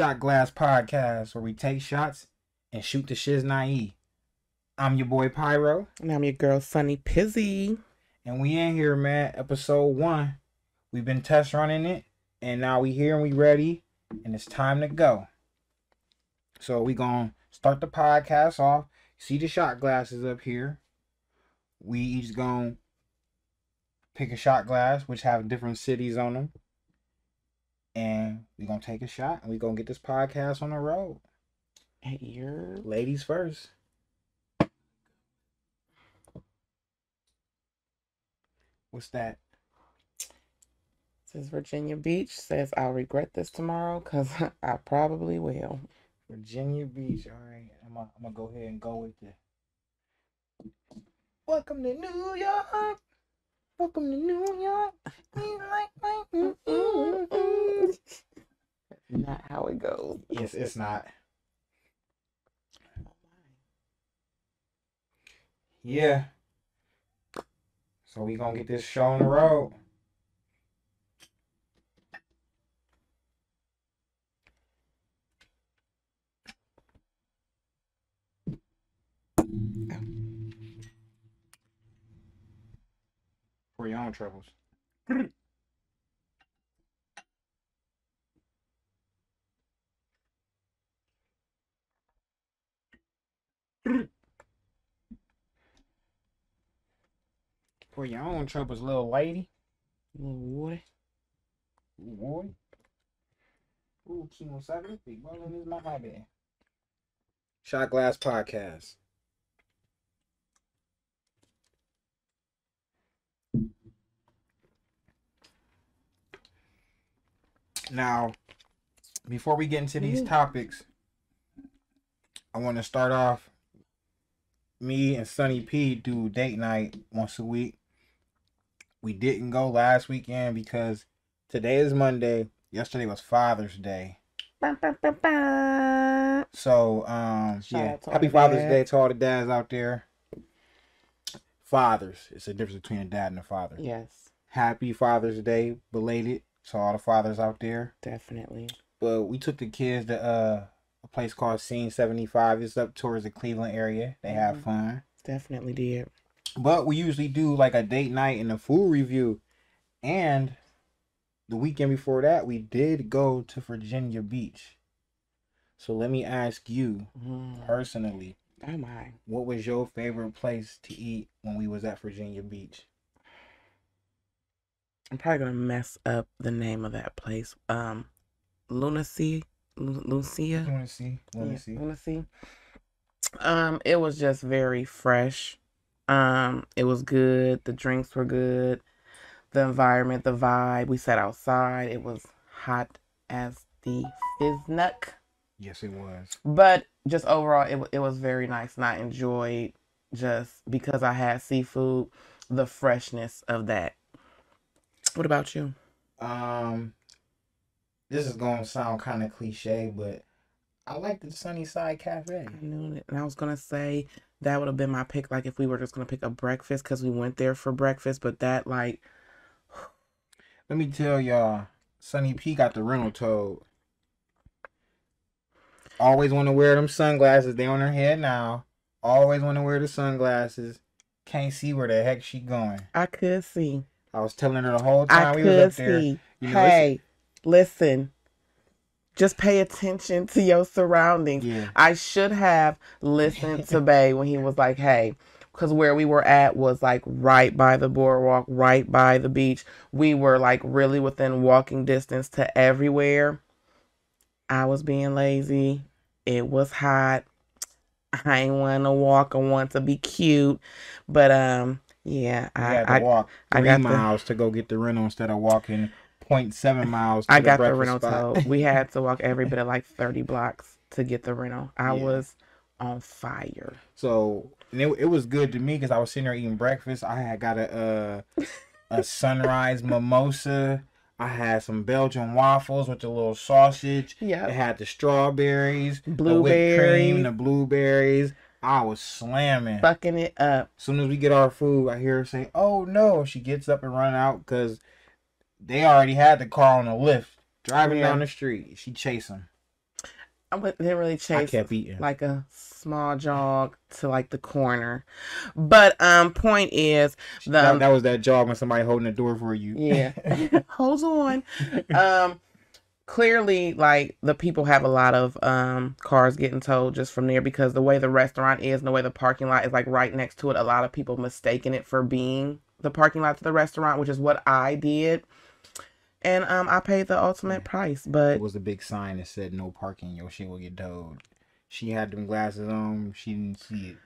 Shot Glass Podcast, where we take shots and shoot the shiz naive. I'm your boy Pyro, And I'm your girl, Sunny Pizzy. and we in here, man. Episode one. We've been test running it, and now we here and we ready, and it's time to go. So we gonna start the podcast off. See the shot glasses up here. We each gonna pick a shot glass, which have different cities on them, and we're gonna take a shot, and we gonna get this podcast on the road. Hey, you're Ladies first. What's that? says Virginia Beach. Says I'll regret this tomorrow because I probably will. Virginia Beach. All right, I'm gonna, I'm gonna go ahead and go with it. Welcome to New York. Welcome to New York. Mm, mm, mm, not how it goes. Yes, it's not. Yeah. So we gonna get this show on the road. For your own troubles. For your own troubles, little lady. Little water. Ooh, boy. Ooh, chemo seven. Big ball is my hobby. Shot Glass Podcast. Now, before we get into these Ooh. topics, I want to start off. Me and Sunny P do date night once a week. We didn't go last weekend because today is Monday. Yesterday was Father's Day. Ba, ba, ba, ba. So, um, yeah, out to all happy Father's dads. Day to all the dads out there. Fathers, it's a difference between a dad and a father. Yes, Happy Father's Day, belated to all the fathers out there. definitely. But we took the kids to uh, a place called Scene 75. It's up towards the Cleveland area. They have Mhm. fun. Definitely did. But we usually do like a date night and a food review. And the weekend before that, we did go to Virginia Beach. So let me ask you Mm. personally, Oh my. what was your favorite place to eat when we was at Virginia Beach? I'm probably gonna mess up the name of that place. Um, Lunacy, Lu- Lucia. see? Want Yeah. Lunacy. Um, it was just very fresh. Um, it was good. The drinks were good. The environment, the vibe. We sat outside. It was hot as the fiznuck. Yes, it was. But just overall, it, it was very nice. And I enjoyed just because I had seafood, the freshness of that. What about you? Um, this is gonna sound kind of cliche, but I like the Sunnyside Cafe. I knew it. And I was going to say that would have been my pick. Like if we were just going to pick a breakfast because we went there for breakfast. But that, like, Let me tell y'all, Sunny P got the rental towed. Always want to wear them sunglasses. They on her head now. Always want to wear the sunglasses. Can't see where the heck she going. I could see. I was telling her the whole I time we was could up there. see. You know, hey, listen. Just pay attention to your surroundings. Yeah. I should have listened to Bay when he was like, hey, because where we were at was like right by the boardwalk, right by the beach. We were like really within walking distance to everywhere. I was being lazy. It was hot. I ain't want to walk. I want to be cute. But um, yeah, We I, had to I, walk I three got the- miles to go get the rental instead of walking 0.7 miles. To I the got the rental spot. tow. We had to walk every bit of like 30 blocks to get the rental. I Yeah. was on fire. So and it, it was good to me because I was sitting there eating breakfast. I had got a uh, a sunrise mimosa. I had some Belgian waffles with the little sausage. Yeah. It had the strawberries, the whipped cream, the blueberries. I was slamming. Fucking it up. As soon as we get our food, I hear her say, "Oh no!" She gets up and run out because they already had the car on the lift driving Yeah. down the street. She chasing. I didn't really chase. I kept eating. like a small jog to like the corner. But um, point is the that, that was that jog when somebody holding the door for you. yeah, hold on. Um, clearly, like the people have a lot of um cars getting towed just from there because the way the restaurant is and the way the parking lot is like right next to it. A lot of people mistaking it for being the parking lot to the restaurant, which is what I did. And um, I paid the ultimate price, but It was a big sign that said no parking. Your shit will get towed. She had them glasses on. She didn't see it.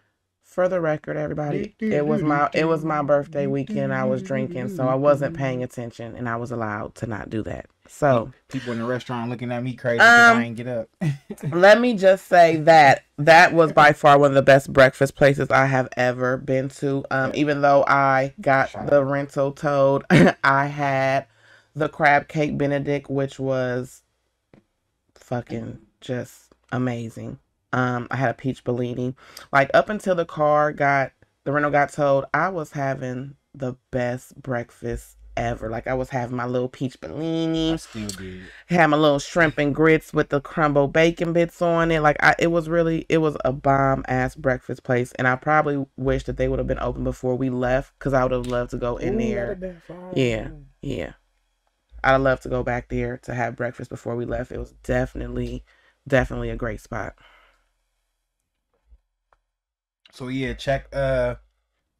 For the record, everybody, it was my it was my birthday weekend. I was drinking, so I wasn't paying attention, and I was allowed to not do that. So People in the restaurant looking at me crazy because Um, I ain't get up. let me just say that that was by far one of the best breakfast places I have ever been to. Um, even though I got the rental towed, I had the crab cake Benedict, which was fucking just amazing. Um, I had a peach Bellini. Like up until the car got the rental got towed, I was having the best breakfast ever. Like I was having my little peach Bellini I still did. had my little shrimp and grits with the crumble bacon bits on it. Like I, it was really, it was a bomb ass breakfast place, and I probably wish that they would have been open before we left, because I would have loved to go in Ooh, there. that'd been fire. Yeah. Yeah, I'd love to go back there to have breakfast before we left. It was definitely, definitely a great spot. So yeah, check uh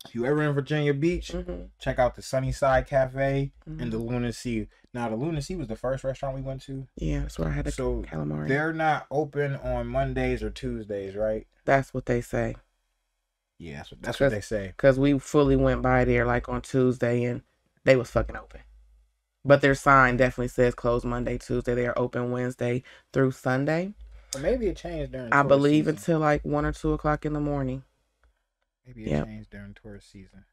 if you ever in Virginia Beach, Mm-hmm. check out the Sunnyside Cafe Mhm. and the Lunacy. Now the Lunacy was the first restaurant we went to. Yeah, that's where I had the So calamari. they're not open on Mondays or Tuesdays, right? That's what they say. Yeah, that's what, that's what they say. Cause we fully went by there like on Tuesday and they was fucking open. But their sign definitely says closed Monday, Tuesday. They are open Wednesday through Sunday. Or maybe it changed during. I believe season. until like one or two o'clock in the morning. Maybe it Yep. changed during tourist season.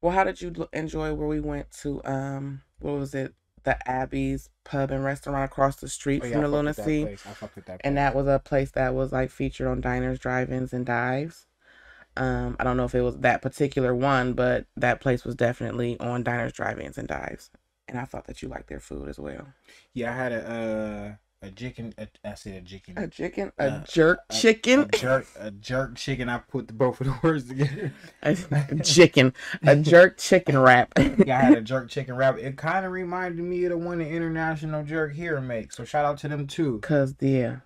Well, how did you enjoy where we went to? Um, what was it? The Abby's Pub and Restaurant across the street Oh, yeah, from the fuck Luna with that place. I fuck with that. and that was a place that was like featured on diners, drive-ins, and dives. Um, I don't know if it was that particular one, but that place was definitely on diners, drive-ins, and dives. And I thought that you liked their food as well. Yeah, I had a uh, a chicken. A, I said a chicken. A chicken, a Uh, jerk a- chicken, A jerk, a jerk chicken. I put the, both of the words together. a chicken, a jerk chicken wrap. yeah, I had a jerk chicken wrap. It kind of reminded me of the one the International Jerk here makes. So shout out to them too. Cause yeah,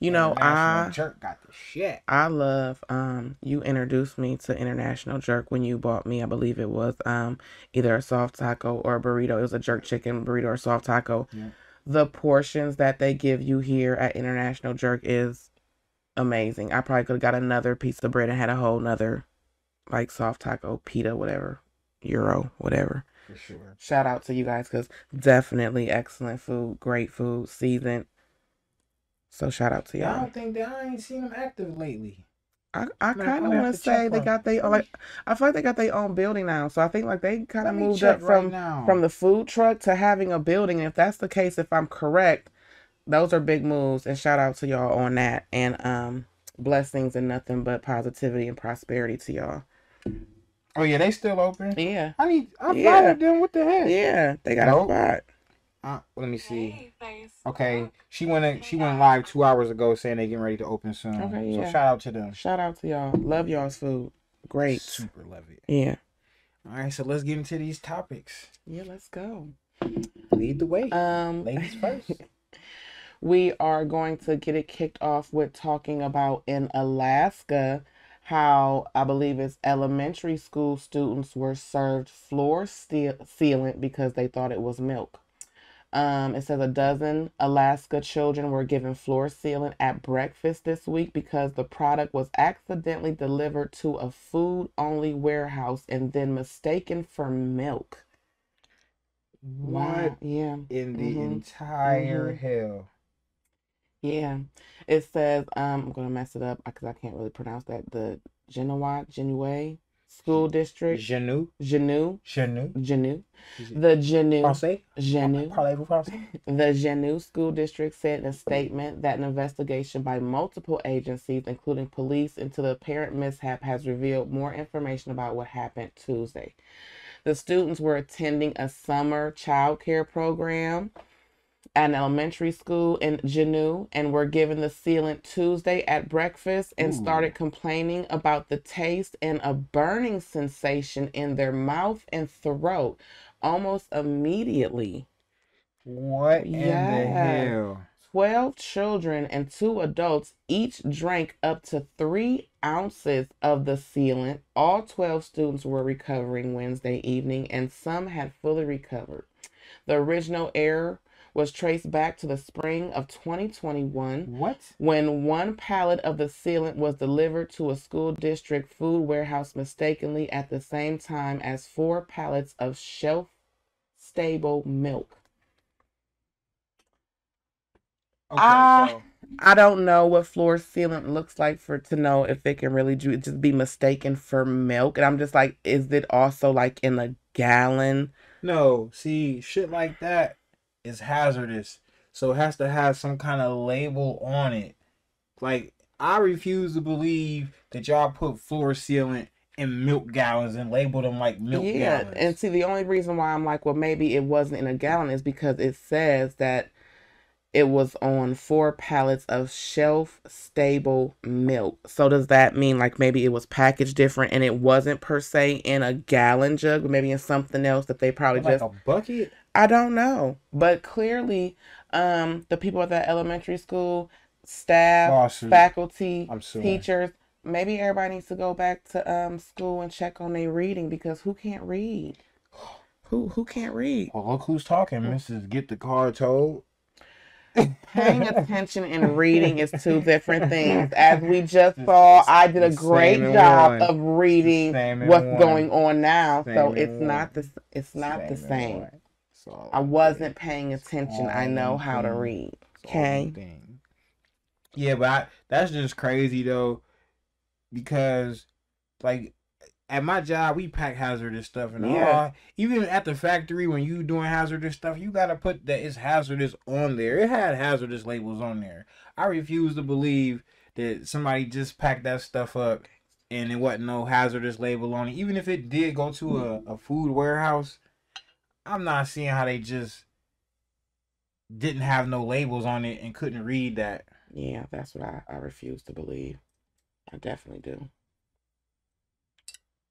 you know I jerk got the shit. I love um you introduced me to International Jerk when you bought me I believe it was um either a soft taco or a burrito. It was a jerk chicken burrito or soft taco. Yeah. The portions that they give you here at International Jerk is amazing. I probably could have got another piece of bread and had a whole nother like soft taco, pita, whatever, euro, whatever. For sure. Shout out to you guys because definitely excellent food, great food, seasoned. So shout out to y'all. I don't think that I ain't seen them active lately. I, I kind of want to say they got they like I feel like they got their own building now. So I think like they kind of moved up right from now. from the food truck to having a building. If that's the case, if I'm correct, those are big moves. And shout out to y'all on that. And um, blessings and nothing but positivity and prosperity to y'all. Oh yeah, they still open. Yeah, I need. I'm Yeah. followed them. What the heck? yeah, they got Nope. a spot. Uh, let me see. Hey. Okay, she went. In, she went live two hours ago saying they getting ready to open soon. Okay, So shout out to them. Shout out to y'all. Love y'all's food. Great. Super love it. Yeah. All right, so let's get into these topics. Yeah. Let's go. Lead the way. Um, Ladies first. we are going to get it kicked off with talking about in Alaska how I believe it's elementary school students were served floor ste- sealant because they thought it was milk. Um, it says a dozen Alaska children were given floor sealant at breakfast this week because the product was accidentally delivered to a food only warehouse and then mistaken for milk. What Yeah. in the Mhm. entire Mhm. hell? Yeah, it says um I'm gonna mess it up because I can't really pronounce that. The Genoa Genue School District. Genou, Genou, Is it the Genu Francais, Genu Parlez-vous français? the Genu School District said in a statement that an investigation by multiple agencies, including police, into the apparent mishap has revealed more information about what happened Tuesday. The students were attending a summer child care program an elementary school in Janu and were given the sealant Tuesday at breakfast and Ooh. started complaining about the taste and a burning sensation in their mouth and throat almost immediately. What in the Yeah. hell? 12 children and two adults each drank up to three ounces of the sealant. All 12 students were recovering Wednesday evening, and some had fully recovered. The original error was traced back to the spring of 2021 What? when one pallet of the sealant was delivered to a school district food warehouse mistakenly at the same time as four pallets of shelf stable milk. Okay, Ah. so I don't know what floor sealant looks like for to know if it can really ju- just be mistaken for milk. And I'm just like, is it also like in a gallon? no, see, shit like that is hazardous. So it has to have some kind of label on it. Like, I refuse to believe that y'all put floor sealant in milk gallons and label them like milk yeah. gallons. And see, the only reason why I'm like, well, maybe it wasn't in a gallon is because it says that it was on four pallets of shelf stable milk. So does that mean like maybe it was packaged different and it wasn't per se in a gallon jug, but maybe in something else that they probably like just a bucket? I don't know, but clearly, um, the people at that elementary school, staff, Lawsuit. faculty, I'm teachers, maybe everybody needs to go back to um school and check on their reading because who can't read? Who who can't read? Well, look who's talking, Mrs. Get the car told. Paying attention and reading is two different things. As we just saw, I did a great job one. of reading what's one. going on now. Same So in it's not one. the it's not the Same same. in one. It's all I wasn't paying attention. I know one how to read. It's all one Okay. thing. Yeah, but I, that's just crazy though, because like at my job we pack hazardous stuff and Yeah. all. Even at the factory when you doing hazardous stuff, you gotta put that it's hazardous on there. It had hazardous labels on there. I refuse to believe that somebody just packed that stuff up and it wasn't no hazardous label on it. Even if it did go to a, a food warehouse, I'm not seeing how they just didn't have no labels on it and couldn't read that. Yeah, that's what I, I refuse to believe. I definitely do.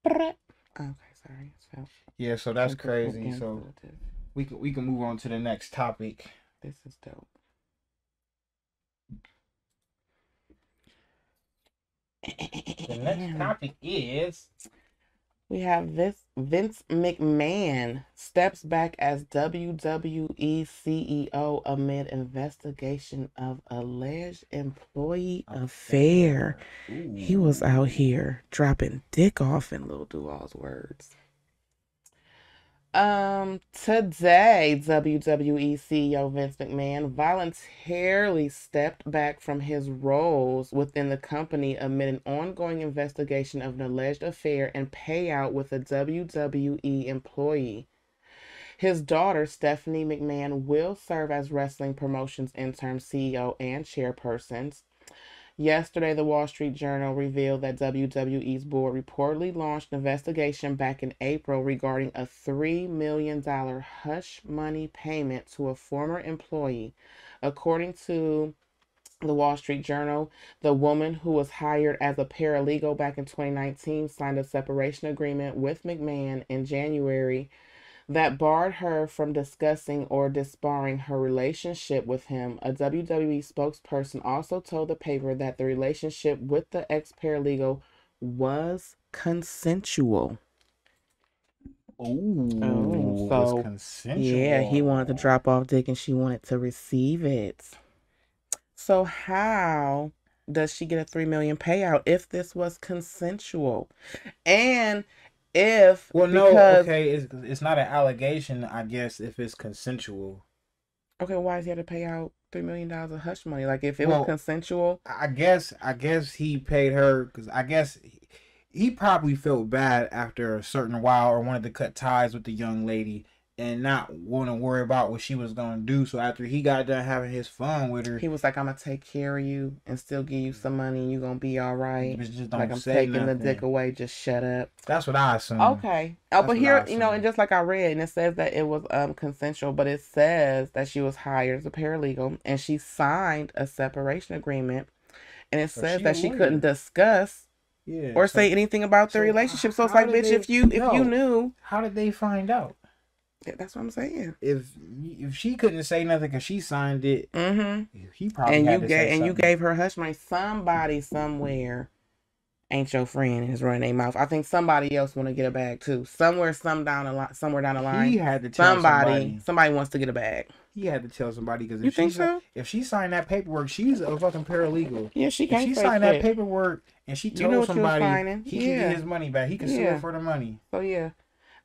Okay, sorry. So Yeah, so that's crazy. So we can we can move on to the next topic. this is dope. The next topic is We have this Vince McMahon steps back as WWE CEO amid investigation of alleged employee affair. He was out here dropping dick off in Lil Duval's words. Um, today, WWE CEO Vince McMahon voluntarily stepped back from his roles within the company amid an ongoing investigation of an alleged affair and payout with a WWE employee. His daughter, Stephanie McMahon, will serve as wrestling promotions interim CEO and chairperson. Yesterday, the Wall Street Journal revealed that WWE's board reportedly launched an investigation back in April regarding a $3 million hush money payment to a former employee. According to the Wall Street Journal, the woman who was hired as a paralegal back in 2019 signed a separation agreement with McMahon in January that barred her from discussing or disbarring her relationship with him. A WWE spokesperson also told the paper that the relationship with the ex paralegal was consensual. Ooh, Oh, it was so, consensual. Yeah, he wanted to drop off dick and she wanted to receive it. So how does she get a 3 million payout if this was consensual? And if Well, no, because- okay, it's it's not an allegation, I guess, if it's consensual. Okay, why is he had to pay out three million dollars of hush money? Like if it Well- was consensual, I guess I guess he paid her because I guess he, he probably felt bad after a certain while or wanted to cut ties with the young lady and not want to worry about what she was gonna do. So after he got done having his fun with her, He was like, "I'm gonna take care of you and still give you some money. and You gonna be all right." just don't Like I'm taking nothing. the dick away. Just shut up. That's what I assume. Okay. Oh, That's but here, you know, and just like I read, and it says that it was um consensual, but it says that she was hired as a paralegal and she signed a separation agreement, and it So says she that she couldn't discuss Yeah. or so say anything about so their relationship. So it's like, bitch, they- if you if you knew, how did they find out? Yeah, that's what I'm saying. If if she couldn't say nothing because she signed it, Mm-hmm. he probably And had you to gave and you gave her hush money. Somebody somewhere ain't your friend and is running their mouth. I think somebody else want to get a bag too. Somewhere, some down the line, somewhere down the line. He had to tell somebody, somebody. somebody wants to get a bag. He had to tell somebody because You if think she so? if she signed that paperwork, she's a fucking paralegal. Yeah, she can't she signed that paperwork and she told know you was somebody he can get his money back, he can sue her for the money. So yeah,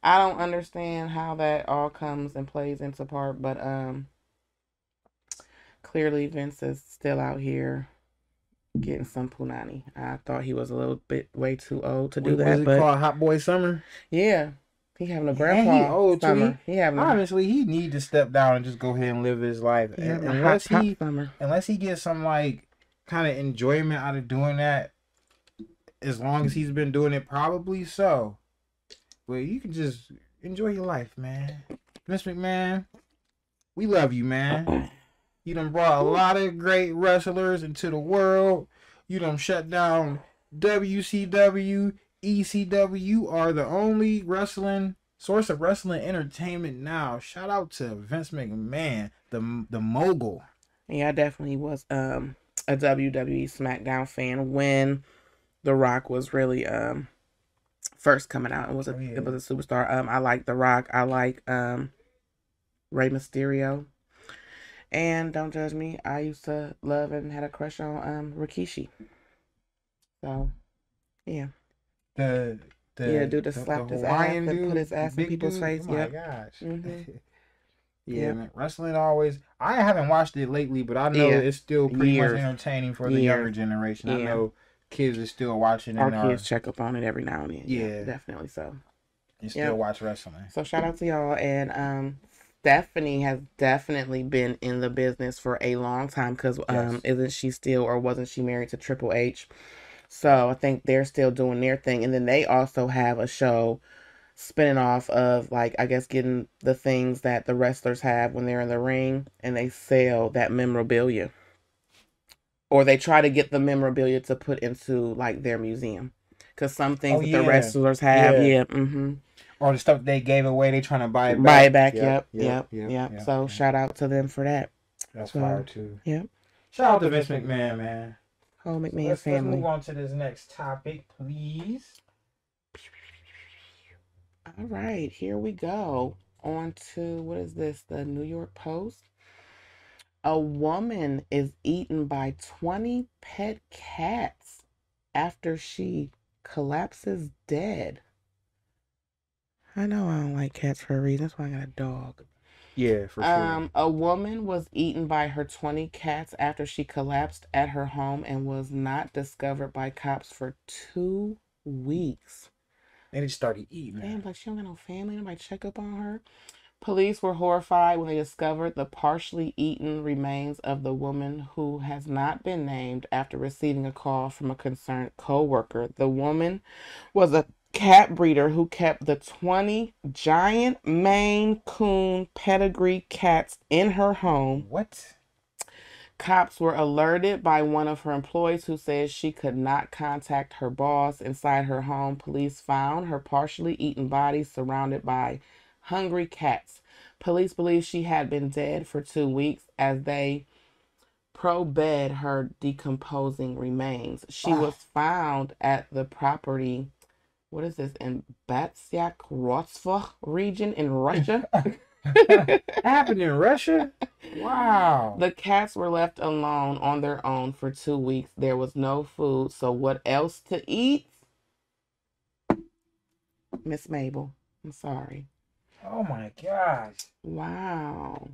I don't understand how that all comes and plays into part, but um, clearly Vince is still out here getting some punani. I thought he was a little bit way too old to do What- that, it but called? Hot Boy Summer. yeah, he having a And grandpa he old too. summer. He having a, Honestly, he need to step down and just go ahead and live his life. he unless hot, hot he summer. unless he gets some like kind of enjoyment out of doing that, as long as he's been doing it, probably so. But you can just enjoy your life, man. Vince McMahon, we love you, man. You done brought a lot of great wrestlers into the world. You done shut down WCW, ECW. You are the only wrestling source of wrestling entertainment now. Shout out to Vince McMahon, the the mogul. Yeah, I definitely was um a WWE SmackDown fan when The Rock was really um first coming out and was a Oh, yeah. it was a superstar. Um I like The Rock. I like um Rey Mysterio. And don't judge me, I used to love and had a crush on um Rikishi. So yeah. The the Yeah, dude that slapped his ass and put his ass in people's dude? face, Oh my yep. gosh. Mhm. yeah, Yep. man. Wrestling always. I haven't watched it lately, but I know Yeah. it's still pretty Years. much entertaining for the Yeah. younger generation. I know kids are still watching Our and are, kids check up on it every now and then. Yeah. definitely so. you still Yep. watch wrestling. So shout out to y'all and um Stephanie has definitely been in the business for a long time because um Yes. isn't she still or wasn't she married to Triple H? So I think they're still doing their thing and then they also have a show spinning off of like I guess getting the things that the wrestlers have when they're in the ring and they sell that memorabilia. Or they try to get the memorabilia to put into like their museum. Cause some things Oh, that yeah. the wrestlers have, Yeah. yeah, mm-hmm. Or the stuff they gave away, they're trying to buy it back. Buy it back. Yep. Yep. Yep. yep, So yep. shout out to them for that. that's so, fire too. yep. Shout out to Vince McMahon, man. Whole McMahon let's, let's move on to this next topic, please. All right, here we go. On to what is this? The New York Post. A woman is eaten by 20 pet cats after she collapses dead. I know I don't like cats for a reason. That's why I got a dog. Yeah, for Um, a woman was eaten by her 20 cats after she collapsed at her home and was not discovered by cops for two weeks. They just started eating. Damn, like she don't got no family, nobody check up on her. Police were horrified when they discovered the partially eaten remains of the woman who has not been named after receiving a call from a concerned co-worker. The woman was a cat breeder who kept the 20 giant Maine Coon pedigree cats in her home. What? Cops were alerted by one of her employees who said she could not contact her boss inside her home. Police found her partially eaten body surrounded by hungry cats. Police believe she had been dead for two weeks as they probed her decomposing remains. She was found at the property, what is this, in Batsyak Rotsvach region in Russia. happened in Russia? Wow. The cats were left alone on their own for two weeks. There was no food, so what else to eat? Miss Mabel, I'm sorry. Oh my gosh. Wow.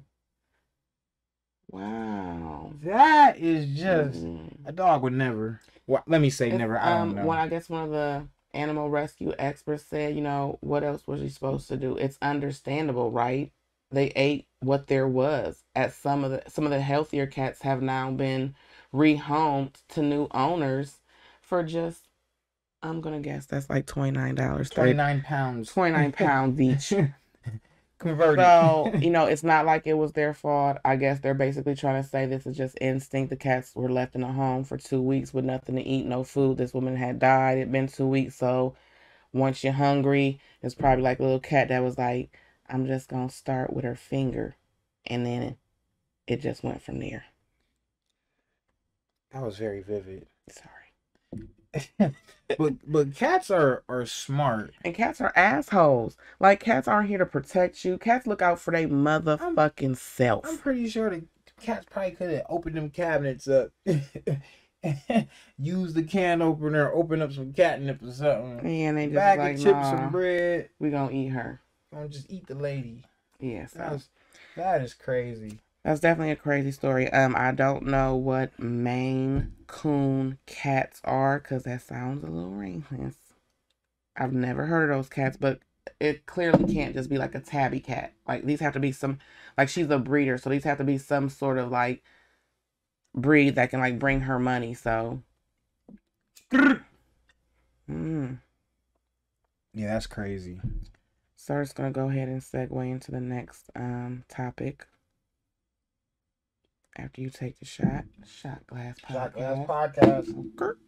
Wow. That is just Mm. a dog would never. Well, let me say It's, never. I don't um, know. One, I guess one of the animal rescue experts said, you know, what else was he supposed to do? It's understandable, right? They ate what there was. At some of the some of the healthier cats have now been rehomed to new owners for just I'm gonna guess that's like twenty nine dollars. Twenty nine pounds. Twenty nine pounds each. Converted. So, you know, it's not like it was their fault. I guess they're basically trying to say this is just instinct. The cats were left in a home for two weeks with nothing to eat, no food. This woman had died. It'd been two weeks. So once you're hungry, it's probably like a little cat that was like, I'm just going to start with her finger. And then it just went from there. that was very vivid. Sorry. but but cats are are smart. And cats are assholes. Like, cats aren't here to protect you. Cats look out for their motherfucking self. I'm pretty sure the cats probably could have opened them cabinets up. Use the can opener, open up some catnip or something. and they just Bag like, of chips nah, and bread. we gonna eat her. Don't just eat the lady. Yeah, so. That's, that is crazy. That's definitely a crazy story. Um, I don't know what Maine Coon cats are because that sounds a little racist. I've never heard of those cats, but it clearly can't just be like a tabby cat. Like these have to be some, like she's a breeder, so these have to be some sort of like breed that can like bring her money. So, mm. Yeah, that's crazy. so I'm just gonna go ahead and segue into the next um topic. After you take the shot, shot glass Shot. Glass Podcast.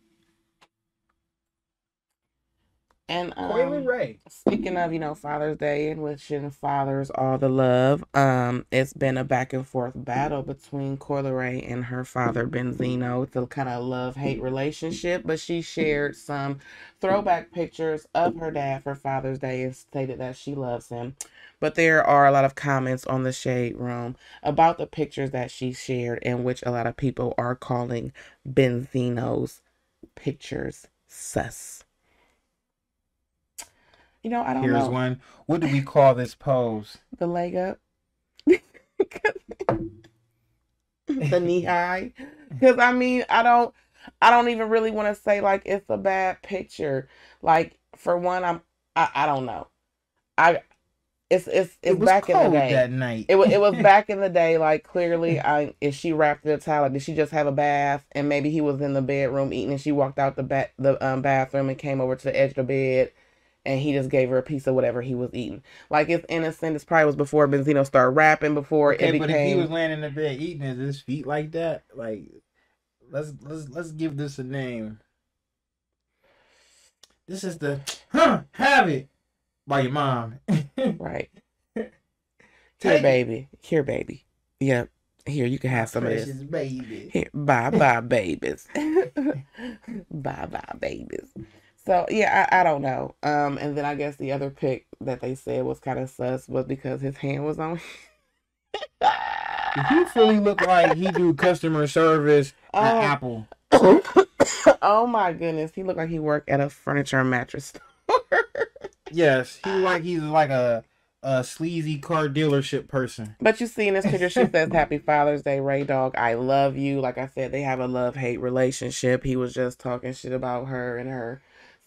And Coily um, Ray. speaking of, you know, Father's Day and wishing fathers all the love, um, it's been a back and forth battle between Coi Leray and her father Benzino. It's a kind of love hate relationship, but she shared some throwback pictures of her dad for Father's Day and stated that she loves him. But there are a lot of comments on the Shade Room about the pictures that she shared, in which a lot of people are calling Benzino's pictures sus. You know, I don't Here's know. one. What do we call this pose? The leg up. the knee high. Because I mean, I don't I don't even really want to say like it's a bad picture. Like for one, I'm I, I don't know. I it's it's it's it was back in the day. that night. It was it was back in the day. Like clearly, I if she wrapped in a towel, did she just have a bath? And maybe he was in the bedroom eating, and she walked out the ba- the um, bathroom and came over to the edge of the bed, and he just gave her a piece of whatever he was eating. Like it's innocent. This probably was before Benzino started rapping. Before okay, it but if he was laying in the bed eating, is his feet like that? Like, let's let's let's give this a name. This is the huh, have it by your mom. right. Here, baby. Here, baby. Yep. Here, you can have some of this. Precious baby. Here, bye bye babies. bye bye babies. So yeah, I, I don't know. Um, and then I guess the other pick that they said was kind of sus was because his hand was on. He fully looked like he do customer service at Oh. Apple. oh my goodness, he looked like he worked at a furniture and mattress store. Yes, he like he's like a a sleazy car dealership person. But you see in this picture, she says, Happy Father's Day, Ray Dog. I love you. Like I said, they have a love hate relationship. He was just talking shit about her and her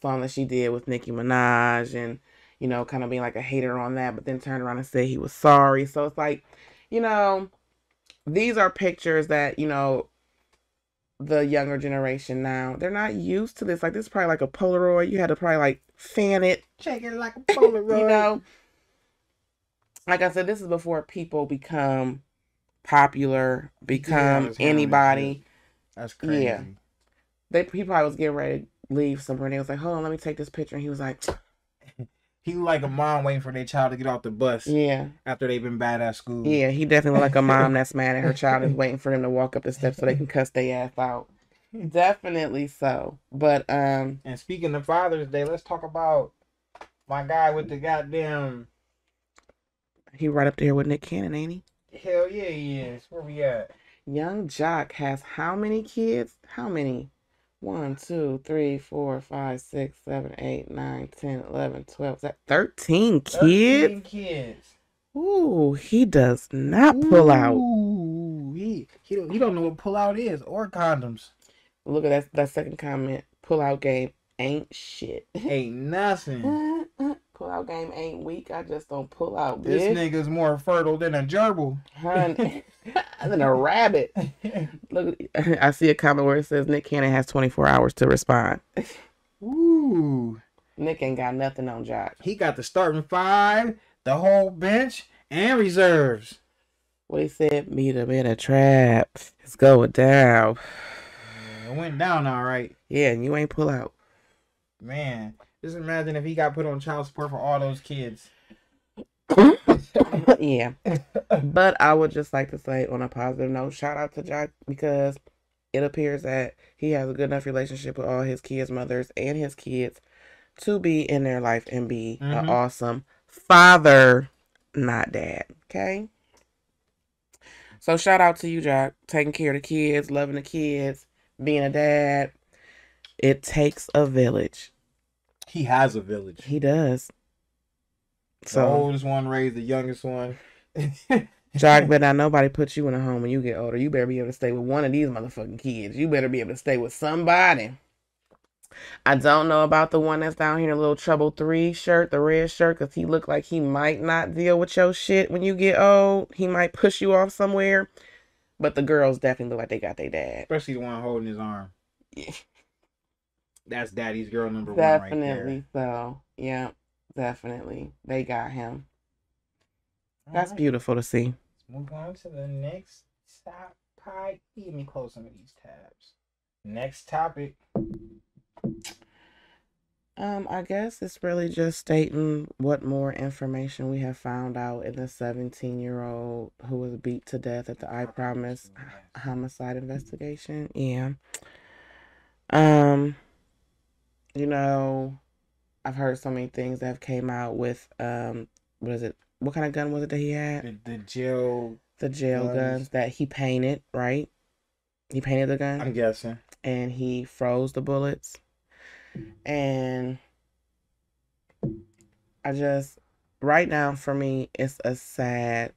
song that she did with Nicki Minaj and, you know, kind of being like a hater on that, but then turned around and said he was sorry. So it's like, you know, these are pictures that, you know, the younger generation now, they're not used to this. Like, this is probably like a Polaroid. You had to probably like fan it Check it like a Polaroid. you know like i said this is before people become popular become and anybody That's crazy. Yeah. they he probably was getting ready leave somewhere and they was like hold on let me take this picture and he was like He like a mom waiting for their child to get off the bus yeah after they've been bad at school. yeah he definitely like a mom that's mad at her child is waiting for them to walk up the steps so they can cuss their ass out definitely so but um And speaking of Father's Day, let's talk about my guy with the goddamn he right up there with nick cannon ain't he hell yeah he is. Where we at? Yung Joc has how many kids? How many? One, two, three, four, five, six, seven, eight, nine, ten, eleven, twelve. Is that 13 kids? 13 kids. Ooh, he does not pull out. Ooh, he he don't, he don't know what pull out is or condoms. Look at that that second comment. Pull out game. ain't shit. Ain't nothing. pull out game ain't weak. I just don't pull out. This nigga's more fertile than a gerbil. Hun, than a rabbit. Look, I see a comment where it says Nick Cannon has 24 hours to respond. Ooh. Nick ain't got nothing on Joc. He got the starting five, the whole bench, and reserves. What he said, meet him in a trap. It's going down. It went down all right. Yeah, and you ain't pull out. Man, just imagine if he got put on child support for all those kids. yeah. But I would just like to say on a positive note, shout out to Joc because it appears that he has a good enough relationship with all his kids' mothers and his kids to be in their life and be an Mhm. awesome father, not dad. Okay. So shout out to you, Joc, taking care of the kids, loving the kids, being a dad. It takes a village. He has a village. He does. The So oldest one raised the youngest one. Joc, but not nobody put you in a home when you get older. You better be able to stay with one of these motherfucking kids. You better be able to stay with somebody. I don't know about the one that's down here in a little trouble three shirt, the red shirt, because he looked like he might not deal with your shit when you get old. He might push you off somewhere. But the girls definitely look like they got their dad. Especially the one holding his arm. Yeah. That's daddy's girl number one right Definitely there. so. Yeah, definitely. They got him. That's Alright, beautiful to see. Let's move on to the next topic. Let me close some of these tabs. Next topic. Um, I guess it's really just stating what more information we have found out in the 17 year old who was beat to death at the I Promise homicide investigation. Yeah. Um, you know, I've heard so many things that have came out with um, what is it? What kind of gun was it that he had? The, the jail. The jail Guns. guns that he painted, right? He painted the gun I'm guessing. and he froze the bullets. And I just, right now for me, it's a sad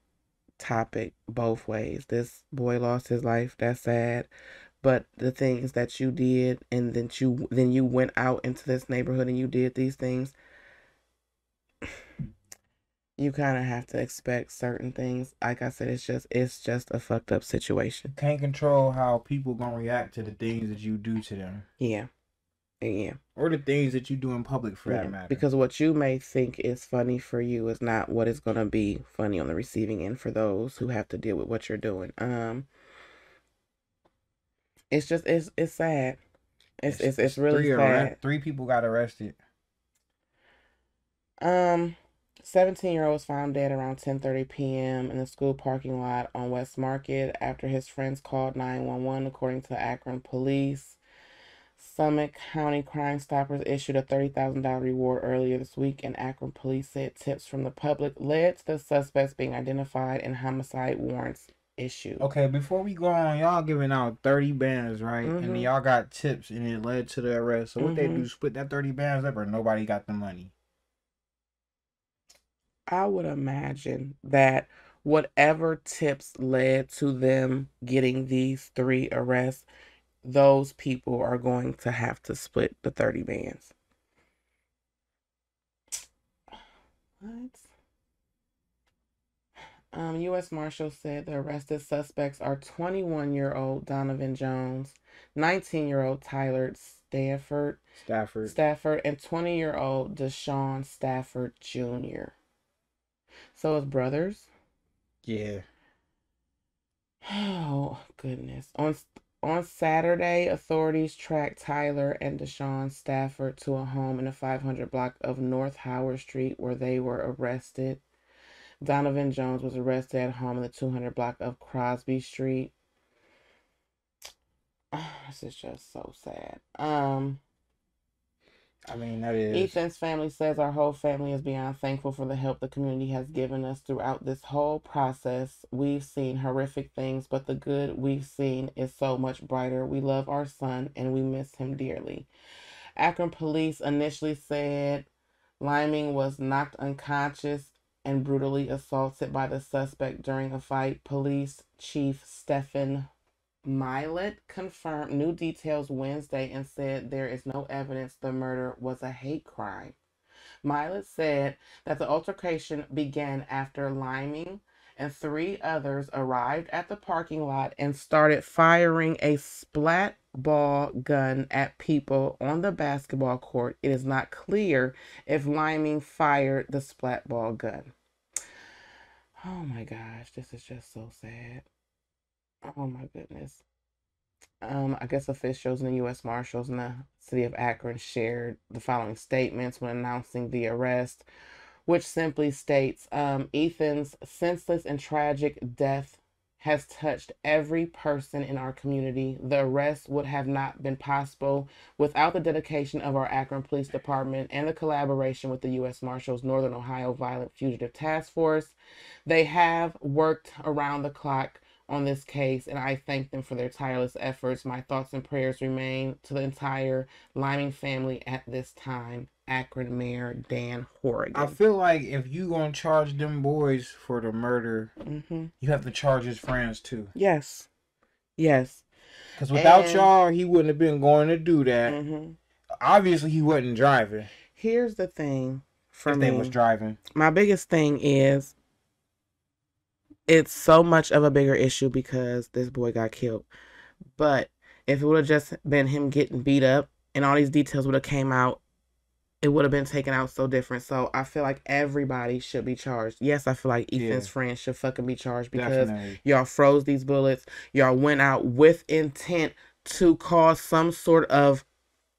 topic both ways. This boy lost his life. That's sad. But the things that you did, and then you then you went out into this neighborhood and you did these things. You kind of have to expect certain things. Like I said, it's just it's just a fucked up situation. Can't control how people gonna react to the things that you do to them. Yeah, yeah. Or the things that you do in public for Yeah, that matter. Because what you may think is funny for you is not what is going to be funny on the receiving end for those who have to deal with what you're doing. Um, it's just it's it's sad. It's it's it's really three sad. arre- Three people got arrested. Um, seventeen year old was found dead around ten thirty p.m. in the school parking lot on West Market after his friends called nine one one. According to Akron police. Summit County Crime Stoppers issued a $30,000 reward earlier this week, and Akron police said tips from the public led to the suspects being identified and homicide warrants issued. Okay, before we go on, y'all giving out 30 bands, right? And then Mhm. y'all got tips and it led to the arrest. So what they Mhm. do, split that 30 bands up or nobody got the money? I would imagine that whatever tips led to them getting these three arrests, those people are going to have to split the 30 bands. What? Um, U.S. Marshals said the arrested suspects are 21 year old Donovan Jones, 19 year old Tyler Stafford, Stafford. Stafford, and 20 year old Deshaun Stafford Jr. So his brothers. Yeah. Oh goodness! On on Saturday, authorities tracked Tyler and Deshaun Stafford to a home in the 500 block of North Howard Street, where they were arrested. Donovan Jones was arrested at home in the 200 block of Crosby Street. This is just so sad. Um. I mean, that is. Ethan's family says our whole family is beyond thankful for the help the community has given us throughout this whole process. We've seen horrific things, but the good we've seen is so much brighter. We love our son and we miss him dearly. Akron police initially said Liming was knocked unconscious and brutally assaulted by the suspect during a fight. Police Chief Stephen Mylett confirmed new details Wednesday and said there is no evidence the murder was a hate crime. Mylett said that the altercation began after Liming and three others arrived at the parking lot and started firing a splat ball gun at people on the basketball court. It is not clear if Liming fired the splat ball gun. Oh my gosh, this is just so sad. Oh my goodness. Um, I guess officials and the U.S. Marshals in the city of Akron shared the following statements when announcing the arrest, which simply states um, Ethan's senseless and tragic death has touched every person in our community. The arrest would have not been possible without the dedication of our Akron Police Department and the collaboration with the U.S. Marshals Northern Ohio Violent Fugitive Task Force. They have worked around the clock on this case, and I thank them for their tireless efforts. My thoughts and prayers remain to the entire Liming family at this time. Akron Mayor Dan Horrigan. I feel like if you gonna charge them boys for the murder, mm-hmm. you have to charge his friends too. Yes, yes. Because without And- y'all, he wouldn't have been going to do that. Mm-hmm. Obviously, he wasn't driving. Here's the thing for if me. they was driving, my biggest thing is it's so much of a bigger issue because this boy got killed. But if it would have just been him getting beat up and all these details would have came out, it would have been taken out so different. So I feel like everybody should be charged. Yes, I feel like Ethan's Yeah. friends should fucking be charged because definitely. y'all froze these bullets. Y'all went out with intent to cause some sort of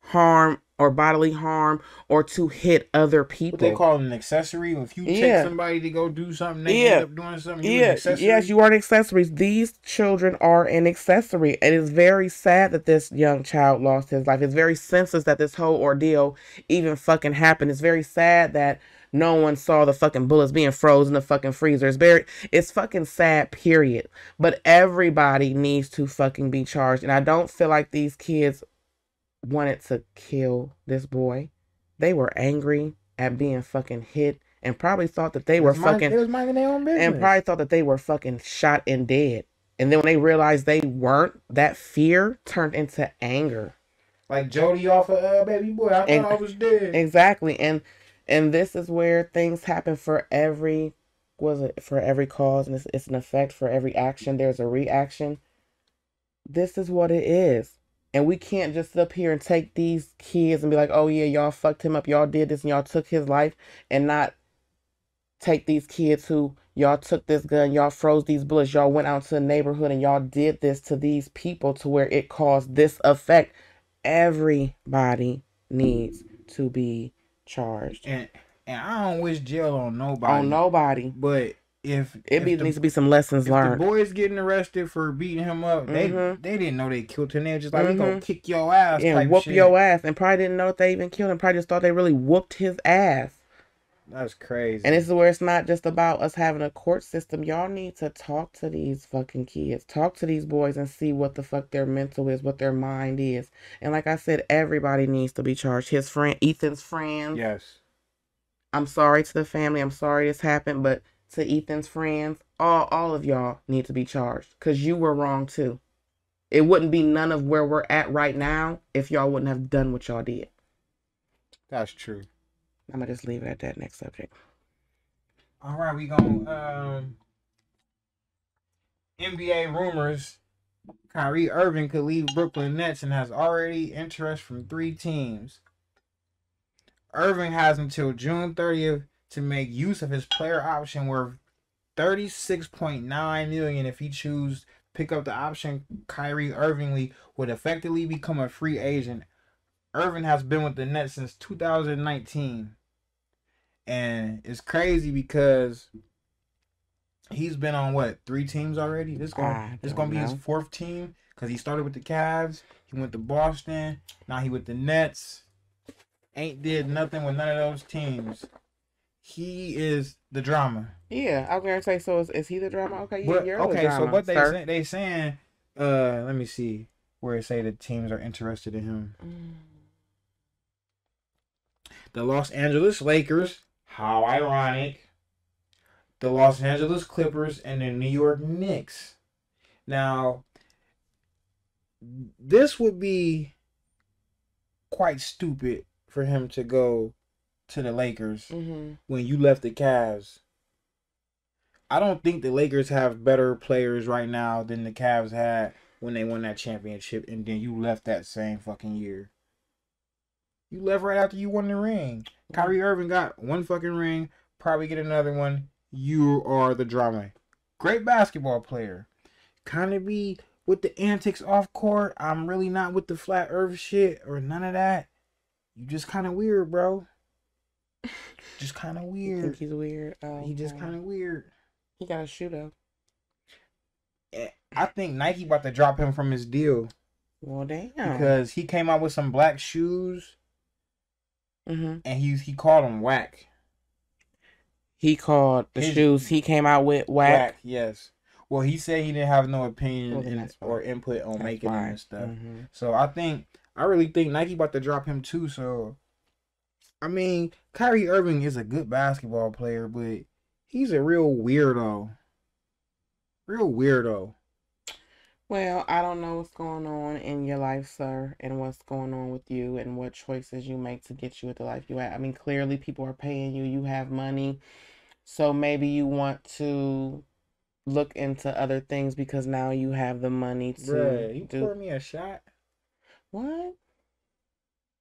harm or bodily harm or to hit other people. What they call it an accessory? If you Yeah. take somebody to go do something, they Yeah. end up doing something. Yeah, accessory? yes, you are an accessory. These children are an accessory. It is very sad that this young child lost his life. It's very senseless that this whole ordeal even fucking happened. It's very sad that no one saw the fucking bullets being frozen in the fucking freezer. It's very, it's fucking sad, period. But everybody needs to fucking be charged. And I don't feel like these kids wanted to kill this boy. They were angry at being fucking hit and probably thought that they It were mind- fucking They was minding their own business. and probably thought that they were fucking shot and dead. And then when they realized they weren't, that fear turned into anger. like Jody off of uh, Baby Boy. I thought And- I was dead. Exactly. And and this is where things happen for every was it for every cause and it's, it's an effect for every action. There's a reaction. This is what it is. And we can't just sit up here and take these kids and be like, oh yeah, y'all fucked him up, y'all did this and y'all took his life and not take these kids who y'all took this gun, y'all froze these bullets, y'all went out to the neighborhood and y'all did this to these people to where it caused this effect. Everybody needs to be charged. and and I don't wish jail on nobody. On nobody. But if It if be, the, needs to be some lessons if the learned. boys getting arrested for beating him up, they Mhm. they didn't know they killed him. They were just like, we gonna Mhm. kick your ass. and whoop shit. your ass and probably didn't know that they even killed him. Probably just thought they really whooped his ass. That's crazy. And this is where it's not just about us having a court system. Y'all need to talk to these fucking kids. Talk to these boys and see what the fuck their mental is, what their mind is. And like I said, everybody needs to be charged. His friend, Ethan's friends. yes. I'm sorry to the family. I'm sorry this happened, but to Ethan's friends, all all of y'all need to be charged because you were wrong too. It wouldn't be none of where we're at right now if y'all wouldn't have done what y'all did. That's true. I'm gonna just leave it at that. Next subject. All right, we going um NBA rumors. Kyrie Irving could leave Brooklyn Nets and has already interest from three teams. Irving has until June 30th to make use of his player option worth 36.9 million if he chooses pick up the option Kyrie Irvingly would effectively become a free agent. Irving has been with the Nets since 2019 and it's crazy because he's been on what three teams already. This going this gonna be his fourth team because he started with the Cavs. He went to Boston. Now he with the Nets. Ain't did nothing with none of those teams. He is the drama. Yeah, I was gonna say. So is, is he the drama? Okay, yeah, you're okay, drama. so what they say, they saying? Uh, let me see where it say the teams are interested in him. Mm. the Los Angeles Lakers. How ironic. The Los Angeles Clippers and the New York Knicks. Now, this would be quite stupid for him to go to the Lakers Mm-hmm. when you left the Cavs. I don't think the Lakers have better players right now than the Cavs had when they won that championship, and then you left that same fucking year. You left right after you won the ring. Kyrie Irving got one fucking ring, probably get another one. You are the drama. Great basketball player. Kind of be with the antics off court. I'm really not with the flat earth shit or none of that. You just kind of weird, bro. Just kind of You weird. think he's weird? Oh, He just kind of weird. He got a shoe though. I think Nike about to drop him from his deal Well, damn. because he came out with some black shoes mm-hmm. and he he called them whack. He called the His- shoes he came out with whack. yes. Well, he said he didn't have no opinion Well, in- or input on That's making them and stuff. Mhm. So I think I really think Nike about to drop him too. So I mean, Kyrie Irving is a good basketball player, but he's a real weirdo. Real weirdo. Well, I don't know what's going on in your life, sir, and what's going on with you, and what choices you make to get you at the life you have. I mean, clearly people are paying you. You have money, so maybe you want to look into other things because now you have the money to Bruh, you do poured me a shot. what?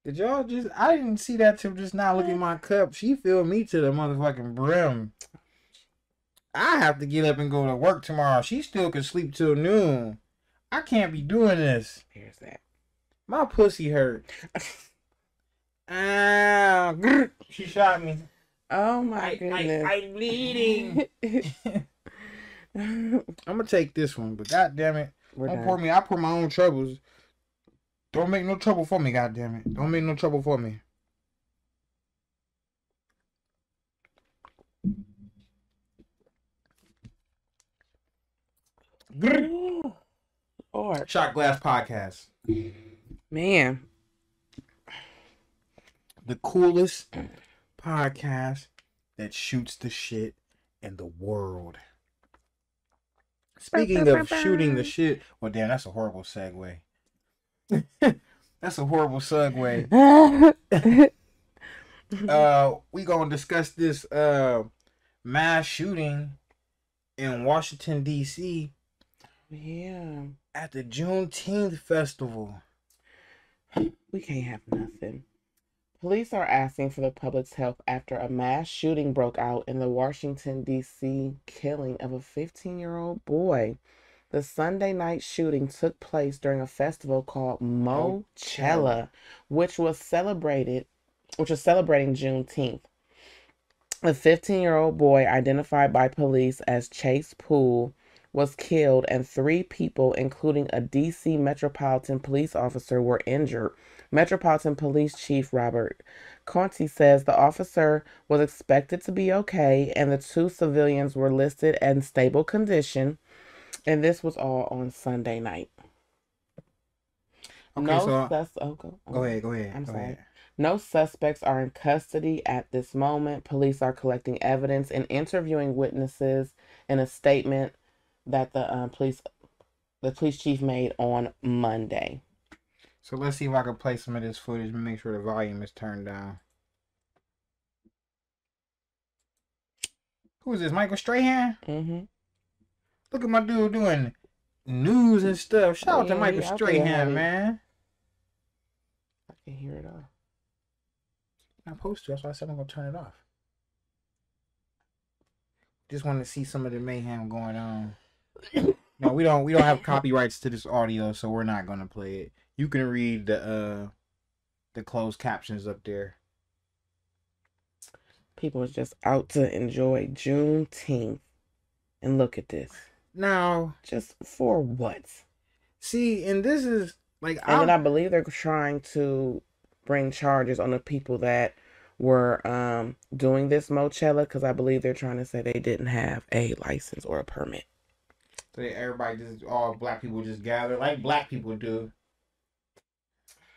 Did y'all just? I didn't see that till just now. Look at my cup. She filled me to the motherfucking brim. I have to get up and go to work tomorrow. She still can sleep till noon. I can't be doing this. Here's that. My pussy hurt. Ah, grr. she shot me. Oh my I, goodness. I, I'm bleeding. I'm gonna take this one, but god damn it, We're don't done. pour me. I pour my own troubles. Don't make no trouble for me, god damn it. Don't make no trouble for me. Or Shot Glass Podcast. man, The coolest podcast that shoots the shit in the world. Speaking of shooting the shit, well, damn, that's a horrible segue. That's a horrible segue. Uh, we gonna discuss this uh mass shooting in Washington D.C. yeah, at the Juneteenth festival. we can't have nothing. Police are asking for the public's help after a mass shooting broke out in the Washington, D.C. killing of a 15 year old boy. The Sunday night shooting took place during a festival called Moechella, which was celebrated, which was celebrating Juneteenth. A 15 year old boy, identified by police as Chase Poole, was killed, and three people, including a DC Metropolitan Police officer, were injured. Metropolitan Police Chief Robert Contee says the officer was expected to be okay, and the two civilians were listed in stable condition. And this was all on Sunday night. Okay, no so sus- oh, go, go ahead, go ahead. I'm go sorry. ahead. No suspects are in custody at this moment. Police are collecting evidence and interviewing witnesses in a statement that the uh, police the police chief made on Monday. So let's see if I can play some of this footage and make sure the volume is turned down. Who is this? Michael Strahan? Mm-hmm. Look at my dude doing news and stuff. Shout out to Yeah, Michael there, Strahan, man. I can hear it all. I'm supposed to. That's why I said I'm gonna turn it off. Just wanted to see some of the mayhem going on. No, we don't. We don't have copyrights to this audio, so we're not gonna play it. You can read the uh the closed captions up there. People was just out to enjoy Juneteenth. And look at this. Now, Just for what? see, and this is like And then I'm- I believe they're trying to bring charges on the people that were um doing this Moechella because I believe they're trying to say they didn't have a license or a permit. So they- everybody just all black people just gather like black people do.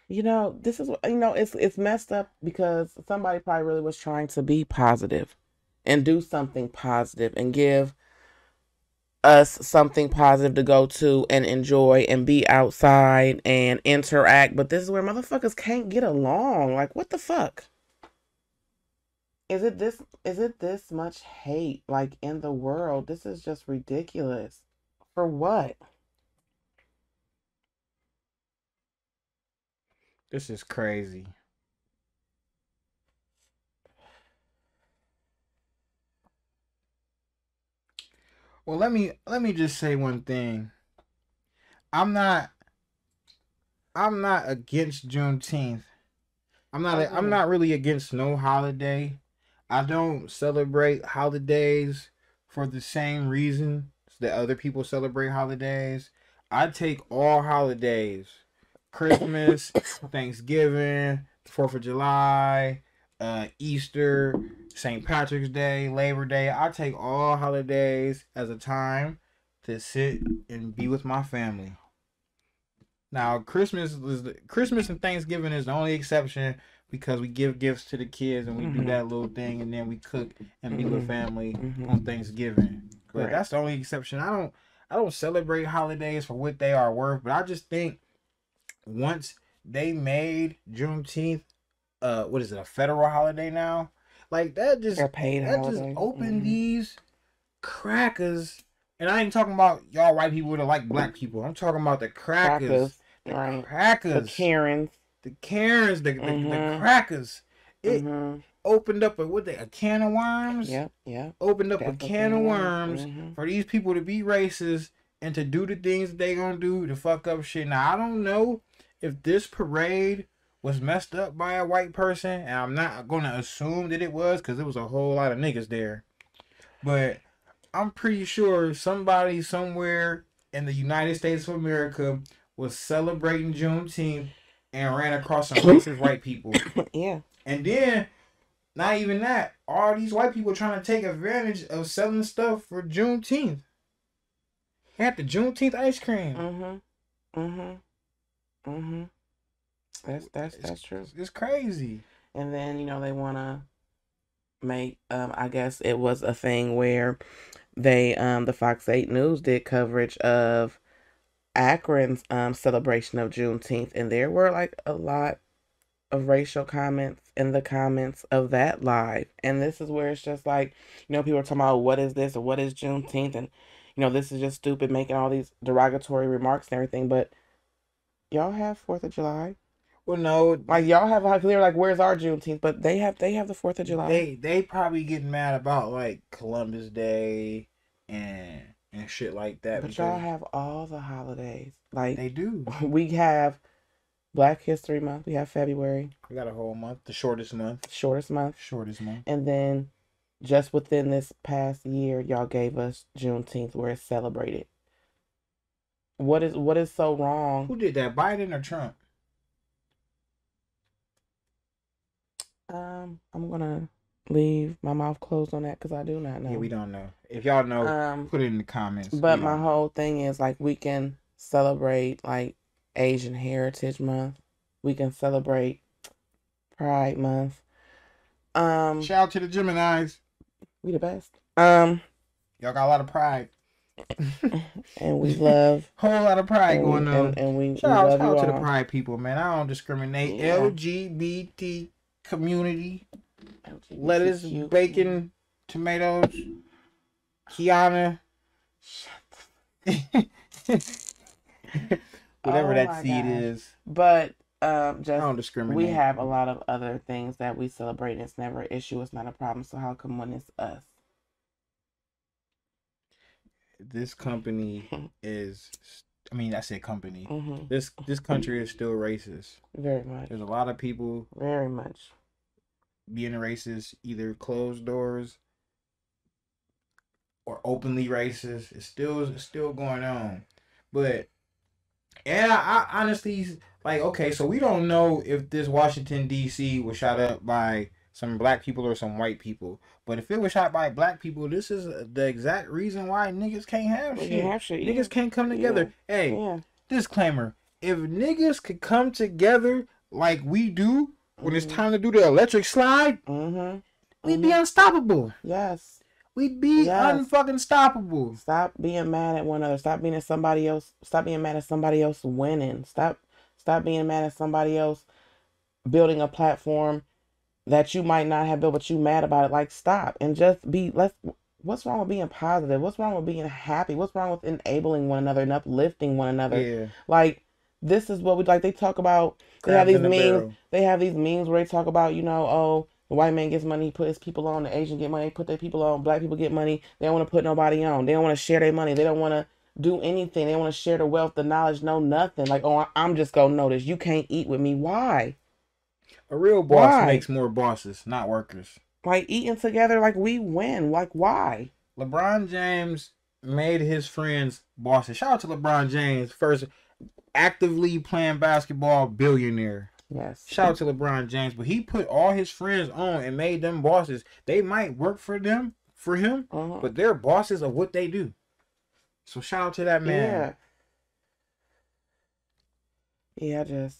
You know, this is what- you know, it's it's messed up because somebody probably really was trying to be positive and do something positive and give us something positive to go to and enjoy and be outside and interact. But this is where motherfuckers can't get along. Like, what the fuck? Is it this is it this much hate like in the world? This is just ridiculous. For what? This is crazy. Well, let me let me just say one thing. I'm not I'm not against Juneteenth. I'm not I'm not really against no holiday. I don't celebrate holidays for the same reason that other people celebrate holidays. I take all holidays. Christmas, Thanksgiving, Fourth of July, uh, Easter, St. Patrick's Day, Labor Day. I take all holidays as a time to sit and be with my family. Now, Christmas is the, Christmas and Thanksgiving is the only exception because we give gifts to the kids and we do Mhm. that little thing and then we cook and be with Mhm. family Mhm. on Thanksgiving. But Correct. that's the only exception. I don't I don't celebrate holidays for what they are worth, but I just think once they made Juneteenth, uh, what is it, a federal holiday now? Like that just that holiday. just opened Mhm. these crackers. And I ain't talking about y'all white people that like black people. I'm talking about the crackers, Crackers, the right. The crackers, Karens. the Karens, the, the, the crackers. It hmm opened up a what they a can of worms. Yeah, yeah. Opened up Definitely a can of worms. Mhm. for these people to be racist and to do the things they gonna do to fuck up shit. Now I don't know if this parade was messed up by a white person, and I'm not gonna assume that it was because there was a whole lot of niggas there. But I'm pretty sure somebody somewhere in the United States of America was celebrating Juneteenth and ran across some racist white people. yeah. And then, not even that, all these white people trying to take advantage of selling stuff for Juneteenth. They had the Juneteenth ice cream. Mm-hmm. Mm-hmm. Mm-hmm. That's that's that's true. It's, it's crazy. And then, you know, they wanna make um I guess it was a thing where they um the Fox 8 News did coverage of Akron's um celebration of Juneteenth and there were like a lot of racial comments in the comments of that live. And this is where it's just like, you know, people are talking about what is this or what is Juneteenth and you know, this is just stupid making all these derogatory remarks and everything, but y'all have Fourth of July. Well, no, Like y'all have like they're like, where's our Juneteenth? But they have they have the Fourth of July. they they probably getting mad about like Columbus Day and and shit like that. but y'all have all the holidays. Like they do. we have Black History Month. We have February, We got a whole month, the shortest month, shortest month, shortest month. and then just within this past year, y'all gave us Juneteenth, where it's celebrated. What is what is so wrong? Who did that? Biden or Trump? Um, I'm gonna leave my mouth closed on that because I do not know. Yeah, we don't know. If y'all know, Um, put it in the comments. But my know. whole thing is like we can celebrate like Asian Heritage Month. We can celebrate Pride Month. Um, shout out to the Gemini's. we the best. Um, Y'all got a lot of pride. and we love Whole lot of pride going we, on. and, and we, we Shout out, love shout out to the pride people, man. I don't discriminate. Yeah. LGBT community, lettuce, bacon, tomatoes, Kiana. Whatever Oh that seed gosh. is. But um, I just don't discriminate. we have a lot of other things that we celebrate. and It's never an issue. It's not a problem. So how come when it's us? this company is I mean, I said company. hmm This this country is still racist. Very much. There's a lot of people Very much. Being a racist, either closed doors or openly racist. It's still it's still going on. But and I, I honestly like okay, so we don't know if this Washington D.C. was shot up by some black people or some white people. But if it was shot by black people, this is the exact reason why niggas can't have shit. have shit, yeah. Niggas can't come together. Hey, Yeah. disclaimer: if niggas could come together like we do when it's time to do the electric slide, Mm-hmm. we'd be unstoppable. Yes. we'd be Yes. unfucking stoppable. Stop being mad at one another. Stop being at somebody else. Stop being mad at somebody else winning. Stop stop being mad at somebody else building a platform that you might not have built, but you mad about it. Like stop and just be let's what's wrong with being positive? What's wrong with being happy? What's wrong with enabling one another and uplifting one another? Yeah. Like this is what we like they talk about they have these the memes barrel. they have these memes where they talk about, you know, oh, the white man gets money, he put his people on, the Asian get money, they put their people on, black people get money. They don't want to put nobody on. They don't want to share their money. They don't want to do anything. They want to share the wealth, the knowledge, no nothing. Like, oh, I'm just gonna notice. You can't eat with me. Why? A real boss Why? makes more bosses, not workers. Like eating together, like we win. Like why? LeBron James made his friends bosses. Shout out to LeBron James, first actively playing basketball billionaire. Yes. Shout out to LeBron James, but he put all his friends on and made them bosses. They might work for them, for him, Uh-huh. but they're bosses of what they do. So shout out to that man. Yeah. Yeah, just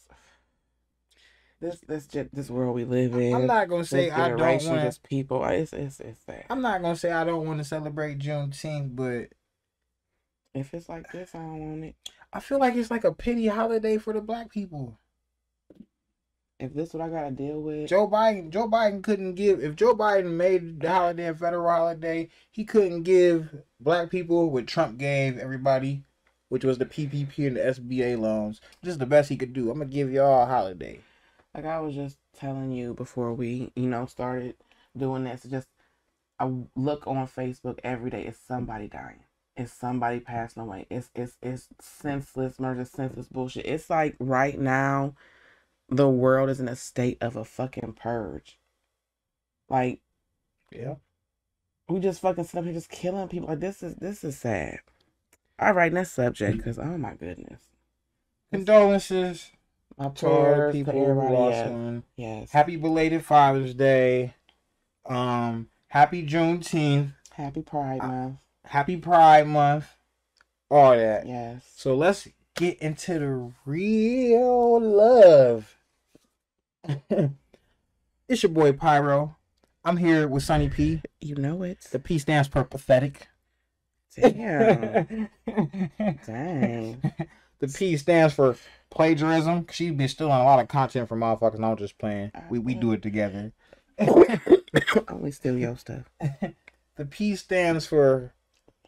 this this just this world we live in. I'm not gonna say I don't want. just people. It's it's it's sad. I'm not gonna say I don't want to celebrate Juneteenth, but If it's like this, I don't want it. I feel like it's like a pity holiday for the black people. If this what I gotta deal with, Joe Biden, Joe Biden couldn't give if Joe Biden made the holiday a federal holiday, he couldn't give black people what Trump gave everybody, which was the PPP and the SBA loans. Just the best he could do. I'm gonna give y'all a holiday. like I was just telling you before we, you know, started doing this, just I look on Facebook every day. It's somebody dying. It's somebody passing away. It's it's it's senseless murder, senseless bullshit. It's like right now, the world is in a state of a fucking purge. Like Yeah. we just fucking sit up here just killing people. Like this is this is sad. All right, next subject, because oh my goodness, Condolences my prayers people who everybody. lost Yes. Happy belated Father's Day. Um, happy Juneteenth. Happy Pride Month. Happy Pride Month. All that. Yes. So let's get into the real love. it's your boy Pyro. I'm here with Sunny P. You know it. The P stands for pathetic. Damn. Dang. The P stands for plagiarism. She's been stealing a lot of content from motherfuckers. And I'm just playing. We we do it together. Only steal your stuff. The P stands for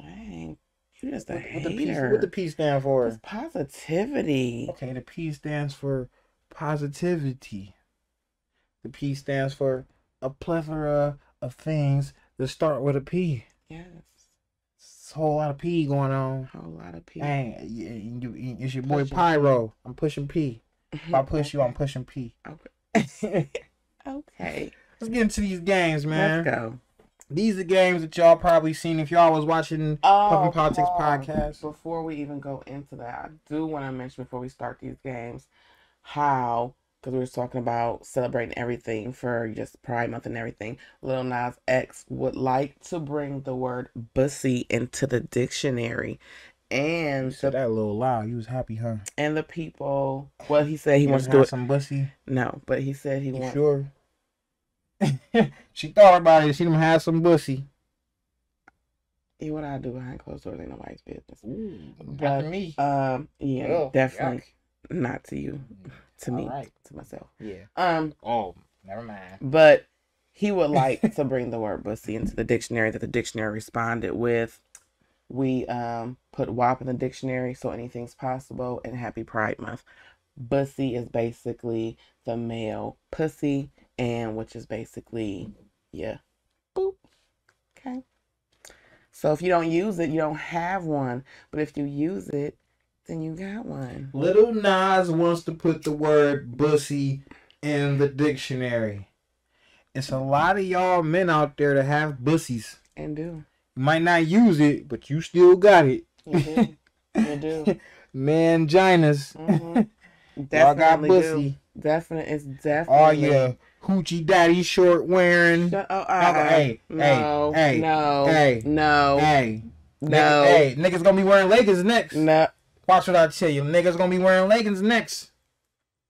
Dang. You just a what, what the P hater. what the P stand for? It's positivity. Okay, the P stands for positivity. The P stands for a plethora of things that start with a P. Yes. It's a whole lot of P going on. A whole lot of people. Hey, y- y- you- it's your boy Pushing P. Pyro. I'm pushing P. If I push you, I'm pushing P. Okay. okay. Let's get into these games, man. Let's go. These are games that y'all probably seen if y'all was watching oh, Puffin Politics podcast. Before we even go into that, I do want to mention before we start these games how, because we were talking about celebrating everything for just Pride Month and everything, Lil Nas X would like to bring the word bussy into the dictionary. And You said the, that a little loud. He was happy, huh? and the people, well, he said he You wants to do it. some bussy. No, but he said he You wants. sure? she thought about it. She done had some bussy. Yeah, what I do behind closed doors ain't nobody's business. Ooh, But, to me. Um, yeah, definitely not to you, to me, Alright. to myself. Yeah. Um, Oh, never mind. but he would like to bring the word bussy into the dictionary that the dictionary responded with. We um put WAP in the dictionary, so anything's possible, and Happy Pride Month. Bussy is basically the male pussy, and which is basically yeah, boop. Okay. So if you don't use it, you don't have one. But if you use it, then you got one. Lil Nas wants to put the word bussy in the dictionary. It's a lot of y'all men out there that have bussies. And do. You might not use it, but you still got it. You do. you do. Manginas. Mhm. Y'all got Definitely do. bussy. Definitely, it's definitely. Oh, your hoochie daddy short wearing. Oh, uh, Okay, hey, no, hey, hey, no, hey, no, Hey, no, hey, niggas gonna be wearing leggings next. no. Watch what I tell you. Niggas gonna be wearing leggings next.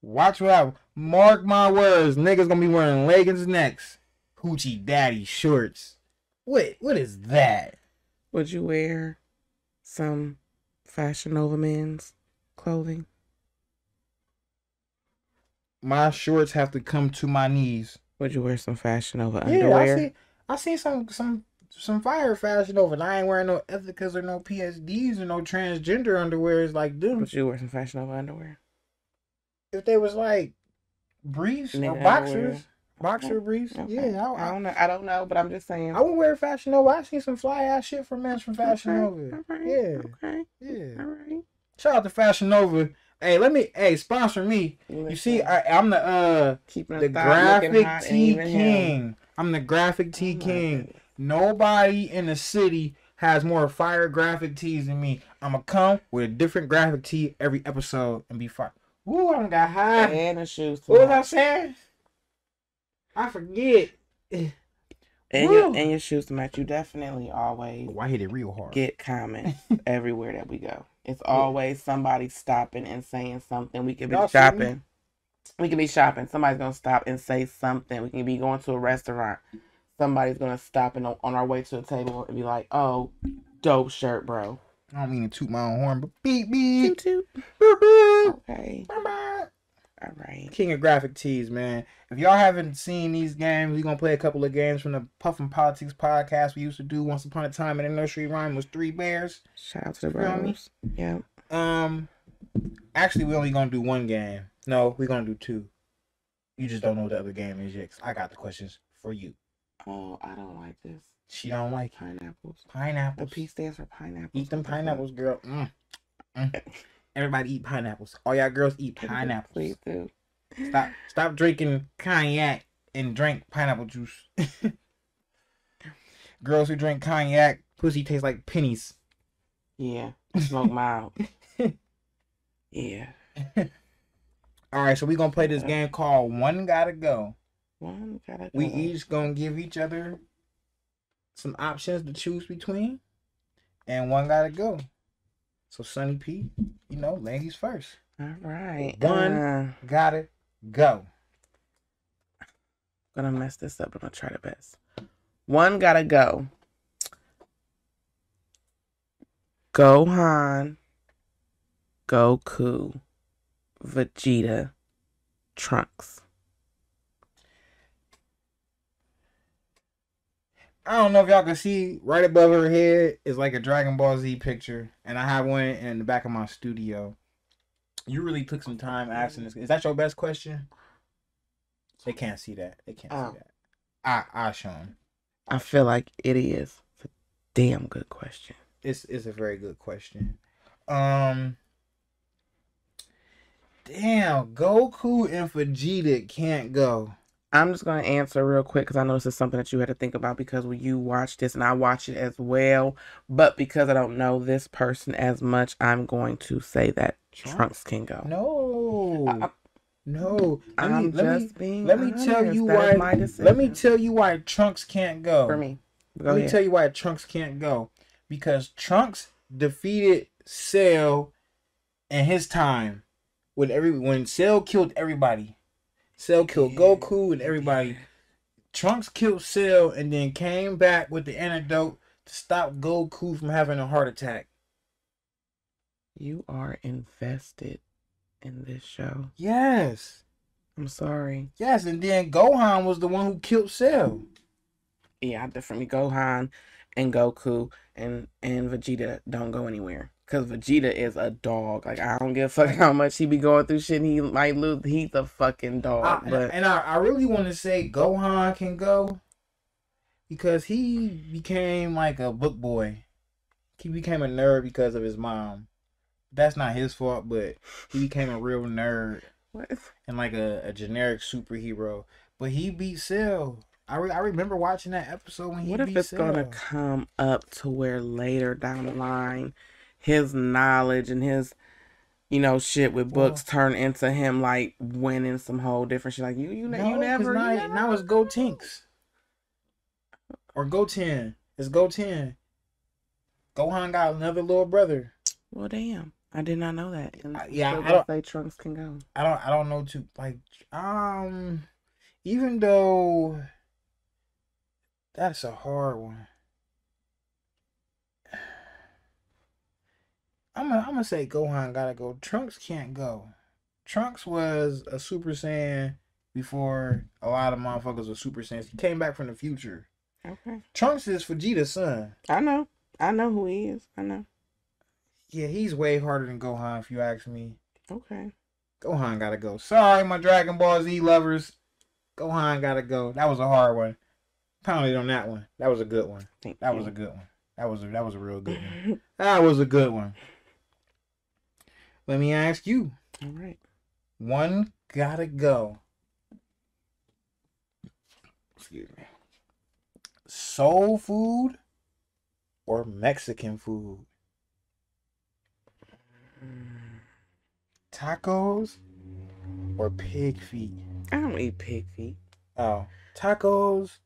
Watch what I mark my words. Niggas gonna be wearing leggings next. Hoochie daddy shorts. What what is that? Would you wear some Fashion Nova men's clothing? My shorts have to come to my knees. Would you wear some Fashion Nova Yeah, I see. I see some some some fire Fashion Nova. And I ain't wearing no Ethikas or no PSDs or no transgender underwears like them. Would you wear some Fashion Nova underwear? If they was like briefs or boxers, underwear. boxer briefs, Okay. yeah, I, I I, don't know. I don't know, but I'm just saying. I would wear Fashion Nova. I seen some fly ass shit from men from Fashion Okay, Nova. Yeah, Okay. yeah. All right. Shout out to Fashion Nova. Hey, let me. Hey, sponsor me. You see, I, I'm the uh keeping the a thought looking graphic T even him. king. I'm the graphic T oh King. Nobody in the city has more fire graphic tees than me. I'ma come with a different graphic tee every episode and be fire. Ooh, I done got high. And the shoes. Too. What was I saying? I forget. And Woo. your and your shoes to match. You definitely always Oh, I hit it real hard. get comments everywhere that we go. It's always somebody stopping and saying something. We could be Y'all shopping. We could be shopping. Somebody's gonna stop and say something. We can be going to a restaurant. Somebody's gonna stop and on our way to a table and be like, "Oh, dope shirt, bro." I don't mean to toot my own horn, but beep Toot beep. toot. beep, beep. Okay. Bye, bye. All right. King of graphic tees, man. If y'all haven't seen these games, we're gonna play a couple of games from the Puffin Politics podcast we used to do once upon a time in the nursery rhyme was three bears. Shout out to the Feel. Yeah. Um actually we're only gonna do one game. No, we're gonna do two. You just don't know what the other game is yet. I got the questions for you. Oh, I don't like this. She don't like Pineapples. Pineapples. The pineapples. P stands for pineapple. Eat them pineapples, girl. Mm. Mm. Everybody eat pineapples. All y'all girls eat pineapples. Please do. Stop stop drinking cognac and drink pineapple juice. Girls who drink cognac, pussy tastes like pennies. Yeah. Smoke mild. yeah. All right, so we gonna play this game called One Gotta Go. One gotta We each gonna give each other some options to choose between, and one gotta go. So Sunny P, you know, ladies first. All right. One. Uh, Gotta go. gonna mess this up, but I'm gonna try the best. One gotta go. Gohan, Goku, Vegeta, Trunks. I don't know if y'all can see right above her head is like a Dragon Ball Z picture, and I have one in the back of my studio. You really took some time asking this. Is that your best question? They can't see that. They can't Oh. see that. I I show them. I feel like it is. It's a damn good question. It's it's a very good question. Um. Damn, Goku and Vegeta can't go. I'm just gonna answer real quick because I know this is something that you had to think about because when you watch this and I watch it as well, but because I don't know this person as much, I'm going to say that Trunks? Trunks can go. No, I- no. Let me I'm let me being let me tell you That why- let me tell you why Trunks can't go. for me. Go Let me tell you why Trunks can't go. Because Trunks defeated Cell in his time. When every when Cell killed everybody. Cell killed. Goku and everybody. Trunks killed Cell and then came back with the antidote to stop Goku from having a heart attack. You are invested in this show. Yes. I'm sorry. Yes, and then Gohan was the one who killed Cell. Yeah, I definitely Gohan and Goku and and Vegeta don't go anywhere. Cause Vegeta is a dog. Like I don't give a fuck how much he be going through shit. And he might lose. He's a fucking dog. I- but and I, I really want to say Gohan can go because he became like a book boy. He became a nerd because of his mom. That's not his fault, but he became a real nerd what? and like a, a generic superhero. But he beat Cell. I, re- I remember watching that episode when he What if it's gonna come up to where later down the line, his knowledge and his, you know, shit with Well- books turn into him like winning some whole different shit. Like you, you, No, you never. now, you never now it's Gotenks. Or Goten. It's Goten. Gohan got another little brother. Well, damn, I did not know that. And I- yeah, still I don't- say Trunks can go. I don't I don't know too. like um even though that's a hard one. I'm gonna, I'm gonna say Gohan gotta go. Trunks can't go. Trunks was a Super Saiyan before a lot of motherfuckers were Super Saiyans. He came back from the future. Okay. Trunks is Vegeta's son. I know. I know who he is. I know. Yeah, he's way harder than Gohan if you ask me. Okay. Gohan gotta go. Sorry, my Dragon Ball Z lovers. Gohan gotta go. That was a hard one. Pounded on that one. That was a good one. Thank That you. was a good one. That was a that was a real good one. That was a good one. Let me ask you. All right. One gotta go. Excuse me. Soul food or Mexican food? Tacos or pig feet? I don't eat pig feet. Oh, tacos.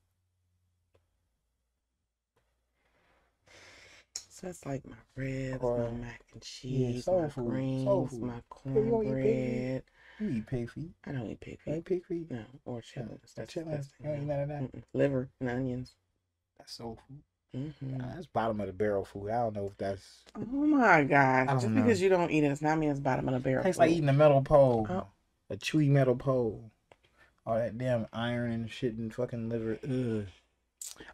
So that's like my ribs, Or- my mac and cheese, soul my food, soul greens, food. my don't eat pig cornbread. You eat pig feet. I don't eat pig You eat pig feet. No, or chitlins. That's chitlins. You don't eat none of that. Mm-mm. Liver and onions. That's soul food. hmm Nah, that's bottom of the barrel food. I don't know if that's. Oh my! I Just don't because you don't eat it, it's not mean it's bottom of the barrel. Tastes like eating a metal pole. Oh. A chewy metal pole. All that damn iron and shit and fucking liver. Ugh.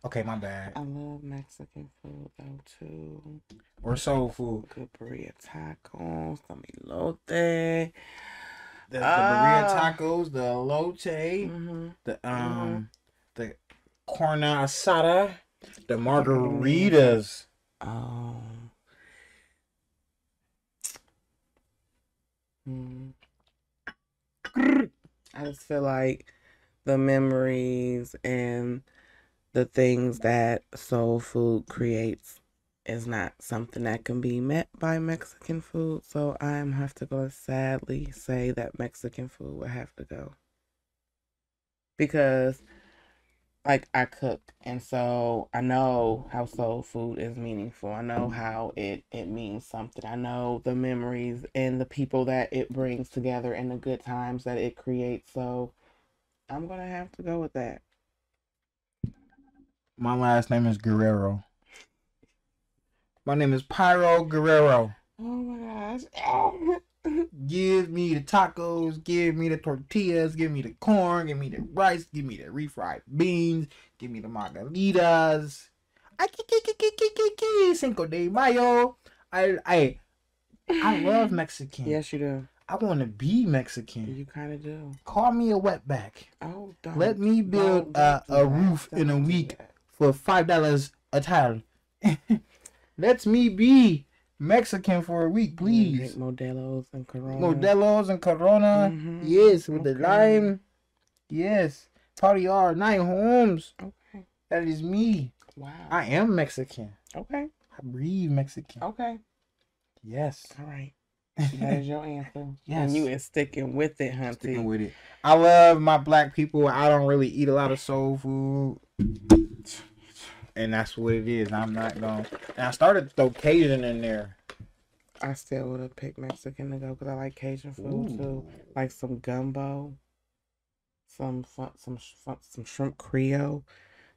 Okay, my bad. I love Mexican food though too. Or soul food. Good burrito tacos, some elote. The, the Ah. burrito tacos, the elote, Mm-hmm. the um, the carne asada, the margaritas. Oh. Hmm. I just feel like the memories and the things that soul food creates is not something that can be met by Mexican food. So I'm have to go sadly say that Mexican food will have to go. Because like I cook and so I know how soul food is meaningful. I know how it it means something. I know the memories and the people that it brings together and the good times that it creates. So I'm to have to go with that. My last name is Guerrero. My name is Pyro Guerrero. Oh my gosh. Give me the tacos, give me the tortillas, give me the corn, give me the rice, give me the refried beans, give me the margaritas. Ki, Cinco de Mayo. I I I love Mexican. yes, you do. I want to be Mexican. You kind of do. Call me a wetback Oh, don't. Let me build don't a- a roof in a week. For five dollars a tile. Let me be Mexican for a week, please. Modelo's and Corona. Modelo's and Corona. Mhm. Yes, with the lime. Yes. Party hard. Nine homes. Okay. That is me. Wow. I am Mexican. okay. I breathe Mexican. Okay. Yes. All right. That is your answer. Yes. And you is sticking with it, Hunty. Sticking with it. I love my black people. I don't really eat a lot of soul food. And that's what it is. I'm not going. And I started to throw Cajun in there. I still would have picked Mexican to go because I like Cajun food Ooh. too. Like some gumbo, some fu- some some shrimp Creole,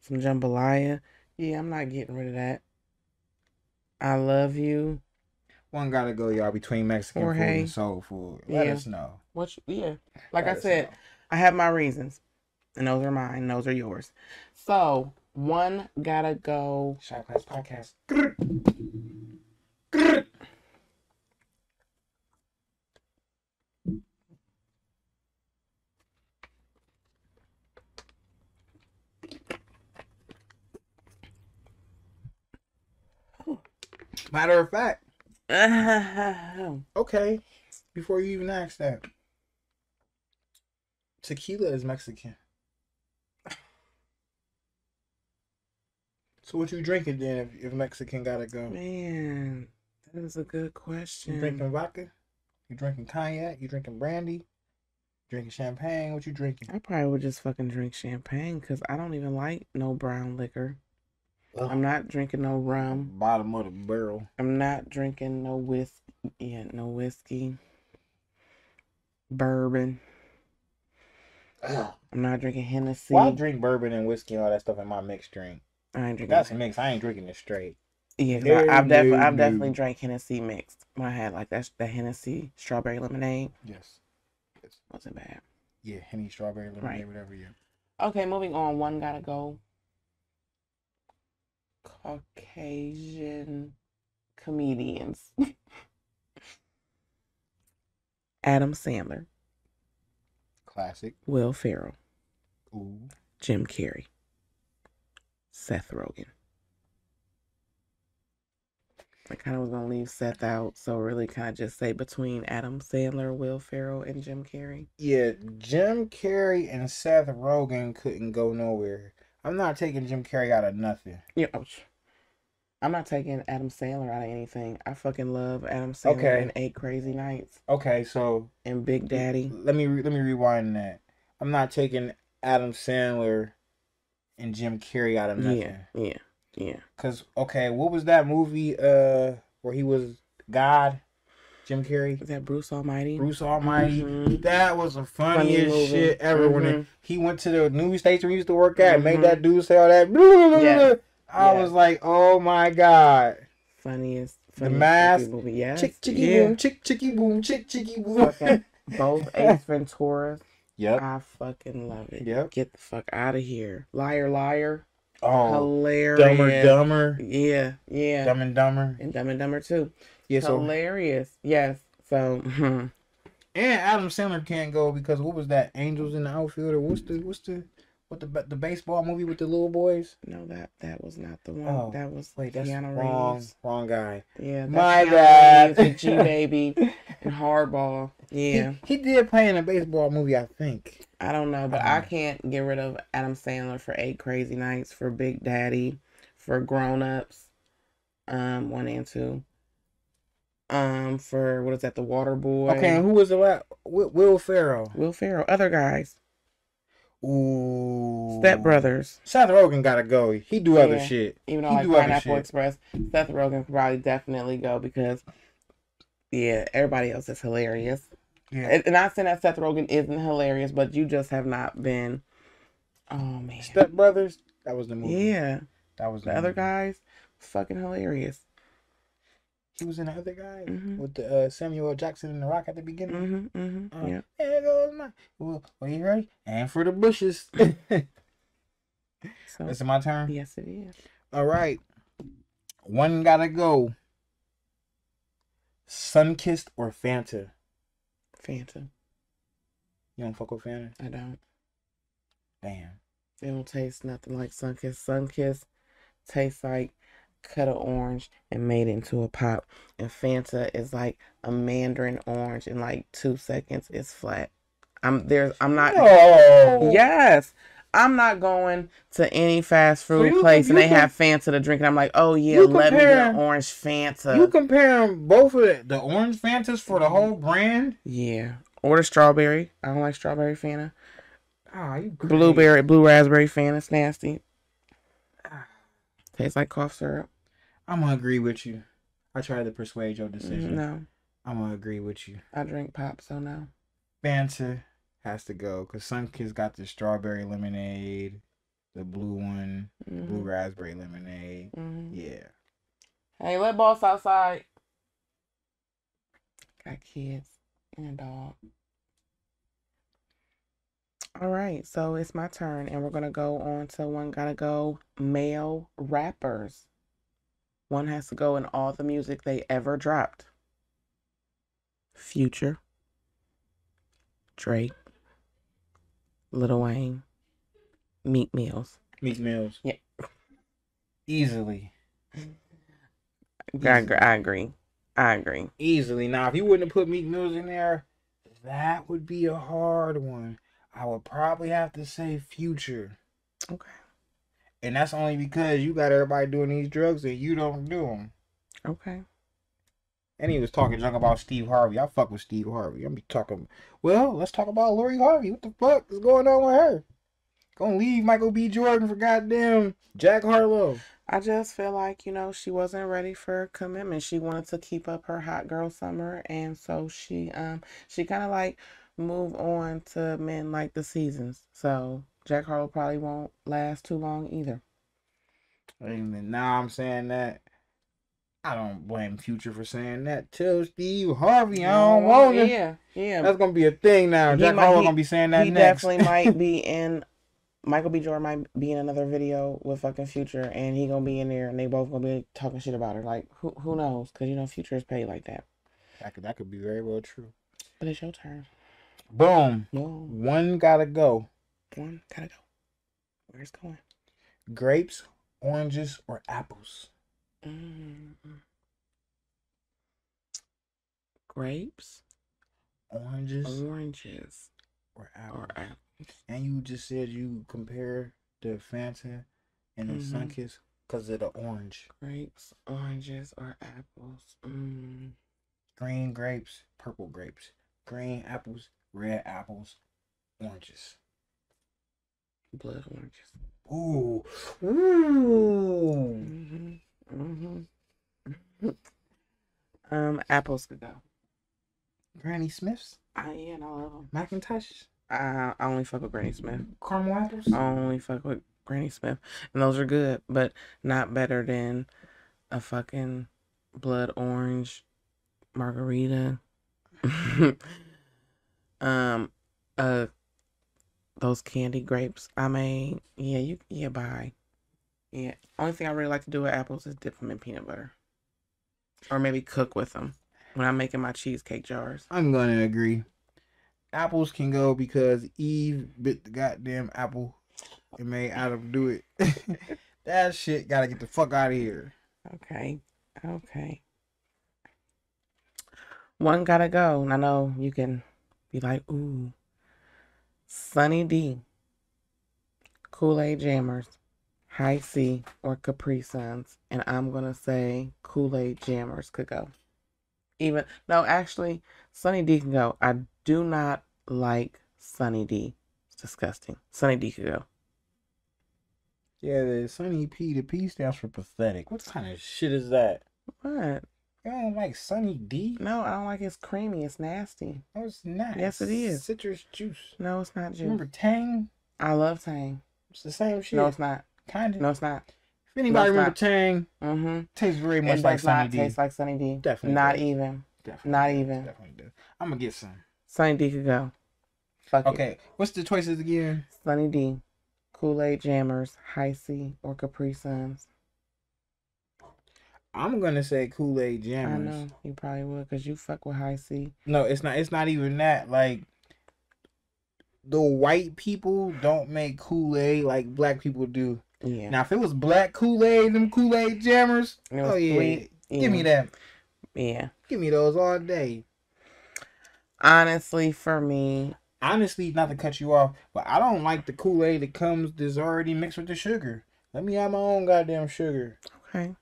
some jambalaya. Yeah, I'm not getting rid of that. I love you. One gotta go, y'all, between Mexican food and soul food. Let Yeah. us know. What? You, yeah, like I Let us said, know. I have my reasons, and those are mine. and Those are yours. So one gotta go. Shot Glass Podcast. Matter of fact, okay, before you even ask that, tequila is Mexican. So what you drinking then if, if Mexican gotta go? Man, that is a good question. You drinking vodka? You drinking cognac? You drinking brandy? Drinking champagne? What you drinking? I probably would just fucking drink champagne because I don't even like no brown liquor. Ugh. I'm not drinking no rum. Bottom of the barrel. I'm not drinking no whiskey. Yeah, no whiskey. Bourbon. I'm not drinking Hennessy. Well, I drink bourbon and whiskey and all that stuff in my mixed drink. I ain't drinking. That's mixed. I ain't drinking it straight. Yeah, No, I've definitely I've definitely drank Hennessy mixed. My head like that's the Hennessy strawberry lemonade Yes. yes. wasn't bad. Yeah, Henny strawberry lemonade, Right. whatever. Yeah. Okay, moving on. One gotta go. Caucasian comedians. Adam Sandler, Classic. Will Ferrell, Ooh. Jim Carrey, Seth Rogen. I kind of was gonna leave Seth out, so really kind of just say between Adam Sandler, Will Ferrell, and Jim Carrey. Yeah, Jim Carrey and Seth Rogen couldn't go nowhere. I'm not taking Jim Carrey out of nothing. Yeah, ouch. I'm not taking Adam Sandler out of anything. I fucking love Adam Sandler Okay. and Eight Crazy Nights Okay, so and Big Daddy. let me re- let me rewind that. I'm not taking Adam Sandler and Jim Carrey out of nothing. Yeah, yeah, yeah. Cause okay, what was that movie? Uh, where he was God, Jim Carrey, Is that Bruce Almighty? Bruce Almighty. Mhm. That was the funniest movie. shit ever. When it, Mhm. he went to the news station we used to work at, and made that dude say all that. blah, blah, blah, Yeah. I Yeah. was like, oh my god. Funniest, The Mask, movie. Yes. Chick chicky yeah. boom, chick chicky boom, chick chicky boom. Fucking Both Ace Venturas. Yep. I fucking love it. Yep. Get the fuck out of here. Liar, liar. Oh, Hilarious. Dumber, Dumber, Yeah, yeah. Dumb and Dumber. and Dumb and Dumber too. Yeah. So Hilarious. Yes. So and Adam Sandler can't go because what was that? Angels in the outfield or what's the what's the what the the baseball movie with the little boys? no, that that was not the one. Oh, that was Wait, that's Keanu wrong. Reeves. Wrong guy. Yeah, My Keanu bad. G Baby and Hardball. Yeah. He, he did play in a baseball movie, I think. I don't know, but I I can't get rid of Adam Sandler for Eight Crazy Nights, for Big Daddy, for Grown Ups, um, one and two. Um, for what is that, The Water Boy? Okay, who was the last? Will, Ferrell. Will Ferrell, other guys, Ooh. Step Brothers. Seth Rogen gotta go. He do other shit. Even though He like Pineapple. Express, Seth Rogen could probably definitely go because, yeah, everybody else is hilarious. Yeah. And, and not saying that Seth Rogen isn't hilarious, but you just have not been. Oh man. Step Brothers. That was the movie. Yeah, That was the, the other guys, fucking hilarious. He was in the other guy Mhm. with the uh, Samuel Jackson and the Rock at the beginning. Mm-hmm. Mm-hmm. Uh, yeah. There goes my. Well, are you ready? And for the bushes. So Is it my turn? yes, it is. All right. One gotta go. Sunkist or Fanta? Fanta. You don't fuck with Fanta? I don't. Damn. It don't taste nothing like Sunkist. Sunkist tastes like cut an orange and made it into a pop. And Fanta is like a mandarin orange in like two seconds. It's flat. I'm there's I'm not Oh. Yes. I'm not going to any fast food you- place and they com- have Fanta to drink and I'm like, oh yeah, let me get an orange Fanta. You comparing both of the, the orange Fantas for the whole brand? yeah. Or the strawberry. I don't like strawberry Fanta. Ah, you crazy. Blueberry, blue raspberry Fanta. It's nasty. Tastes like cough syrup. I'm gonna agree with you. I tried to persuade your decision. No, I'm gonna agree with you. I drink pop, so no. Fanta has to go because Sunkist got the strawberry lemonade, the blue one, blue Mhm, raspberry lemonade. mhm. Yeah. Hey, let boss outside. Got kids and a dog. All right, so it's my turn, and we're gonna go on to one. Gotta go male rappers. One has to go in all the music they ever dropped. Future, Drake, Lil Wayne, Meek Mills. Meek Mills. Yeah. Easily. I agree. I agree. I agree. Easily. Now, if you wouldn't have put Meek Mills in there, that would be a hard one. I would probably have to say Future. Okay. And that's only because you got everybody doing these drugs and you don't do them. Okay. And he was talking junk about Steve Harvey. I fuck with Steve Harvey. I'm be talking. Well, let's talk about Lori Harvey. What the fuck is going on with her? Gonna leave Michael B. Jordan for goddamn Jack Harlow. I just feel like, you know, she wasn't ready for commitment. She wanted to keep up her hot girl summer and so she um she kinda like moved on to men like the seasons. So Jack Harlow probably won't last too long either. And now I'm saying that I don't blame Future for saying that. Tell Steve Harvey I don't want it. Yeah, yeah. That's gonna be a thing now. He Jack Harlow gonna be saying that he next. He definitely might be in. Michael B. Jordan might be in another video with fucking Future, and he gonna be in there, and they both gonna be talking shit about her. Like, who who knows? Because you know Future is paid like that. that could that could be very well true. But it's your turn. Boom. No, One gotta go. one gotta go. Where's going? Grapes, oranges, or apples. Mm. Grapes, Oranges oranges, or or apples. apples. And you just said you compare the Fanta and the Mhm. Sunkist because of the orange. Grapes, oranges, or apples. Mm. Green grapes, purple grapes. Green apples, red apples, oranges. Blood oranges. Ooh. Ooh. hmm hmm um, apples could go. Granny Smiths, I yeah, and I love them. Macintoshes, I, I only fuck with Granny Smith. caramel apples. I only fuck with Granny Smith, and those are good, but not better than a fucking blood orange margarita. um, uh, those candy grapes. I mean, yeah, you yeah, bye. Yeah, only thing I really like to do with apples is dip them in peanut butter, or maybe cook with them when I'm making my cheesecake jars. I'm gonna agree. Apples can go because Eve bit the goddamn apple and made Adam do it. that shit gotta get the fuck out of here. Okay. Okay. One gotta go. And I know you can be like, ooh. Sunny D. Kool Aid Jammers. Hi-C or Capri Suns. And I'm gonna say Kool Aid Jammers could go. Even no, actually, Sunny D can go. I do not like Sunny D. It's disgusting. Sunny D could go. Yeah, the Sunny P, the P stands for pathetic. What kind of shit is that? What? You don't like Sunny D? No, I don't like it's creamy. It's nasty. No, it's not. Yes, it is. Citrus juice. No, it's not juice. Remember Tang? I love Tang. It's the same shit. No, it's not. Kind of. No, it's not. If anybody it's remember not. Tang, Mm-hmm. tastes very much It like Sunny D. taste like Sunny D. Definitely Not does. even. Definitely not even. Definitely does. I'm gonna get some. Sunny D could go. Fuck it. Okay, what's the choices again? Sunny D, Kool Aid Jammers, Hi-C, or Capri Suns. I'm gonna say Kool Aid Jammers. I know you probably would because you fuck with Hi-C. No, it's not. It's not even that. Like the white people don't make Kool Aid like black people do. Yeah. Now, if it was black Kool Aid, them Kool Aid Jammers, oh yeah, sweet. give me that. Yeah. Give me those all day. Honestly, for me, Honestly, not to cut you off, but I don't like the Kool Aid that comes that's already mixed with the sugar. Let me have my own goddamn sugar. okay,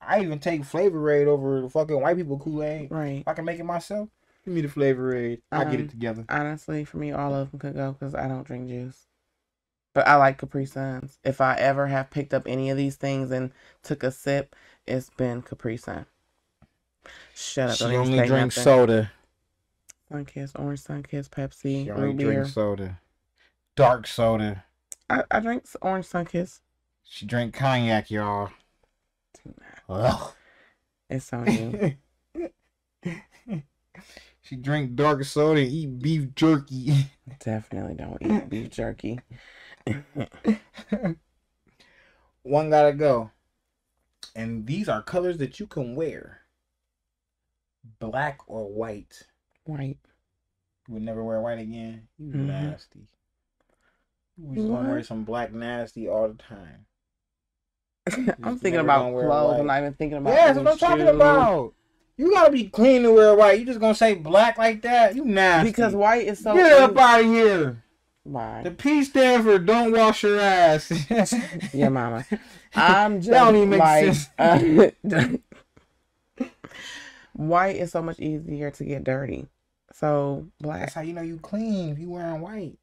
I even take Flavor Aid over the fucking white people Kool Aid. right. If I can make it myself, give me the Flavor Aid. I'll get Um, it together. Honestly, for me, all of them could go because I don't drink juice. But I like Capri Suns. If I ever have picked up any of these things and took a sip, it's been Capri Sun. Shut up! She only drinks nothing. soda. Sunkist, Orange Sunkist, Pepsi, She only drinks soda. Dark soda. I, I drink Orange Sunkist. She drink cognac, y'all. Ugh. It's on you. she drink dark soda and eat beef jerky. Definitely don't eat beef jerky. One gotta go. And these are colors that you can wear. Black or white. White. You would never wear white again. You Mhm. nasty. You was gonna wear some black nasty all the time. I'm thinking about clothes. I'm not even thinking about. Yeah, that's what I'm any talking about. You gotta be clean to wear white. You just gonna say black like that? You nasty. Because white is so. Get up out of here. Why? The P stand for don't wash your ass. Yeah, mama. I'm just don't even make sense. uh, white is so much easier to get dirty. So black, That's how you know you clean if you wearing white.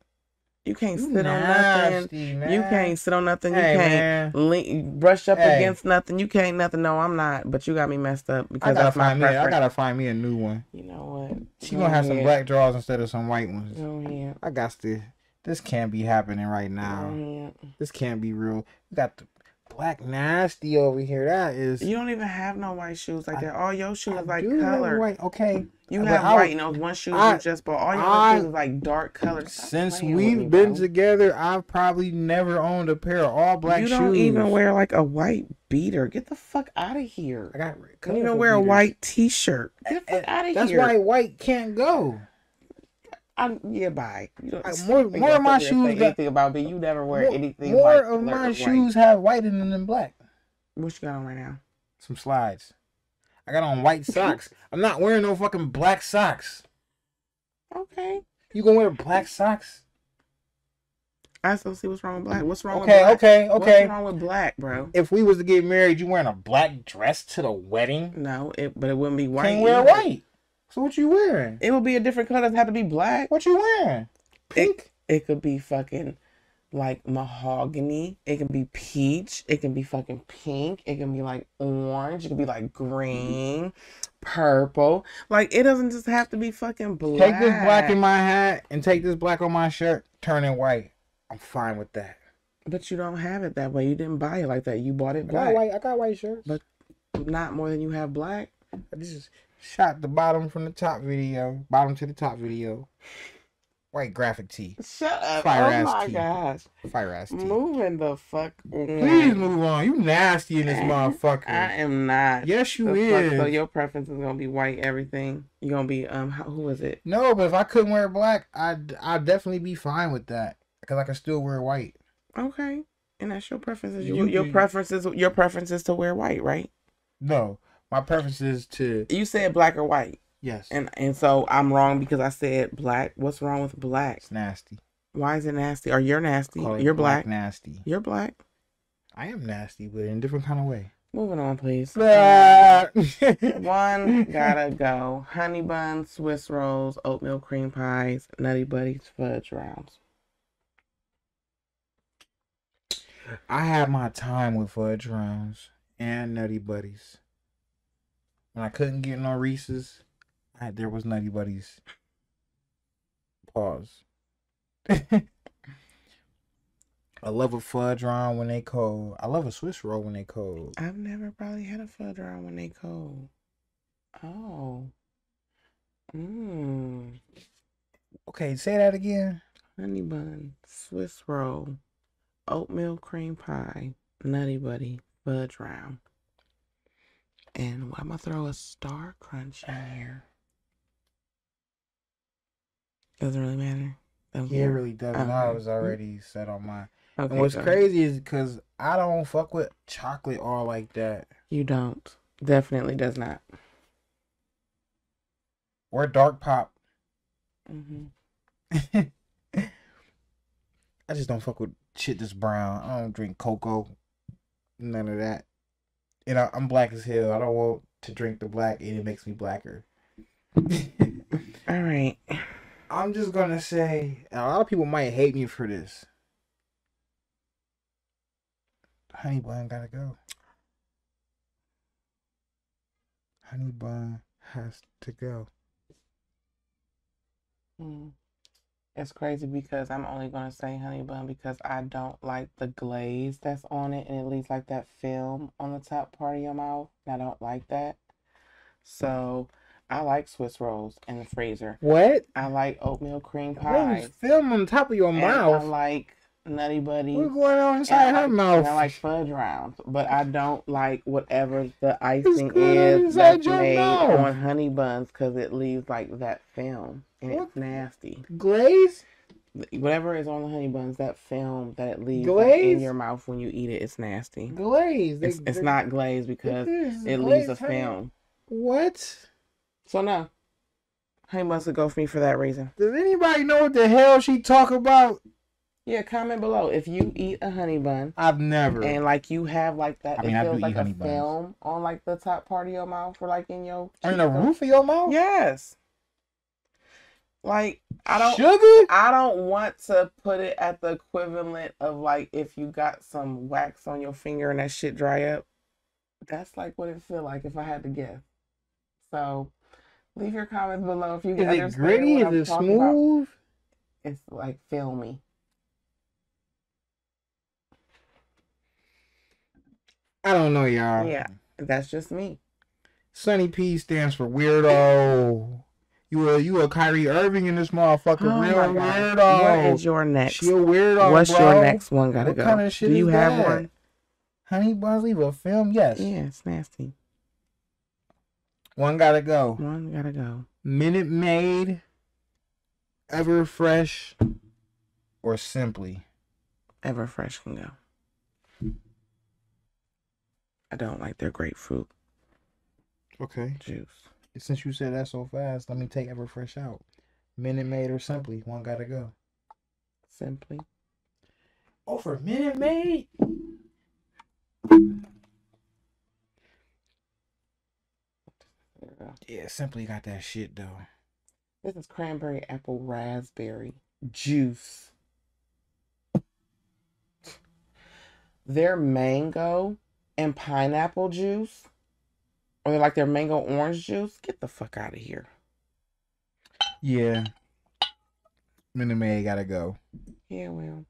you can't You sit on nothing. man. You can't sit on nothing. You can't lean, brush up Hey. against nothing. You can't nothing. No, I'm not. But you got me messed up I because gotta my find me. I gotta find me a new one. You know what? She Go gonna have some black drawers instead of some white ones. Go ahead. I got to. This can't be happening right now. ahead. This can't be real. We got the black nasty over here. That is. You don't even have no white shoes like I- that. All your shoes I is like color. white. Okay. You But have I- white, and those one shoes I- you just bought. All your I- shoes is like dark colors. Since we've been together, I've probably never owned a pair of all black you shoes. don't even wear like a white beater. Get the fuck out of here. I got. You don't wear a white T-shirt. Get the fuck out of here. That's why white can't go. I'm yeah, bye. You don't, Like, more- more of my sit here and shoes got- anything about me. You never wear More- anything. More white, of my white. shoes have white in them than black. What you got on right now? Some slides. I got on white socks. I'm not wearing no fucking black socks. Okay. You gonna wear black socks? I still see what's wrong with black. What's wrong Okay, with black? okay, okay. What's wrong with black, bro? If we was to get married, you wearing a black dress to the wedding? No, it but it wouldn't be white. Can't wear either. white. So what you wearing? It would be a different color. It doesn't have to be black. What you wearing? Pink. It could be fucking like mahogany. It can be peach. It can be fucking pink. It can be like orange. It can be like green, purple. Like it doesn't just have to be fucking black. Take this black in my hat and take this black on my shirt. Turn it white. I'm fine with that. But you don't have it that way. You didn't buy it like that. You bought it I got white. I got white shirts. But- Not more than you have black. I just shot the bottom from the top video. Bottom to the top video. White graphic tee. Shut up. Fire oh ass my tea. gosh. Fire ass tee. Moving the fuck on. Please move on. You nasty in this motherfucker. I am not. yes, you The fuck- is. So your preference is gonna be white everything. You're gonna be um how, who is it? No, but if I couldn't wear black, I'd I'd definitely be fine with that because I can still wear white. Okay. And that's your preferences. Is You your, your can- preference is your preference is to wear white, right? No, my preference is to You said black or white. yes. And and so I'm wrong because I said black. What's wrong with black? It's nasty. Why is it nasty? Or you're nasty. You're black. Nasty. You're black. I am nasty, but in a different kind of way. Moving on, please. One One gotta go. Honey buns, Swiss rolls, oatmeal cream pies, nutty buddies, fudge rounds. I had my time with fudge rounds and nutty buddies. When I couldn't get no Reese's, I, there was nutty buddies. Pause. I love a fudge round when they cold. I love a Swiss roll when they cold. I've never probably had a fudge round when they cold. Oh. Mmm. Okay, say that again. Honey bun, Swiss roll, oatmeal cream pie, nutty buddy, fudge round. And I'm gonna throw a star crunch in here. Doesn't really matter. Don't Yeah, it really doesn't. I was already set on mine. Okay, And what's crazy is because I don't fuck with chocolate all like that. You don't. Definitely does not. Or dark pop. hmm I just don't fuck with shit that's brown. I don't drink cocoa. None of that. And I, I'm black as hell. I don't want to drink the black and it makes me blacker. All right. I'm just gonna say and a lot of people might hate me for this. Honey bun gotta go. Honey bun has to go. Mm. It's crazy because I'm only gonna say honey bun because I don't like the glaze that's on it and it leaves like that film on the top part of your mouth. and I don't like that. So I like Swiss rolls in the freezer. What? I like oatmeal cream There's pies. film on top of your And I mouth. like nutty Buddy. What's going on inside her like- mouth? And I like fudge rounds, but I don't like whatever the icing is that's made mouth? on honey buns because it leaves like that film and What? it's nasty. Glaze? Whatever is on the honey buns, that film that it leaves like, in your mouth when you eat it, it's nasty. Glaze. They- It's, it's not glazed because is it leaves a glazed honey. film. What? So no, honey buns would go for me for that reason. Does anybody know what the hell she talk about? Yeah, comment below if you eat a honey bun I've never. and like you have like that. I mean, it I do feels eat like a honey buns. film on like the top part of your mouth or like in your on the roof of your mouth? Yes. Like I don't Sugar? I don't want to put it at the equivalent of like if you got some wax on your finger and that shit dry up. That's like what it feel like if I had to guess. So leave your comments below if you Is it gritty? Is I'm it talking about. smooth? It's like filmy. I don't know, y'all. Yeah. That's just me. Sunny P stands for weirdo. You a you a Kyrie Irving in this motherfucker. Oh Real weirdo. What is your next? She a weirdo. What's bro. your next one? Gotta What go. kind of shit Do you have that? one? Honey Buns leave a film? Yes. Yeah, it's nasty. One gotta go. One gotta go. Minute Maid, Everfresh, or Simply. Everfresh can go. I don't like their grapefruit Okay. juice. Since you said that so fast, let me take Everfresh out. Minute Maid or Simply. One gotta go. Simply. Oh, for Minute Maid. There we go. Yeah, Simply got that shit though. This is cranberry apple raspberry juice. Their mango and pineapple juice, or they like their mango orange juice. Get the fuck out of here. Yeah. Minute Maid gotta go. Yeah, well,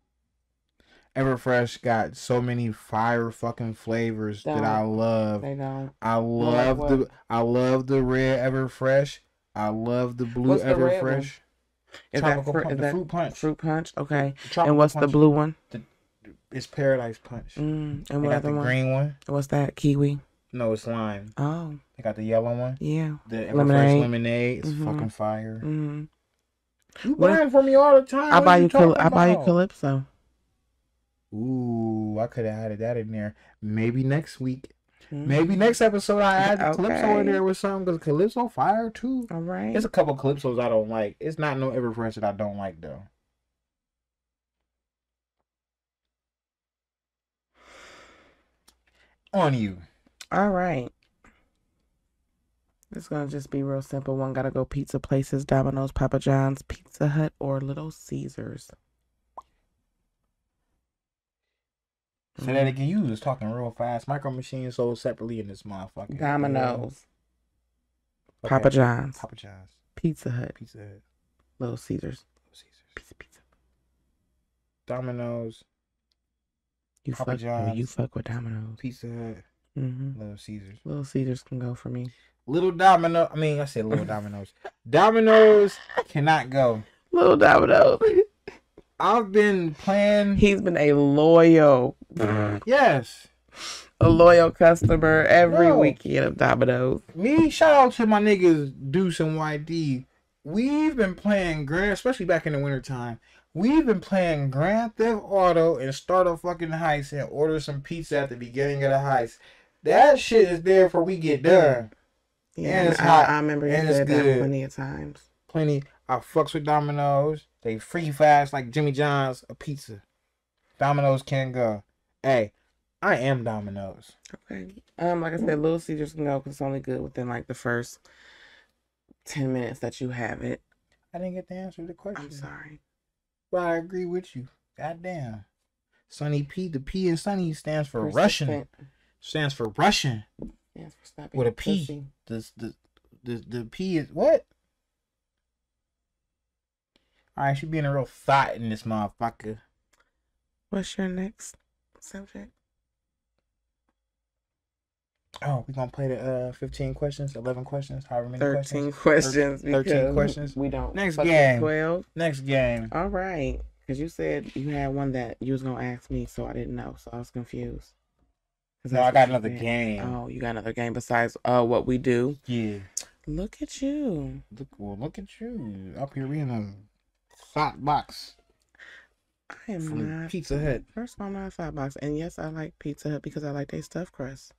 Everfresh got so many fire fucking flavors that I love. they don't. I love the I love the red Everfresh. I love the blue What's the? Everfresh. Is that, Tropical fru- punch, is the that fruit punch. Fruit punch. Okay. Tropical and what's the blue one? The, It's Paradise Punch. Mm, and what other the one? green one. What's that? Kiwi. No, it's lime. Oh, They got the yellow one. yeah. The Everfresh Lemonade. It's is Mhm. fucking fire. Mm. You buying from me all the time. I What buy you I buy you? Calypso. Ooh, I could have added that in there. Maybe next week. Mm. Maybe next episode I add the Calypso in there with something because Calypso fire too. All right. There's a couple Calypsos I don't like. It's not no Everfresh that I don't like though. On you. All right. It's gonna just be real simple. One gotta go pizza places, Domino's, Papa John's, Pizza Hut, or Little Caesars. Say that mm-hmm. again. You was talking real fast. Micro Machines sold separately in this motherfucker. Domino's, Okay. Papa John's, Papa John's. Pizza Hut, Pizza Hut. Little Caesars. Little Caesars. Pizza, pizza. Domino's. You Papa fuck. John's. You fuck with Domino's. Pizza Hut. Hmm Little Caesars. Little Caesars can go for me. Little Domino. I mean, I said Little Domino's. Domino's cannot go. Little Domino's. I've been playing. He's been a loyal, Yes. a loyal customer every No. weekend of Domino's. Me, shout out to my niggas Deuce and YD. We've been playing Grand, especially back in the wintertime. We've been playing Grand Theft Auto and start a fucking heist and order some pizza at the beginning of the heist. That shit is there for we get done. Yeah, And it's I, hot, I remember you and it's said that good. plenty of times. Plenty. I fucks with Domino's. They free fast like Jimmy John's a pizza. Domino's can go. Hey, I am Domino's. Okay. Um, like I said, Little Caesars can go because it's only good within like the first ten minutes that you have it. I didn't get the answer to the question. I'm sorry. But I agree with you. Goddamn. Sunny P. The P in Sunny stands for Russian. Persistent. Stands for Russian. Stands for stop With a P. being P. pussy. The the the, the P is what? Alright, she being a real thought in this motherfucker. What's your next subject? Oh, we're gonna play the uh fifteen questions, eleven questions, however many Thirteen questions. questions. 13 because questions. We don't. Next game. Twelve. Next game. All right. Because you said you had one that you was gonna ask me, so I didn't know, so I was confused. No, I got another game. Oh, you got another game besides uh what we do. Yeah. Look at you. Look well look at you. Up here we in a thought box I am from not. Pizza Hut. First of all, I'm not a fat box, and yes, I like Pizza Hut because I like their stuffed crust.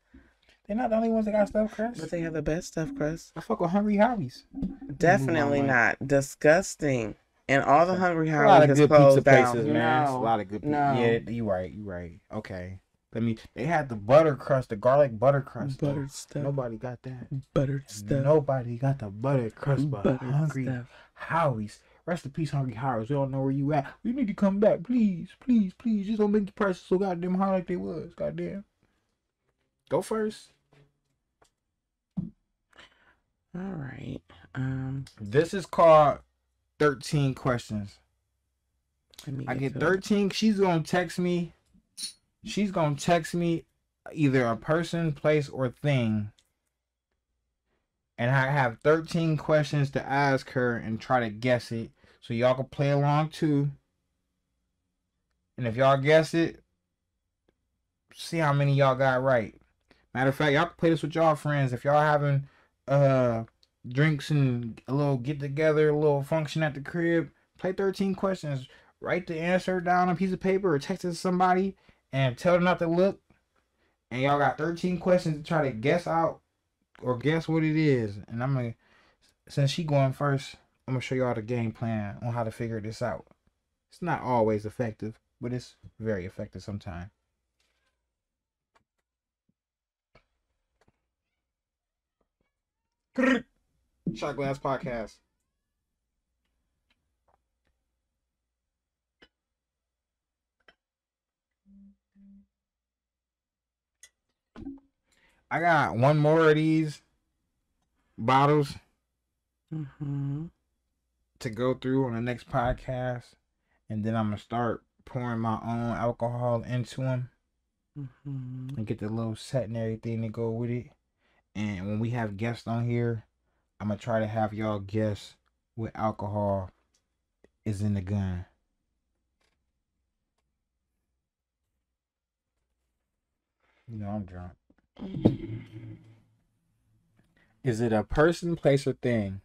They're not the only ones that got stuff, crust. But they have the best stuffed crust. I fuck with Hungry Howie's. Definitely not disgusting. And all the Hungry A lot of good pizza down. places, man. It's a lot of good. Pizza. no. Yeah, you're right. You're right. Okay. Let me. They had the butter crust, the garlic butter crust. though. stuff. Nobody got that. Buttered stuff. Nobody got the butter crust, but buttered Hungry stuff. Howie's. Rest in peace, Hungry Howie's. We don't know where you at. You need to come back, please, please, please. Just don't make the prices so goddamn high like they was. Goddamn. Go first. All right. Um, This is called 13 questions. I get to it. 13. She's gonna text me. She's gonna text me either a person, place, or thing. And I have 13 questions to ask her and try to guess it. So y'all can play along too. And if y'all guess it, see how many y'all got right. Matter of fact, y'all can play this with y'all friends. If y'all having uh drinks and a little get together, a little function at the crib, play 13 questions. Write the answer down on a piece of paper or text it to somebody and tell them not to look. And y'all got 13 questions to try to guess out or guess what it is. And I'm gonna since she going first, I'm gonna show y'all the game plan on how to figure this out. It's not always effective, but it's very effective sometimes. Shot Glass Podcast. I got one more of these bottles Mm-hmm. to go through on the next podcast, and then I'm gonna start pouring my own alcohol into them Mm-hmm. and get the little set and everything to go with it. And when we have guests on here, I'm gonna try to have y'all guess what alcohol is in the gun. You know I'm drunk. Is it a person, place, or thing?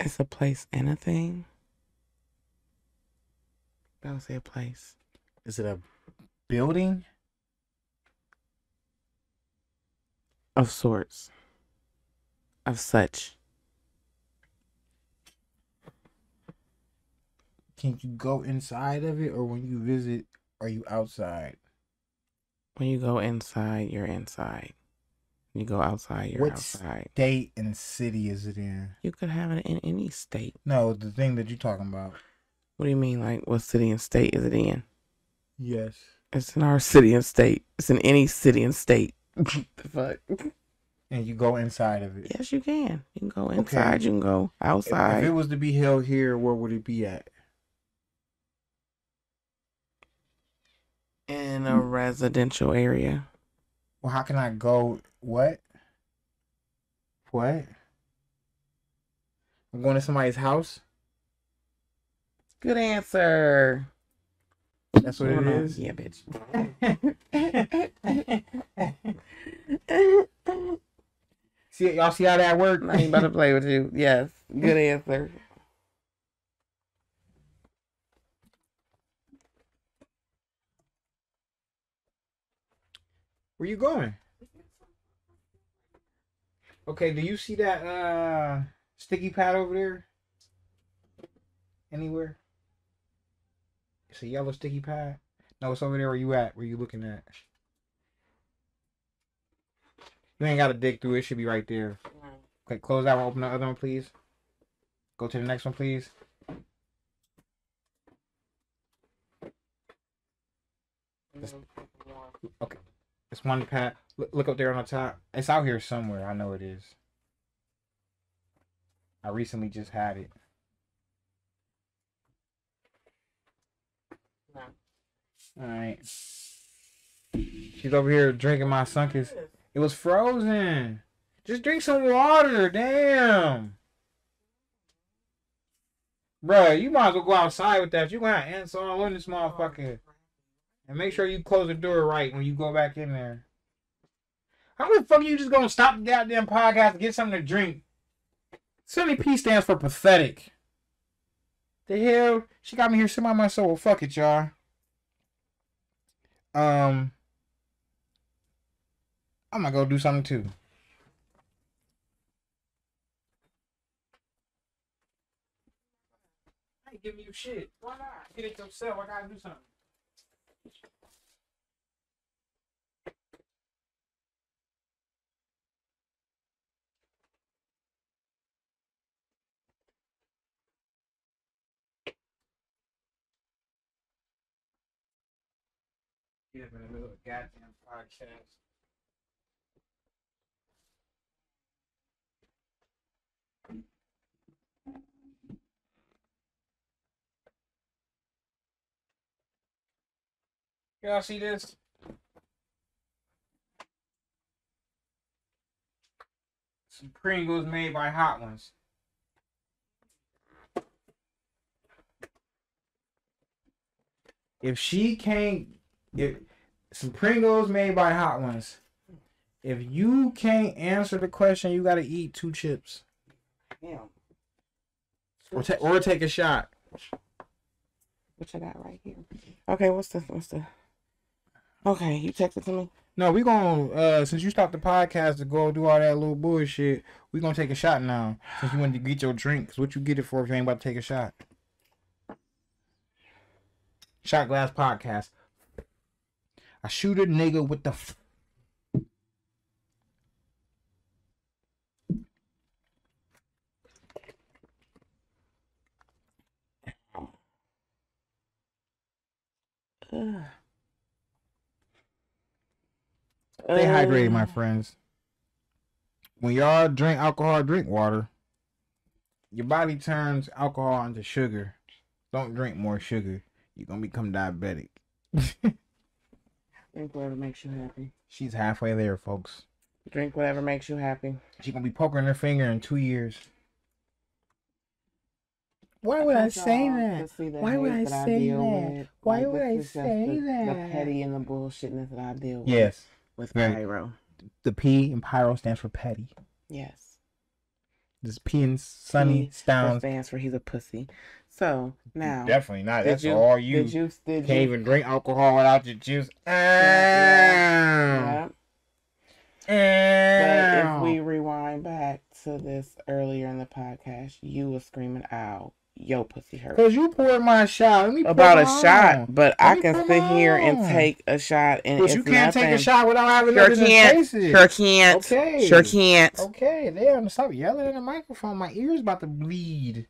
It's a place and a thing. I would say a place. Is it a building? Of sorts. Of such. Can you go inside of it, or when you visit, are you outside? When you go inside, you're inside. When you go outside, you're What's- outside. State and city is it in? You could have it in any state. No, the thing that you're talking about. What do you mean? Like, what city and state is it in? Yes. It's in our city and state. It's in any city and state. the fuck? And you go inside of it. Yes, you can. You can go inside. You can go If, outside. if it was to be held here, where would it be at? In a mm. residential area. Well, how can I go? What? What? I'm going to somebody's house. Good answer. That's what it is. Yeah, bitch. See, y'all see how that worked? I ain't about to play with you. Yes. Good answer. Where you going? Okay, do you see that uh sticky pad over there? Anywhere? It's a yellow sticky pad. No, it's over there where you at. Where you looking at? You ain't gotta dig through it. Should be right there. Okay, close that one. Open the other one, please. Go to the next one, please. It's one pad. Look, up there on the top. It's out here somewhere. I know it is. I recently just had it. No. All right. She's over here drinking my Sunkist. It was frozen. Just drink some water. Damn. Bruh, you might as well go outside with that. You gonna have ants all in this motherfucker. And make sure you close the door right when you go back in there. How the fuck are you just gonna stop the goddamn podcast and get something to drink? Sunny P stands for pathetic. The hell? She got me here by myself. Well, fuck it, y'all. Um, I'm gonna go do something too. I ain't giving you shit. Why not? Get it yourself. I gotta do something. Get up in the middle of a goddamn podcast. Y'all see this? Some Pringles made by Hot Ones. If she can't, if some Pringles made by Hot Ones, if you can't answer the question, you gotta eat two chips Yeah. or, ta- or take a shot. What you got right here? Okay, what's the what's the? Okay, you text it to me. No, we gonna uh since you stopped the podcast to go do all that little bullshit, we gonna take a shot now. Since you wanted to get your drink, 'cause what you get it for if you ain't about to take a shot? Shot glass podcast. I shoot a nigga with the. F-. Stay hydrated, my friends. When y'all drink alcohol, drink water. Your body turns alcohol into sugar. Don't drink more sugar. You're gonna become diabetic. Drink whatever makes you happy. She's halfway there, folks. Drink whatever makes you happy. She's gonna be poking her finger in two years. Why would I say that? to see the Why would I that say that? with. Why Like, would I say the, The petty and the bullshitness that I deal with. Yes. With Very- pyro. The P in pyro stands for petty. Yes. This P in sunny P sounds. stands for he's a pussy. So now, Definitely not. That's you, all you. Did you? Did Can't you? even drink alcohol without your juice. Yeah. But if we rewind back to this earlier in the podcast, you were screaming out, "Yo, pussy hurt." Cause you poured my shot. Let me About a shot, but I can sit here and take a shot, and But you can't take a shot without having Sure nothing can't. to taste it. Sure can't. Okay. Sure can't. Okay, damn, stop yelling in the microphone. My ears about to bleed.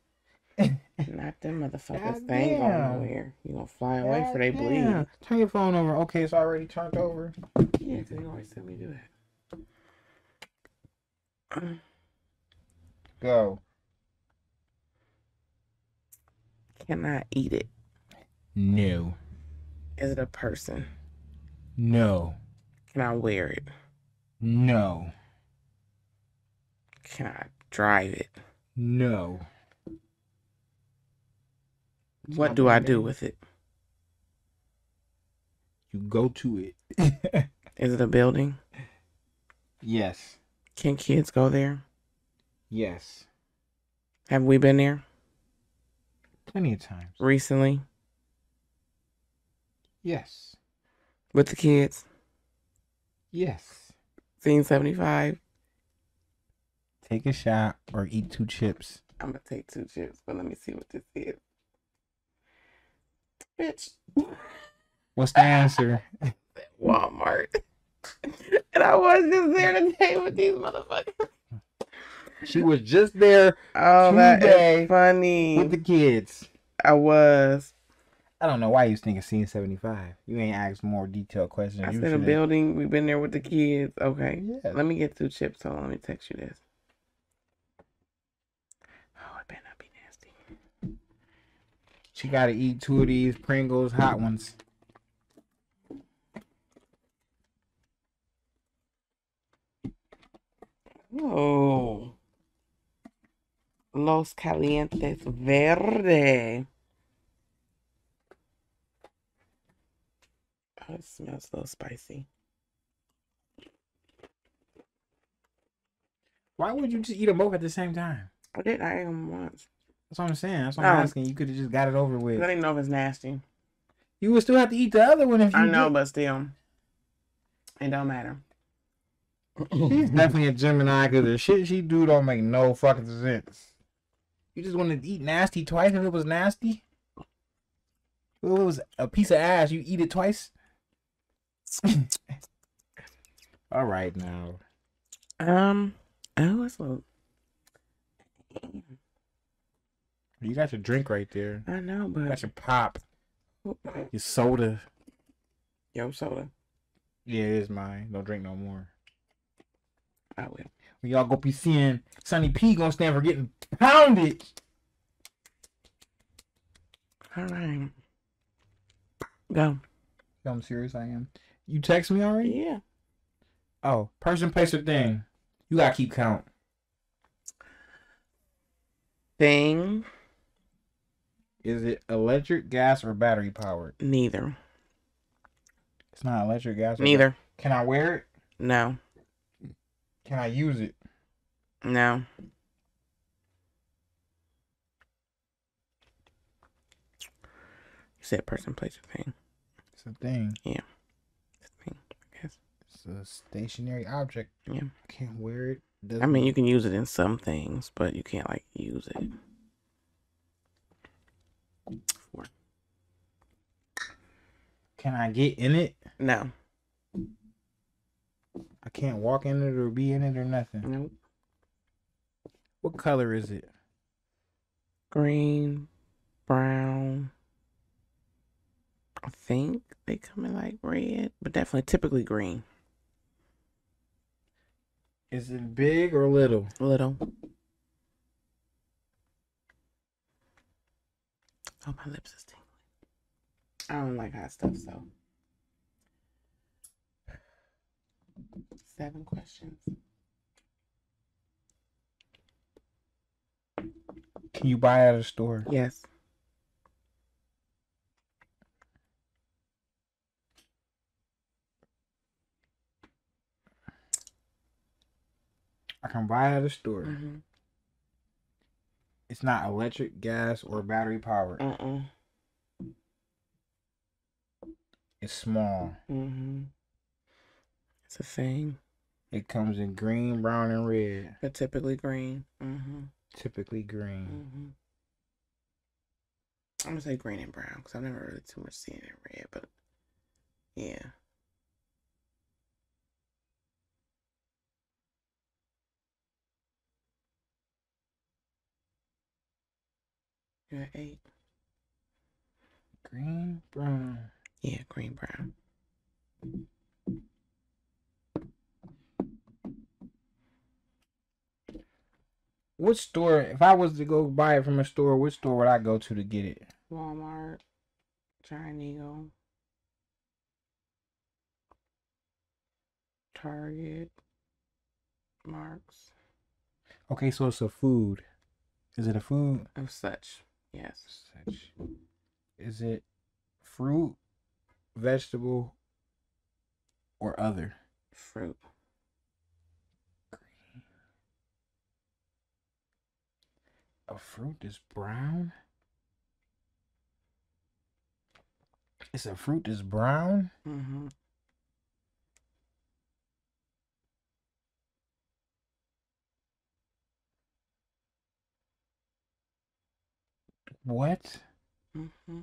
Not them motherfuckers. God They ain't going damn. nowhere. You gonna fly away for they bleed. Goddamn. Turn your phone over. Okay, it's already turned over. Yeah, 'cause you always tell me to do that. Go. Can I eat it? No. Is it a person? No. Can I wear it? No. Can I drive it? No. What do I do with it? You go to it. Is it a building? yes. Can kids go there? Yes. Have we been there Plenty of times. recently Yes. with the kids? Yes. Scene 75? Take a shot or eat two chips. I'm gonna take two chips, but let me see what this is. Bitch, What's the answer? Walmart. and I was just there today with these motherfuckers. she was just there Oh, that is funny. with the kids. I was. I don't know why you was thinking scene 75. You ain't asked more detailed questions. I said a building. We've been there with the kids. Okay. Yeah. Let me get two chips. Hold on. Let me text you this. Oh, it better not be nasty. She got to eat two of these Pringles hot ones. Oh. Los Calientes Verde. Oh, it smells a little spicy. Why would you just eat them both at the same time? I did. I ate them once. That's what I'm saying. That's what I'm Oh. asking. You could have just got it over with. I with. didn't know if it's nasty. You would still have to eat the other one if you I know, did. but still, it don't matter. She's definitely a Gemini because the shit she do don't make no fucking sense. You just want to eat nasty twice if it was nasty? If it was a piece of ass, you eat it twice? All right now. Um. Oh, it's a. You got your drink right there. I know, You but got your pop, your soda. yo soda. Yeah, it is mine. Don't drink no more. I will. When y'all go be seeing Sunny P gonna stand for getting pounded. All right. Go. I'm serious I am. You text me already? Yeah. Oh, person, place, or thing. You gotta keep count. Thing. Is it electric, gas, or battery powered? Neither. It's not electric, gas. Or Neither. Can I wear it? No. Can I use it? No. You said person, place, or thing. It's a thing. It's a thing, I guess. It's a stationary object. Yeah. Can't wear it. Doesn't I mean, you can use it in some things, but you can't like use it. Four. Can I get in it? No. I can't walk in it or be in it or nothing. Nope. What color is it? Green, brown. I think they come in like red, but definitely typically green. Is it big or little? Little. Oh, my lips is tingling. I don't like hot stuff, so. Seven questions. Can you buy it at a store? Yes. I can buy it at a store. Mm-hmm. It's not electric, gas, or battery powered. Uh-uh. It's small. Mm-hmm. It's a thing, It comes in green, brown, and red. but typically green. Mm-hmm. Typically green. Mm-hmm. I'm gonna say green and brown because I've never really too much seen it in red, but yeah. You're eight. Green, brown. Yeah, green brown. What store? If I was to go buy it from a store, which store would I go to to get it? Walmart, Giant Eagle, Target, Marc's, Okay, so it's a food. Is it a food? of such. Yes. Such. Is it fruit, vegetable, or other? Fruit. A fruit is brown. It's a fruit that's brown. Mm-hmm. What? Mm-hmm.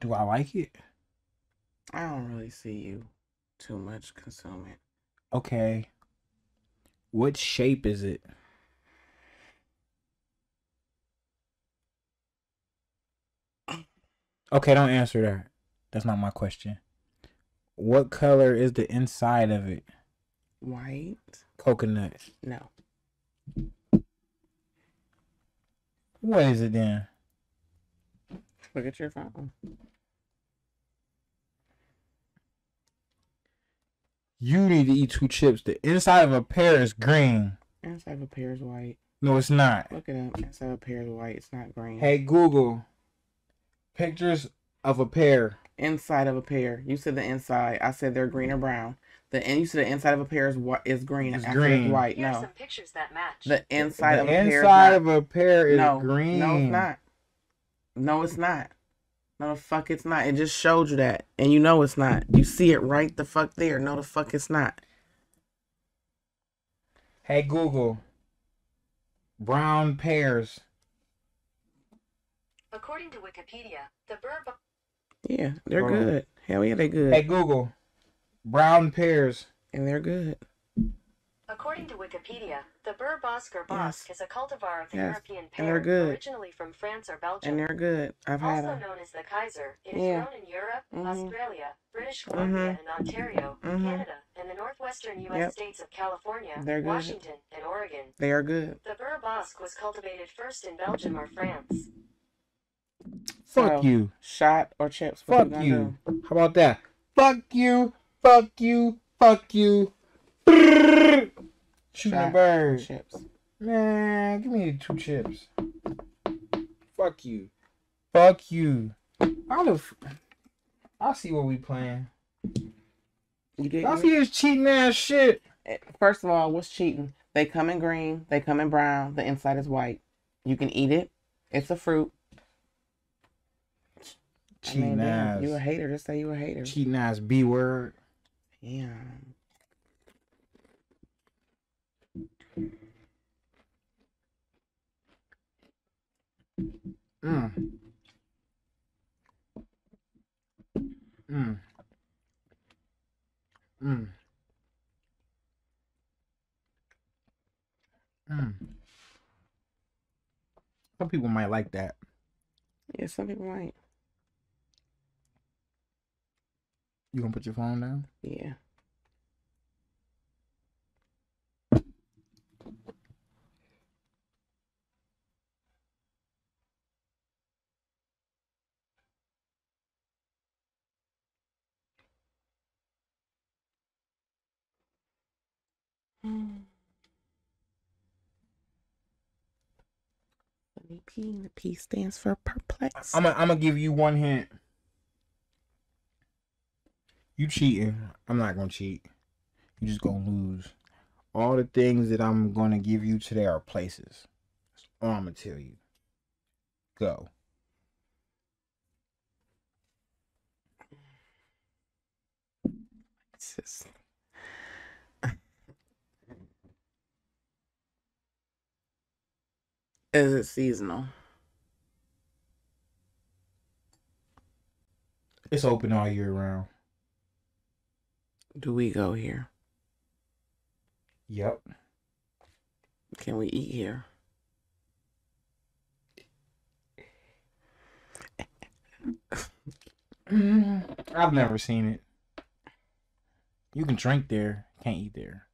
Do I like it? I don't really see you too much consume it. Okay. What shape is it? Okay, don't answer that. That's not my question. What color is the inside of it? White? Coconut. No. What is it then? Look at your phone. You need to eat two chips. The inside of a pear is green. Inside of a pear is white. No, it's not. Look at up. Inside of a pear is white. It's not green. Hey Google, pictures of a pear. Inside of a pear. You said the inside. I said they're green or brown. The and you said the inside of a pear is what is green. It's after green. It's white. Here are No. some pictures that match. The inside the of a pear. is inside of a pear is no, green. No, it's not. No, it's not. No, the fuck it's not. It just showed you that. And you know it's not. You see it right the fuck there. No, the fuck it's not. Hey Google, brown pears. According to Wikipedia, the Beurré Yeah, they're Hold on. good. Hell yeah, they good. Hey Google, brown pears. And they're good. According to Wikipedia, the Beurré Bosker Yes. Bosc is a cultivar of the Yes, European and pear, they're good. originally from France or Belgium. And they're good. I've had also known as the Kaiser, it is Yeah. grown in Europe, Mhm. Australia, British Columbia, and Ontario, Mhm. Canada, and the northwestern U.S. Yep. states of California, They're good. Washington, and Oregon. They are good. The Beurré Bosc was cultivated first in Belgium or France. Fuck So, you. Shot or chips? Fuck you. do? How about that? Fuck you. Fuck you. Fuck you. Brrr. Shooting a Shot or bird. Chips. Man, give me two chips. Fuck you. Fuck you. I'll, f- I'll see what we playing. I'll see this cheating ass shit. Eh, First of all, what's cheating? They come in green. They come in brown. The inside is white. You can eat it. It's a fruit. I Cheating mean, ass. you a hater. Just say you a hater. Cheating ass B word. Yeah. Mm. Mm. Mm. Mm. Some people might like that. Yeah, some people might. You gonna put your phone down? Yeah. Funny P. The P stands for perplexed. I'm gonna I'm gonna give you one hint. You cheating. I'm not gonna cheat. You just gonna lose. All the things that I'm gonna give you today are places. That's all I'm gonna tell you. Go. It's just- Is it seasonal? It's open all year round. Do we go here? Yep. Can we eat here? Mm, I've never seen it. You can drink there, can't eat there.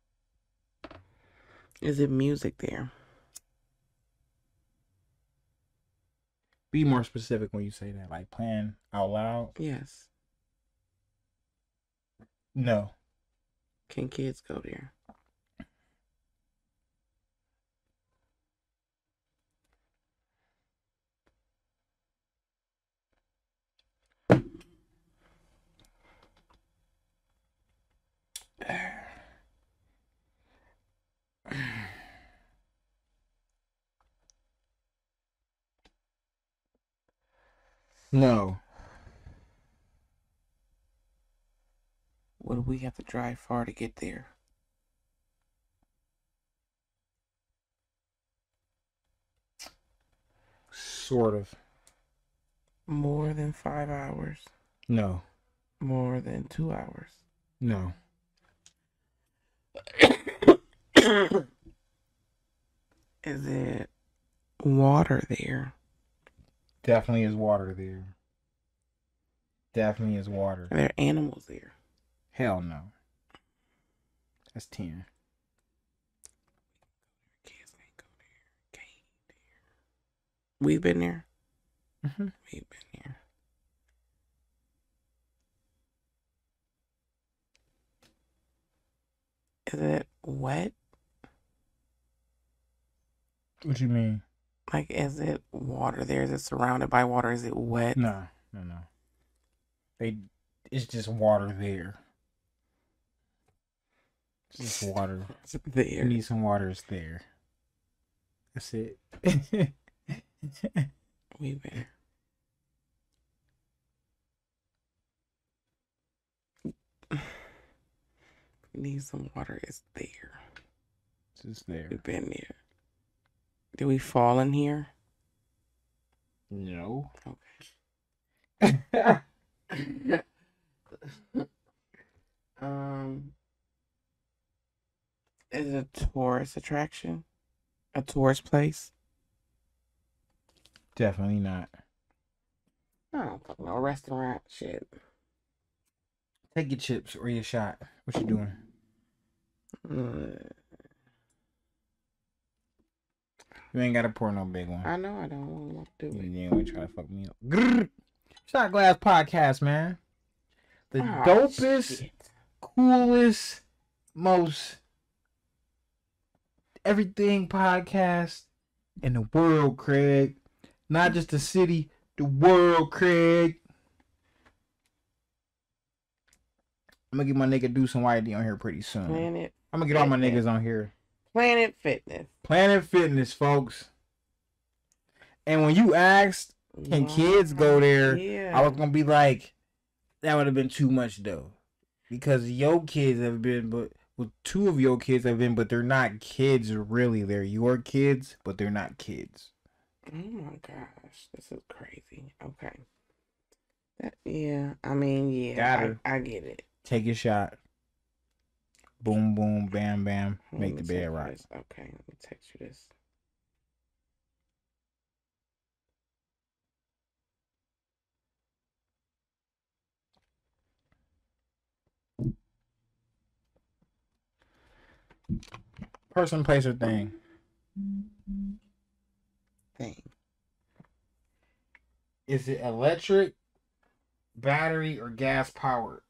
Is it music there? Be more specific when you say that, like playing out loud. Yes. No. Can kids go there? No. Would we have to drive far to get there? Sort of. More than five hours? No. More than two hours? No. Is it water there? Definitely is water there. Definitely is water. Are there animals there? Hell no. That's 10. Kids can't go there. Can't eat there. We've been there. Mm-hmm. We've been there. Is it wet? What do you mean? Like, is it water there? Is it surrounded by water? Is it wet? No, no, no. They, it's just water there. Just water. It's You there. need some water, it's there. That's it. We've been there. Need some water. It's there. it's just there. We've been there. Did we fall in here? No. Okay. um, is a tourist attraction? A tourist place? Definitely not. I don't fucking know. Restaurant shit. Take your chips or your shot. What you doing? You ain't gotta pour no big one. I know I don't want to do You it. ain't gonna try to fuck me up. Grrr. Shot Glass Podcast, man. The Ah, dopest, shit. coolest, most everything podcast in the world, Craig. Not just the city, the world, Craig. I'm gonna get my nigga do some YD on here pretty soon. Planet I'm gonna get all my niggas on here. Planet Fitness. Planet Fitness, folks. And when you asked, Can kids go there? Yeah. I was gonna be like, that would have been too much though, because your kids have been, but well, two of your kids have been, but they're not kids really. They're your kids, but they're not kids. Oh my gosh, this is crazy. Okay. That, yeah, I mean, yeah, Got I. I get it. Take a shot. Boom, boom, bam, bam. Make the bed rock. this. Okay, let me text you this. Person, place, or thing. Thing. Is it electric, battery, or gas powered?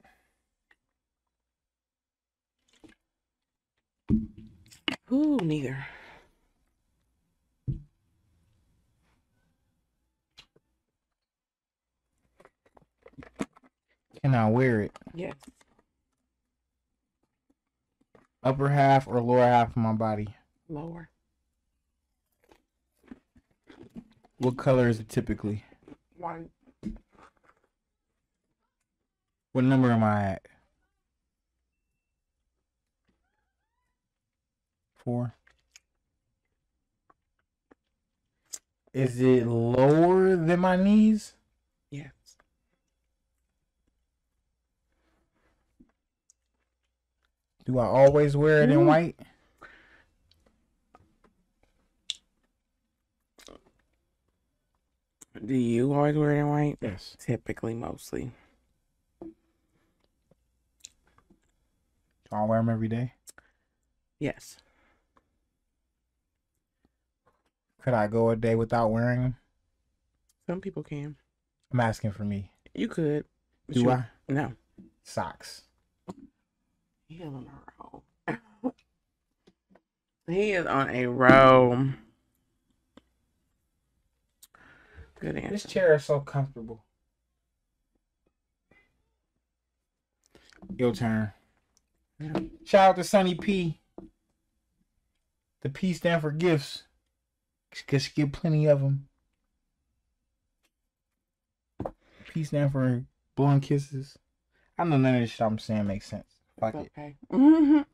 Ooh, neither. Can I wear it? Yes. Upper half or lower half of my body? Lower. What color is it typically? One. What number am I at? Four. Is it lower than my knees? Yes. Do I always wear it in mm. white? Do you always wear it in white? Yes. Typically, mostly. Do I wear them every day? Yes. Could I go a day without wearing them? Some people can. I'm asking for me. You could. Do you- I? No. Socks. He is on a roll. he is on a roll. Good answer. This chair is so comfortable. Your turn. Shout out to Sunny P. The P stand for gifts. Cause she get plenty of them. P stand for blowing kisses. I know none of this shit I'm saying makes sense. Fuck it. Okay.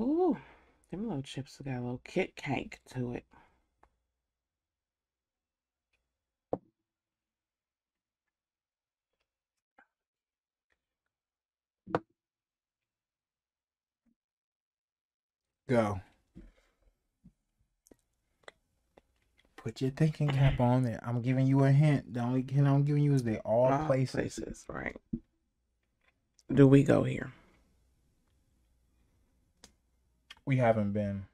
Ooh, them little chips got a little Kit cake to it. Go. Put your thinking cap on it. I'm giving you a hint. The only hint I'm giving you is they all All places. places, right? Do we go here? We haven't been.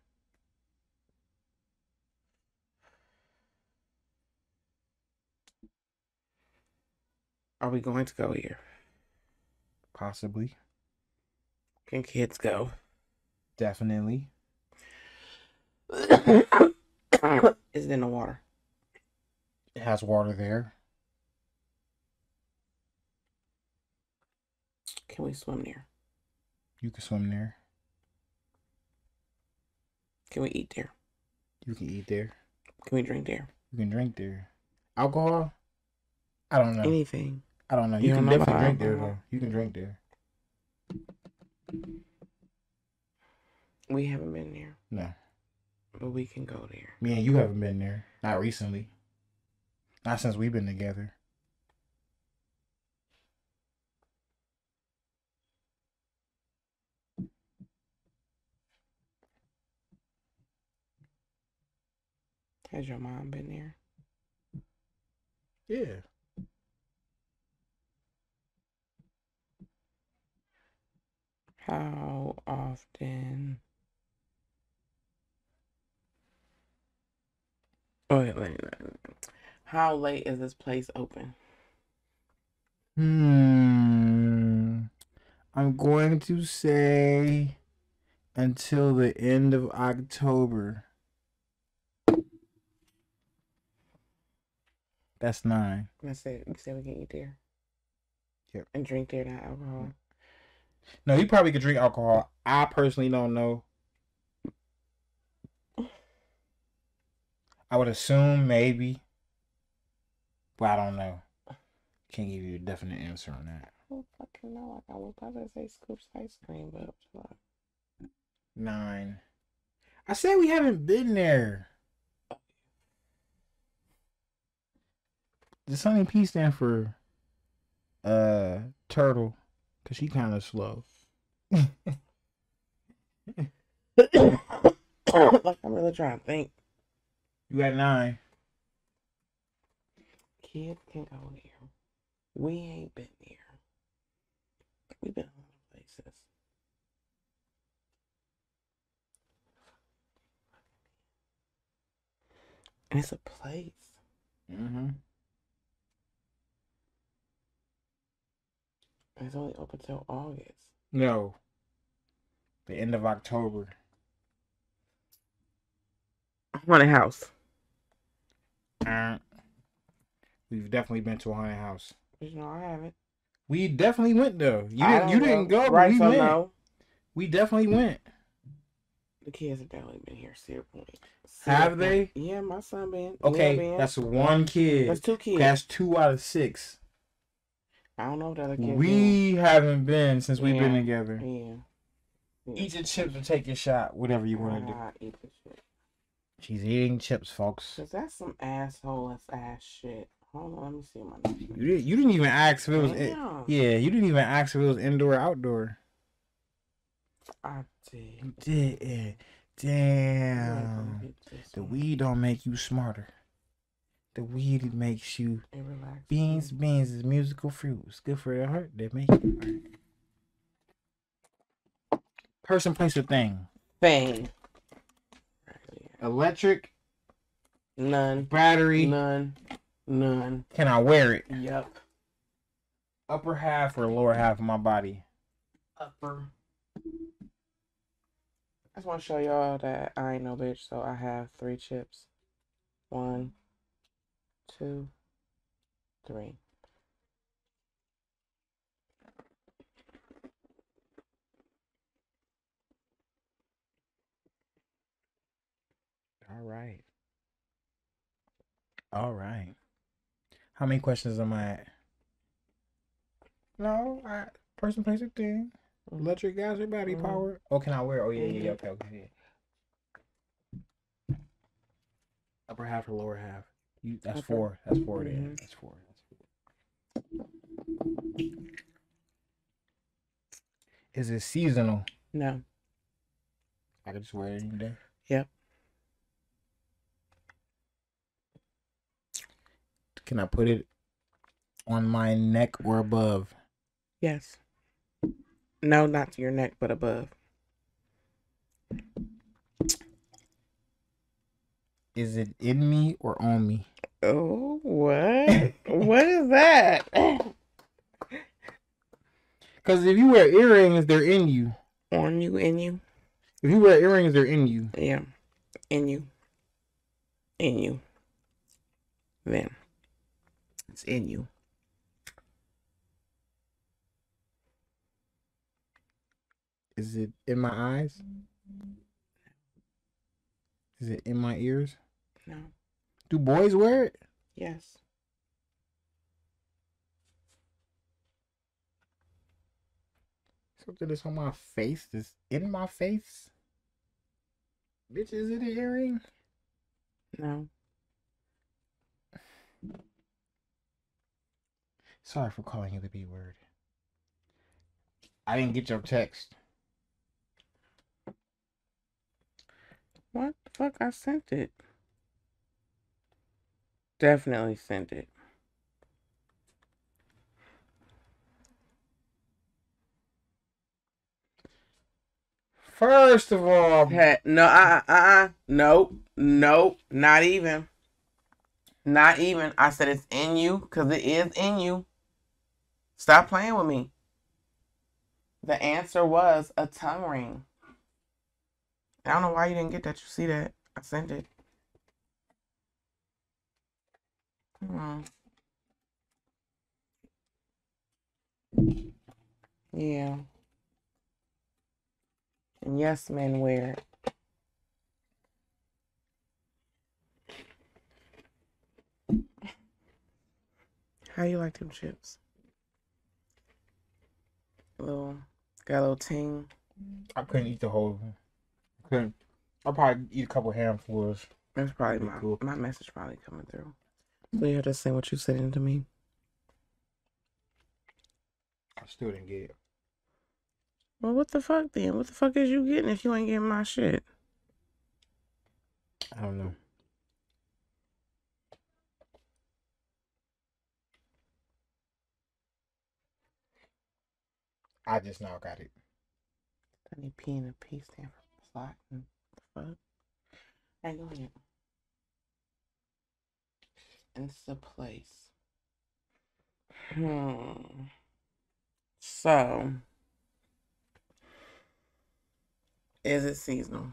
Are we going to go here? Possibly. Can kids go? Definitely. Is it in the water? It has water there. Can we swim there? You can swim there. Can we eat there? You can eat there. Can we drink there? You can drink there. Alcohol? I don't know. Anything? I don't know. You You, can know definitely about drink there though. You can drink there. We haven't been there, No. But we can go there. Me and you haven't been there. Not recently. Not since we've been together. Has your mom been there? Yeah. How often Okay, wait, wait. How late is this place open? Hmm. I'm going to say until the end of October. That's nine. I said you said we can eat there. Yep. And drink there, not alcohol. No, you probably could drink alcohol. I personally don't know. I would assume maybe, but I don't know. Can't give you a definite answer on that. Oh fucking no! Like I was about to say Scoops ice cream, but uh, Nine. I said we haven't been there. The Sunny P stand for uh turtle, cause she kind of slow. like I'm really trying to think. You got nine. Kid can go here. We ain't been here. We've been a lot of places. And it's a place. Mm-hmm. It's only open till August. No. The end of October. Haunted house. Uh, We've definitely been to a haunted house. No, I haven't. We definitely went though. You I didn't. You don't didn't know. go, but Right, we so went. no. We definitely went. The kids have definitely been here. Cedar Point. Have they? Yeah, my son been. Okay, been. that's one kid. that's two kids. That's two out of six. I don't know what the other kid. We haven't been since we've been together. been. Yeah. Eat your chips or take your shot, whatever you want to do. Ah, eat the shit. She's eating chips, folks. Cause that's some asshole ass shit. Hold on, let me see my You didn't. You didn't even ask if it was. Damn. Yeah, you didn't even ask if it was indoor or outdoor. I did. You did. Damn. gonna get this The weed don't make you smarter. The weed makes you It beans. Beans is musical fruits. Good for the heart. They make you. Person, place, or thing. Thing. Right, yeah. Electric, None. battery. None. None. Can I wear it? Yep. Upper half or lower half of my body? Upper. I just want to show y'all that I ain't no bitch, so I have three chips. One, two, three. All right. All right. How many questions am I at? No, I person, place, or thing. Mhm. Electric, gas, or battery Mhm. power. Oh, can I wear? Oh, yeah, yeah, yeah. Mhm. Okay, okay. Yeah. Upper half or lower half? You. That's Upper. four. That's 4 Then. Mhm. That's four. That's four. Is it seasonal? No. I can just wear it any day. Yep. Can I put it on my neck or above? Yes. No, not to your neck, but above. Is it in me or on me? Oh, what? what is that? Because if you wear earrings, they're in you. On you, in you? If you wear earrings, they're in you. Yeah. In you. In you. Then. It's in you. Is it in my eyes? Is it in my ears? No. Do boys wear it? Yes. Something that's on my face that's in my face? Bitch, is it an earring? No. Sorry for calling you the B word. I didn't get your text. What the fuck? I sent it. Definitely sent it. First of all, Hey, no, uh, uh, uh, nope, nope, not even. Not even. I said it's in you because it is in you. Stop playing with me. The answer was a tongue ring. I don't know why you didn't get that. You see that? I sent it. Hmm. Yeah. And yes, men wear it. How you like them chips? Little, got a little ting. I couldn't eat the whole. I couldn't. I'll probably eat a couple handfuls. That's probably my cool. my message probably coming through. So you're just saying what you said into me. I still didn't get it. Well, what the fuck then? What the fuck is you getting if you ain't getting my shit? I don't know. I just now got it. I need P and a P stand for slot. and The fuck? Hey, go ahead. It's a place. Hmm. So, is it seasonal?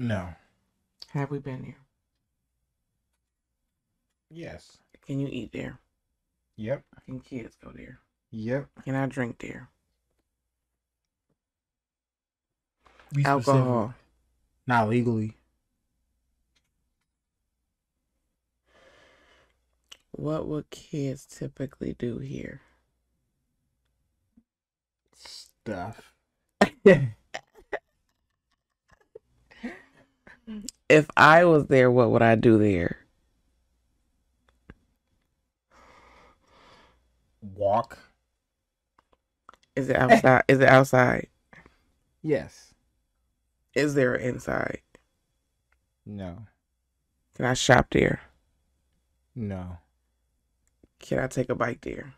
No. Have we been there? Yes. Can you eat there? Yep. Can kids go there? Yep. Can I drink there? Be specific. Alcohol. Not legally. What would kids typically do here? Stuff. If I was there, what would I do there? Walk. Is it outside? Is it outside? Yes. Is there an inside? No. Can I shop there? No. Can I take a bike there?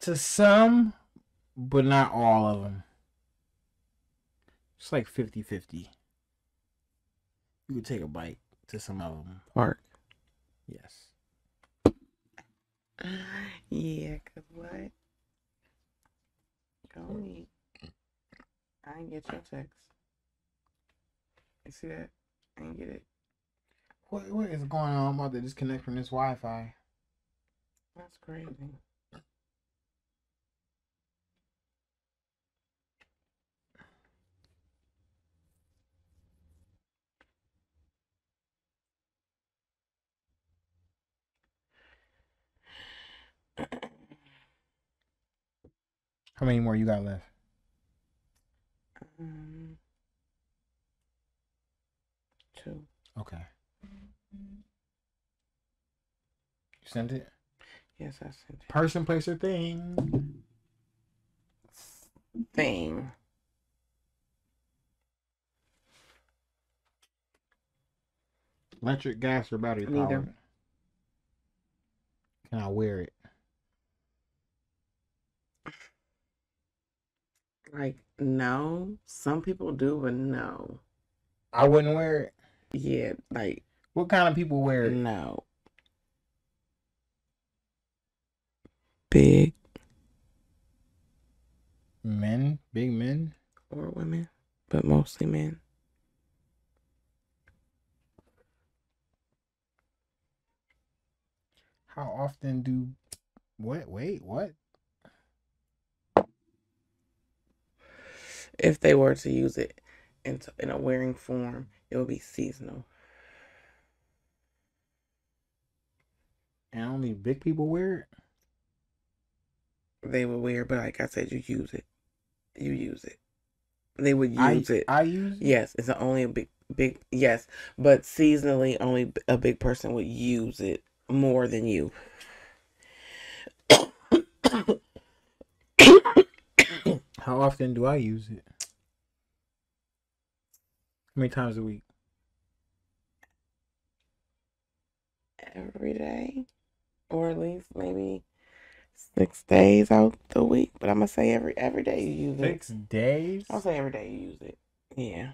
To some, but not all of them. It's like 50 50. You could take a bite to some of them. Park. Yes. Yeah, cause what? Go eat. I ain't get your text. You see that? I ain't get it. What, what is going on? I'm about to disconnect from this Wi Fi. That's crazy. How many more you got left? Um, two. Okay. You sent it? Yes, I sent it. Person, place, or thing. Thing. Electric, gas, or battery Neither. powered? Can I wear it? Like, no. Some people do, but no. I wouldn't wear it. Yeah, like, What kind of people wear it? no. Big Men, big men. or women, but mostly men. How often do what? Wait, what? If they were to use it in, in a wearing form, it would be seasonal. And only big people wear it. They would wear, it, but like I said, you use it. You use it. They would I use it. I use. it? Yes, it's only a big, big. Yes, but seasonally, only a big person would use it more than you. How often do I use it? How many times a week? Every day, or at least maybe six days out the week, but I'm gonna say every every day you use Six it. days? I'll say every day you use it. Yeah,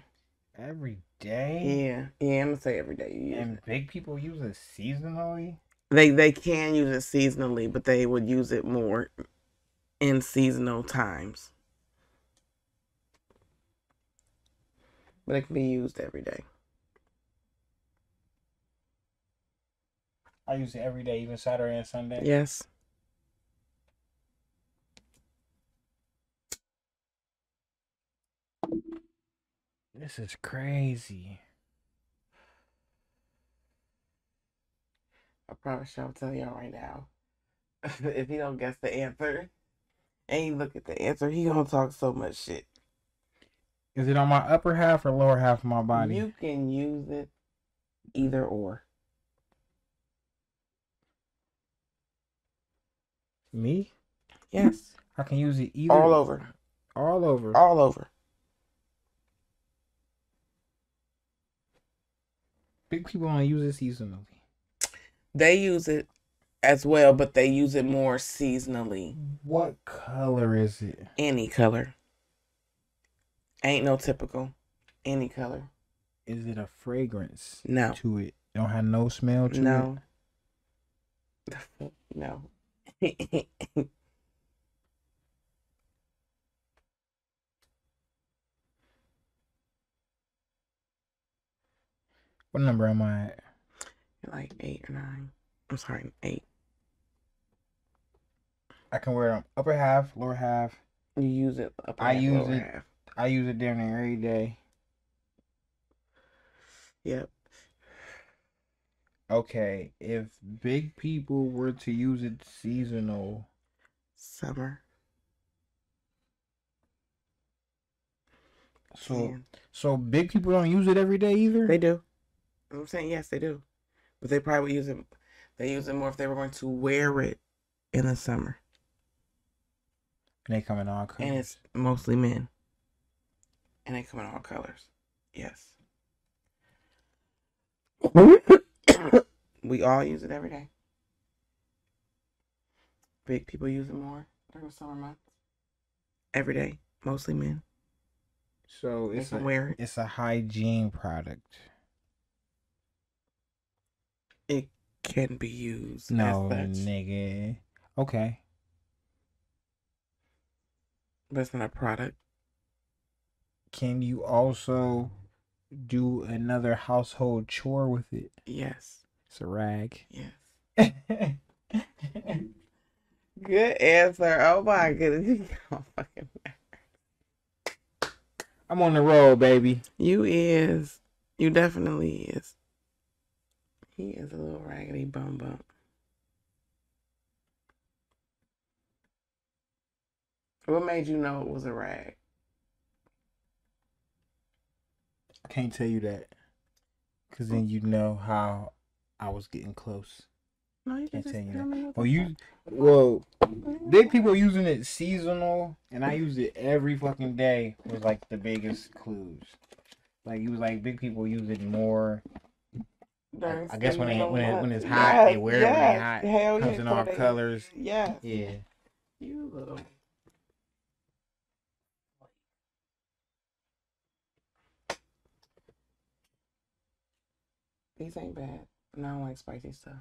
Every day? yeah, yeah. I'm gonna say every day you use And it. big people use it seasonally? They they can use it seasonally, but they would use it more in seasonal times. But it can be used every day. I use it every day, even Saturday and Sunday. Yes. This is crazy. I probably should tell y'all right now. if he don't guess the answer and he look at the answer, he gonna talk so much shit. Is it on my upper half or lower half of my body? You can use it either or. Me? Yes. I can use it either. All over. All over. All over. Big people don't use it seasonally. They use it as well, but they use it more seasonally. What color is it? Any color. Ain't no typical. Any color. Is it a fragrance No. to it? It don't have no smell to No. No. it? What number am I at? like eight or nine. I'm sorry, eight. I can wear it on upper half, lower half. You use it I half, use it- half. I use it damn near every day. Yep. Okay, if big people were to use it seasonal, Summer. so so big people don't use it every day either. They do. I'm saying yes, they do. But they probably use it they use it more if they were going to wear it in the summer. And they come in all colors. And it's mostly men. And they come in all colors. Yes. we all use it every day. Big people use it more during the summer months. Every day. Mostly men. so it's a, wear it. it's a hygiene product. It can be used. No, as nigga. Okay. but it's not a product. Can you also do another household chore with it? Yes. It's a rag. Yes. Good answer. Oh my goodness. I'm on the road, baby. You is. You definitely is. He is a little raggedy bum bum. What made you know it was a rag? I can't tell you that. Cause then oh. you know how I was getting close. No, you can Can't tell you that. Well, you, well, big people mm-hmm. using it seasonal, and I use it every fucking day. Was like the biggest clues. Like you was like big people use it more. During I guess when when it- when it's hot, they wear it when they hot. Hell Comes yeah, in all colors. Yes. Yeah. You little. These ain't bad. And I don't like spicy stuff.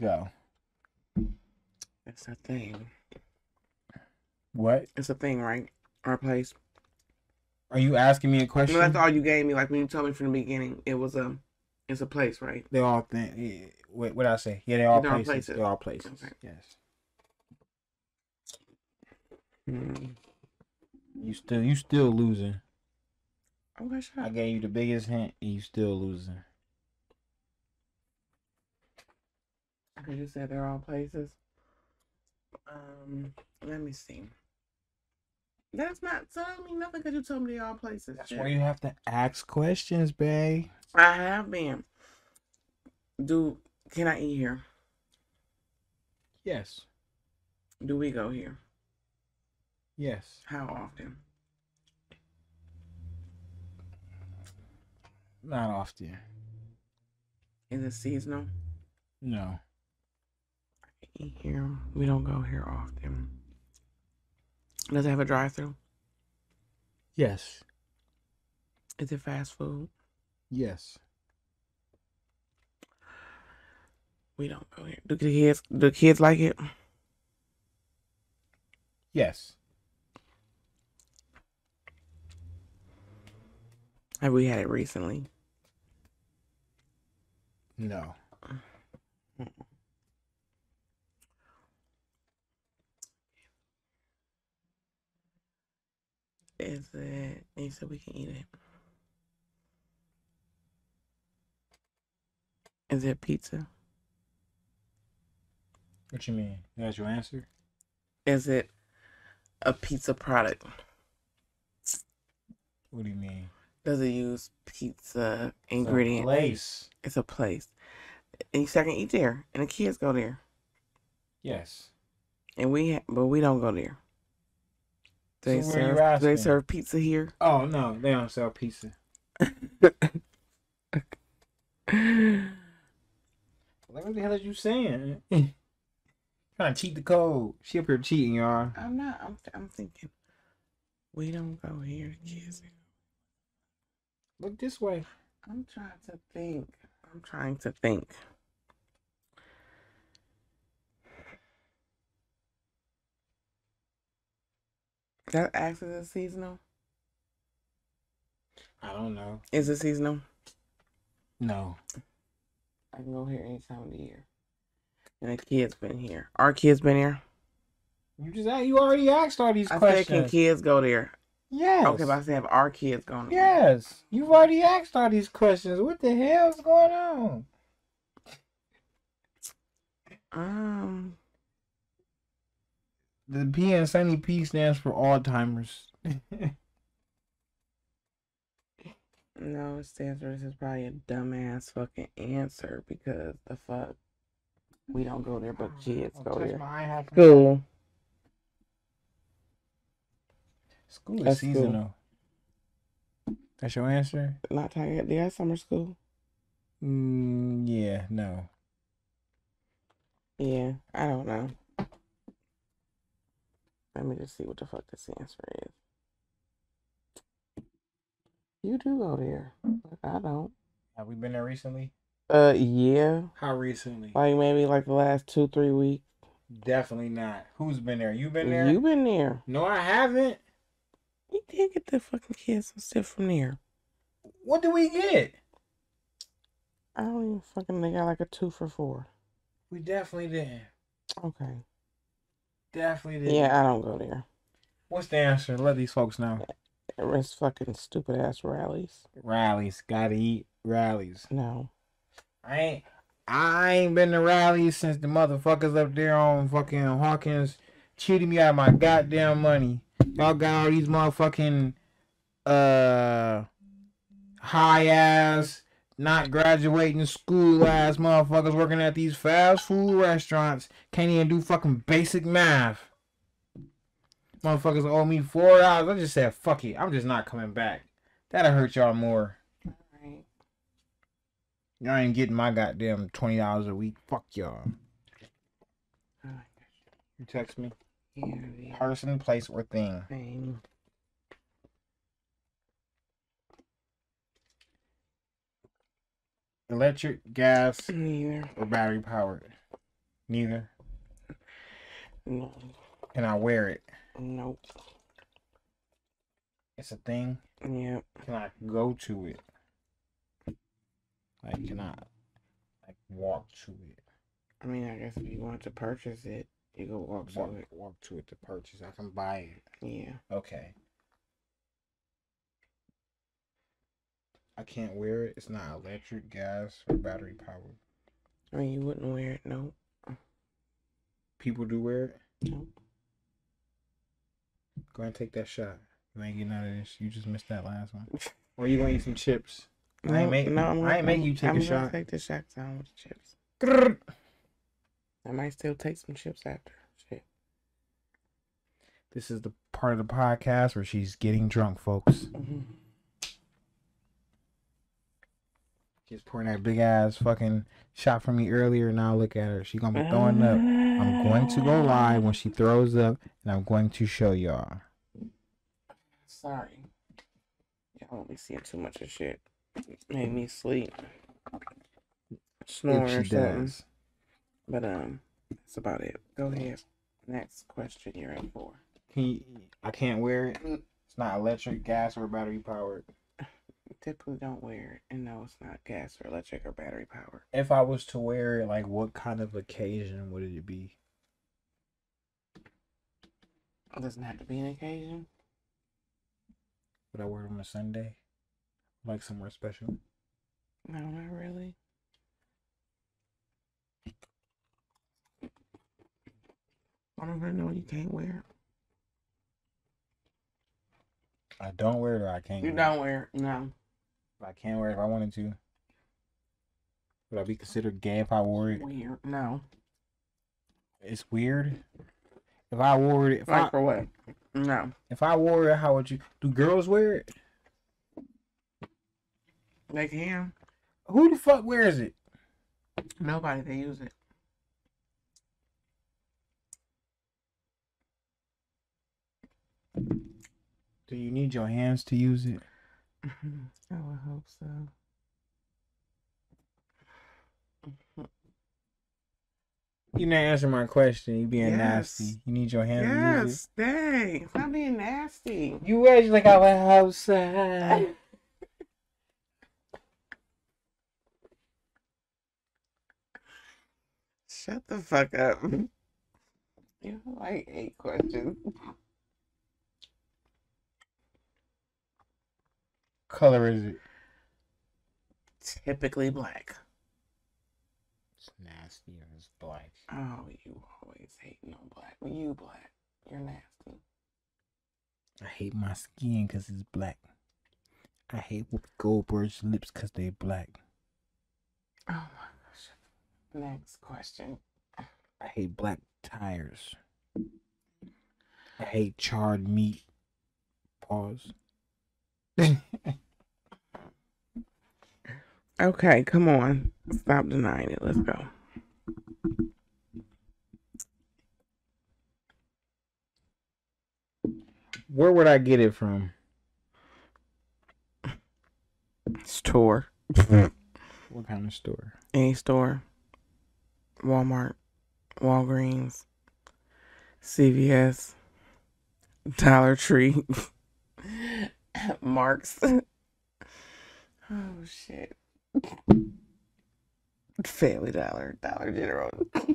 Go. It's a thing. What? It's a thing, right? Our place. Are you asking me a No, question? that's all you gave me. Like when you told me from the beginning, it was a, it's a place, right? They all think. What what I say? Yeah, they all They're all places. They're all places. Okay. Yes. Hmm. You still you still losing. Okay, sure. I gave you the biggest hint, and you still losing. Because you said they're all places. Um, let me see. That's not telling me nothing because you told me they're all places. That's why you have to ask questions, babe. I have been. Do can I eat here? Yes. Do we go here? Yes. How often? Not often. Is it seasonal? No. Here. We don't go here often. Does it have a drive through? Yes. Is it fast food? Yes. We don't go here. Do the kids do the kids like it? Yes. Have we had it recently? No. Is it you said we can eat it. Is it pizza? What you mean? That's your answer? Is it a pizza product? What do you mean? Does it use pizza It's a ingredients? Place. It's a place. And you can eat there, and the kids go there, Yes. and we, ha- but we don't go there. They So serve? They serve pizza here? Oh no, they don't sell pizza. Like what the hell are you saying? Trying to cheat the code. She up here cheating, y'all. I'm not. I'm. I'm thinking. We don't go here. Kids. Look this way. I'm trying to think. I'm trying to think. That actually is seasonal. I don't know. Is it seasonal? No. I can go here any time of the year. And the kids been here. Our kids been here. You just you already asked all these I said, questions. can kids go there? Yes. Okay, but I said, have our kids gone there? Yes. You've already asked all these questions. What the hell's going on? Um, The P in Sunny P stands for Alzheimer's. no, it stands for this is probably a dumbass fucking answer because the fuck we don't go there, but kids Don't go touch there. my eye School. School is That's seasonal. That's your answer? Not tired. They got summer school. Mm, yeah, no. Yeah, I don't know. Let me just see what the fuck this answer is. You do go there, but I don't. Have we been there recently? Uh, yeah, How recently? like maybe like the last two, three weeks. Definitely not. Who's been there? You been there? You been there? No, I haven't. We did get the fucking kids some stuff from there. What do we get? I don't even fucking. They got like a two for four. We definitely didn't. Okay. Definitely didn't. Yeah, I don't go there. What's the answer? Let these folks know. It's fucking stupid ass Rally's. Rally's. Gotta eat Rally's. No. I ain't I ain't been to Rally's since the motherfuckers up there on fucking Hawkins cheating me out of my goddamn money. Y'all got all these motherfucking uh high ass not graduating school ass motherfuckers working at these fast food restaurants can't even do fucking basic math. Motherfuckers owe me four dollars. I just said fuck it. I'm just not coming back. That'll hurt y'all more. Right. Y'all ain't getting my goddamn twenty dollars a week. Fuck y'all. You text me. Yeah, Person, place, or thing. thing. Electric, gas, Neither. or battery powered. Neither. No. Can I wear it? Nope. It's a thing. Yep. Can I go to it? Like, can I like walk to it? I mean, I guess if you want to purchase it, you go walk to Walk, it. walk to it to purchase. I can buy it. Yeah. Okay. I can't wear it. It's not electric, gas, or battery powered. I mean, you wouldn't wear it. no. People do wear it. Nope. Go ahead and take that shot. You ain't getting out of this. You just missed that last one. Or you gonna eat some chips? I ain't No, make- no, I'm I gonna- ain't make I'm- you take a I'm gonna shot. take the shot I don't the chips. I might still take some chips after. Shit. This is the part of the podcast where she's getting drunk, folks. hmm Just pouring that big ass fucking shot from me earlier. Now look at her. She gonna be throwing up. I'm going to go live when she throws up, and I'm going to show y'all. Sorry. Y'all won't be seeing too much of shit. Made me sleep. Snoring. If she does. But um that's about it. Go ahead. Next question you're in for. Can you, I can't wear it. It's not electric, gas, or battery powered. Typically don't wear it. And no, it's not gas or electric or battery powered. If I was to wear it, like what kind of occasion would it be? It doesn't have to be an occasion. Would I wear it on a Sunday? Like somewhere special? No, not really. Don't even know you can't wear I don't wear it or I can't. You wear don't wear it. No. I can't wear it if I wanted to. Would I be considered gay if I wore it? Weird. No. It's weird. If I wore it, if Like I for what? No. if I wore it, how would you? Do girls wear it? They can. Who the fuck wears it? Nobody. They use it. Do you need your hands to use it? Oh, I would hope so. You didn't answering my question. You being Yes. nasty. You need your hands to use Yes. Dang. Stop being nasty. You was like I was outside. Shut the fuck up. You have like eight questions. Color is it? Typically black. It's nasty and it's black. Oh, you always hating on black. You black. You're nasty. I hate my skin because it's black. I hate Whoopi Goldberg's lips because they black. Oh my gosh. Next question. I hate black tires. I hate charred meat. Pause. Okay, come on. Stop denying it. Let's go. Where would I get it from? Store. What kind of store? Any store. Walmart. Walgreens. CVS. Dollar Tree. Marc's. oh shit. Family Dollar. Dollar General.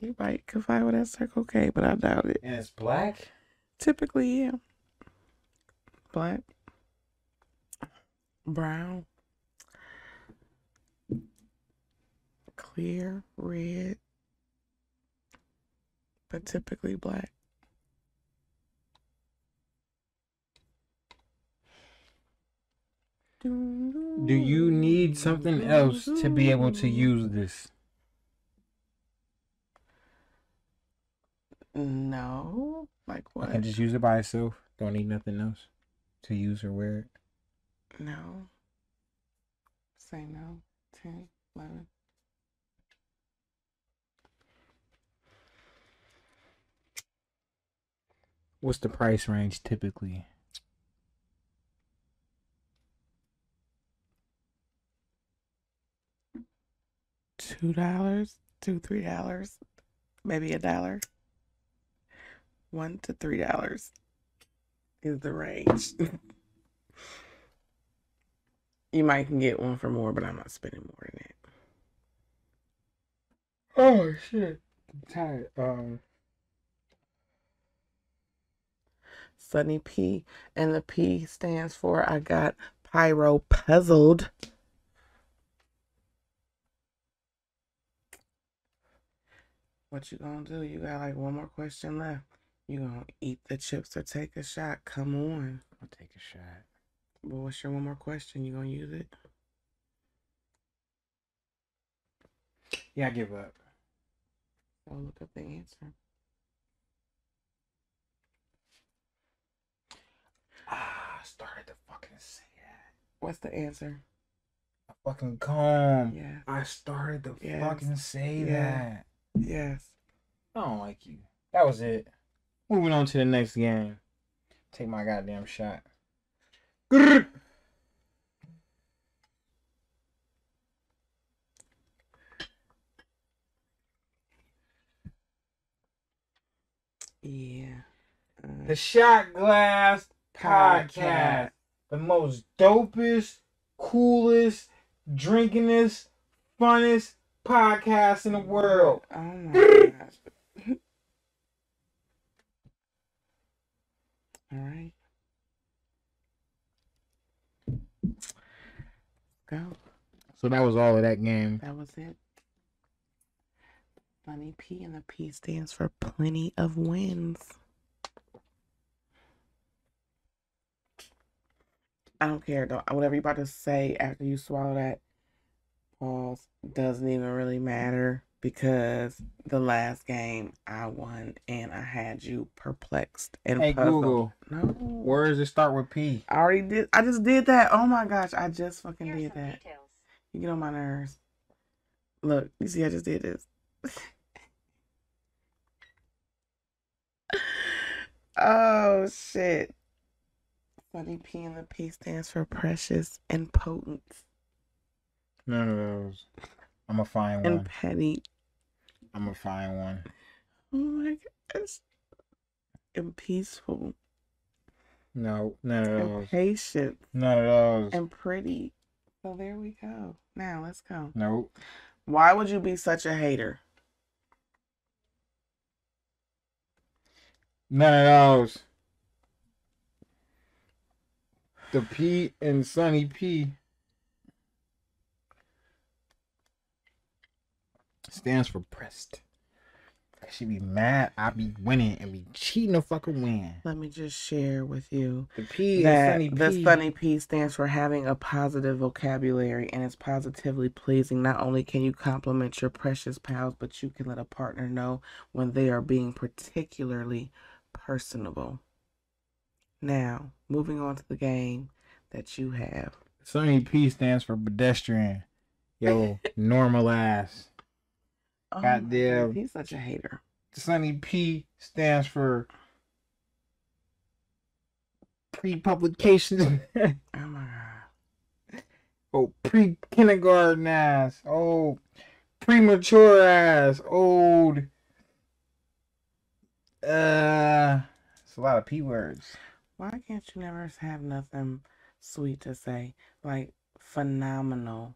you might can find one at Circle K, but I doubt it. And it's black? Typically, yeah. Black. Brown. Clear, red. But typically black. Do you need something else to be able to use this? No. Like what? I can just use it by itself. Don't need nothing else to use or wear it. No. Say no. 10, 11. What's the price range typically? Two dollars, two three dollars, maybe a dollar. One to three dollars is the range. you might can get one for more, but I'm not spending more than that. Oh shit. I'm tired. Um Sunny P, and the P stands for I got pyro puzzled. What you gonna do? You got like one more question left. You gonna eat the chips or take a shot? Come on. I'll take a shot. But what's your one more question? You gonna use it? Yeah, I give up. Go look up the answer. Ah, I started to fucking say that. What's the answer? fucking comb. Yeah. I started to Yes. fucking say Yeah. that. Yes. I don't like you. That was it. Moving on to the next game. Take my goddamn shot. Grrr. Yeah. Uh, The Shot Glass Podcast. The most dopest, coolest, drinkingest, funnest podcast in the world. Oh my gosh. All right. Go. So that was all of that game. That was it. Funny P and the P stands for plenty of wins. I don't care though. Whatever you about to say after you swallow that pause doesn't even really matter because the last game I won and I had you perplexed and Hey puzzled. Google, No. where does it start with P? I already did. I just did that. Oh my gosh! I just fucking Here's did that. details. You get on my nerves. Look, you see, I just did this. oh shit! Funny P and the P stands for precious and potent None of those. I'm gonna find and one. petty. I'm gonna find one. Oh my gosh! And peaceful No, none of and those. patient None of those. and pretty. So there we go. Now let's go. Nope. Why would you be such a hater? None of those. The P and Sunny P stands for pressed. She be mad, I be winning, and be cheating to fucking win. Let me just share with you The P that and the Sunny funny P stands for having a positive vocabulary and it's positively pleasing. Not only can you compliment your precious pals, but you can let a partner know when they are being particularly personable. Now, moving on to the game that you have. Sunny P stands for pedestrian. Yo, normal ass. Oh Goddamn. God, he's such a hater. Sunny P stands for pre-publication. Oh my god. oh, pre-kindergarten ass. Oh, premature ass. Old. Uh, it's a lot of p words. Why can't you never have nothing sweet to say? Like phenomenal,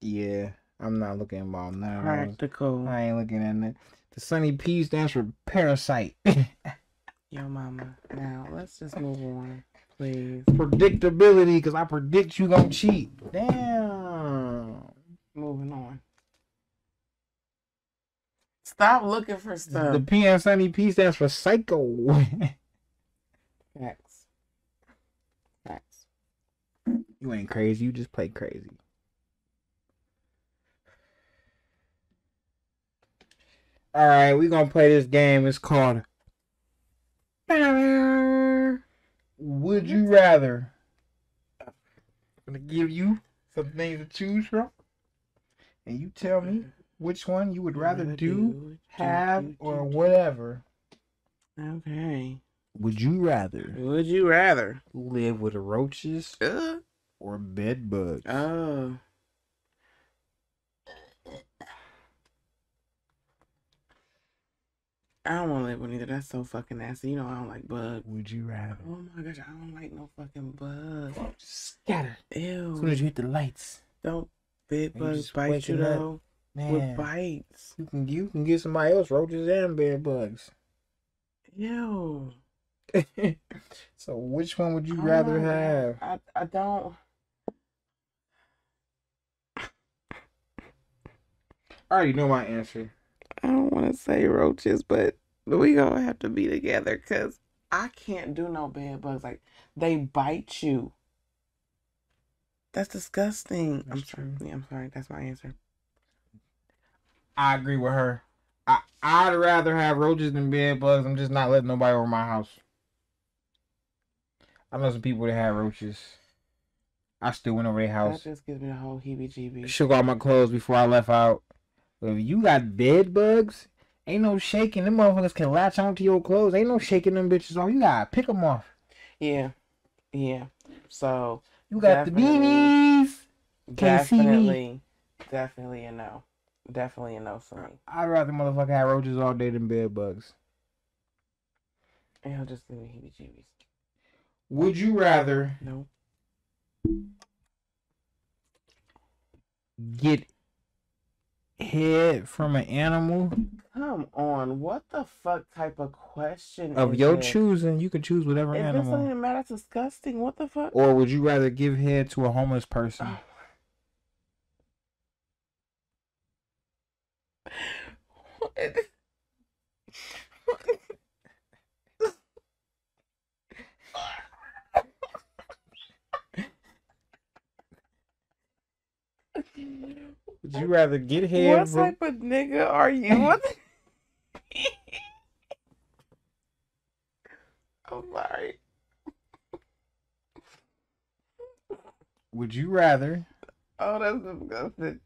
Yeah, I'm not looking at all those. practical. I ain't looking at it. The Sunny P stands for parasite. Yo, mama. Now let's just move on, please. Predictability, because I predict you gonna cheat. Damn. Moving on. Stop looking for stuff. The P and Sunny P stands for psycho. Facts. Facts. you ain't crazy. You just play crazy. All right, we're gonna play this game. It's called Would You Rather. I'm gonna give you some things to choose from, and you tell me which one you would rather do, have, or whatever. Okay. Would you rather Would you rather? live with roaches Uh, or bed bugs? oh. I don't want to live with either. That's so fucking nasty. You know I don't like bugs. Would you rather? Oh my gosh, I don't like no fucking bugs. Scatter. Ew. As soon as you hit the lights, Don't bed You bugs bite you though? man, With bites. you can you can get somebody else roaches and bed bugs. Ew. so which one would you Oh rather have? I, I don't. I already know my answer. I don't want to say roaches, but we gonna have to be together because I can't do no bed bugs. Like they bite you. That's disgusting. I'm That's sorry. Yeah, I'm sorry. That's my answer. I agree with her. I I'd rather have roaches than bed bugs. I'm just not letting nobody over my house. I know some people that have roaches. I still went over their house. That just gives me the whole heebie-jeebies. Shook all my clothes before I left out. If you got bed bugs, ain't no shaking. Them motherfuckers can latch onto your clothes. Ain't no shaking them bitches off. You gotta pick them off. Yeah, yeah. So You got the beanies. Can't see me. definitely, definitely a no. Definitely a no for me. I'd rather motherfucker have roaches all day than bed bugs. And he'll just give me heebie-jeebies. Would you rather No. get head from an animal Come on, what the fuck type of question of your this? choosing? You can choose whatever If this doesn't even matter, that's disgusting. What the fuck? Or would you rather give head to a homeless person? Oh. Would you rather get head what from type of nigga are you? What I'm sorry. Would you rather Oh, that's disgusting.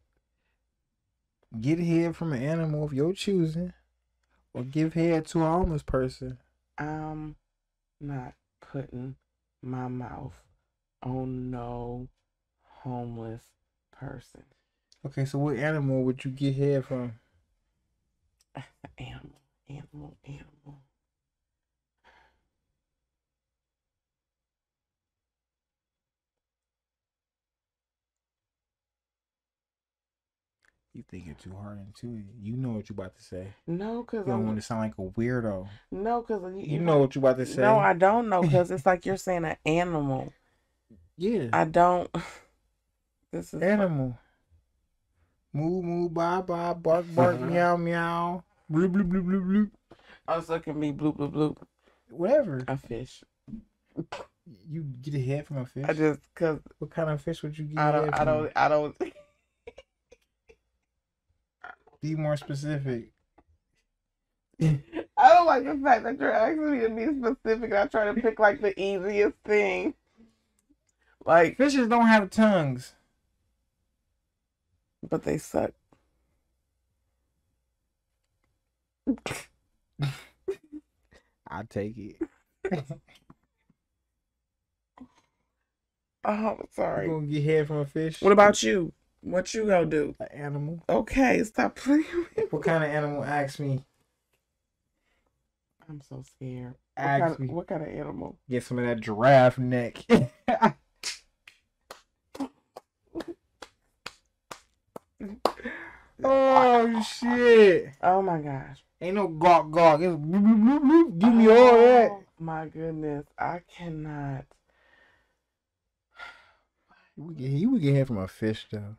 get head from an animal of your choosing or give head to a homeless person? I'm not putting my mouth on no homeless person. Okay, so what animal would you get head from? Animal, animal, animal. You thinking too hard into it. You know what you about to say. No, cause You don't want to sound like a weirdo. no, cause you, You know what you about to say. No, I don't know, cause it's like you're saying an animal. yeah. I don't. This is animal. Moo moo bye bye bark bark uh-huh. meow meow bloop bloop bloop bloop bloop. also it can be bloop bloop bloop. Whatever. A fish. You get a head from a fish. I just cause What kind of fish would you get? I don't head I don't I don't. Be more specific. I don't like the fact that you're asking me to be specific. And I try to pick like the easiest thing. Like, Fishes don't have tongues. But they suck. I take it. Oh, I'm You gonna get head from a fish? What about you? What you gonna do? an animal? Okay, stop playing. with me. What kind of animal? Ask me. I'm so scared. What Ask kind, me. of, what kind of animal? Get some of that giraffe neck. oh shit! Oh my gosh. Ain't no gawk gawk. It's bloop, bloop, bloop, bloop. Give me all oh, that. Oh, My goodness, I cannot. You would get, you would get from a fish though.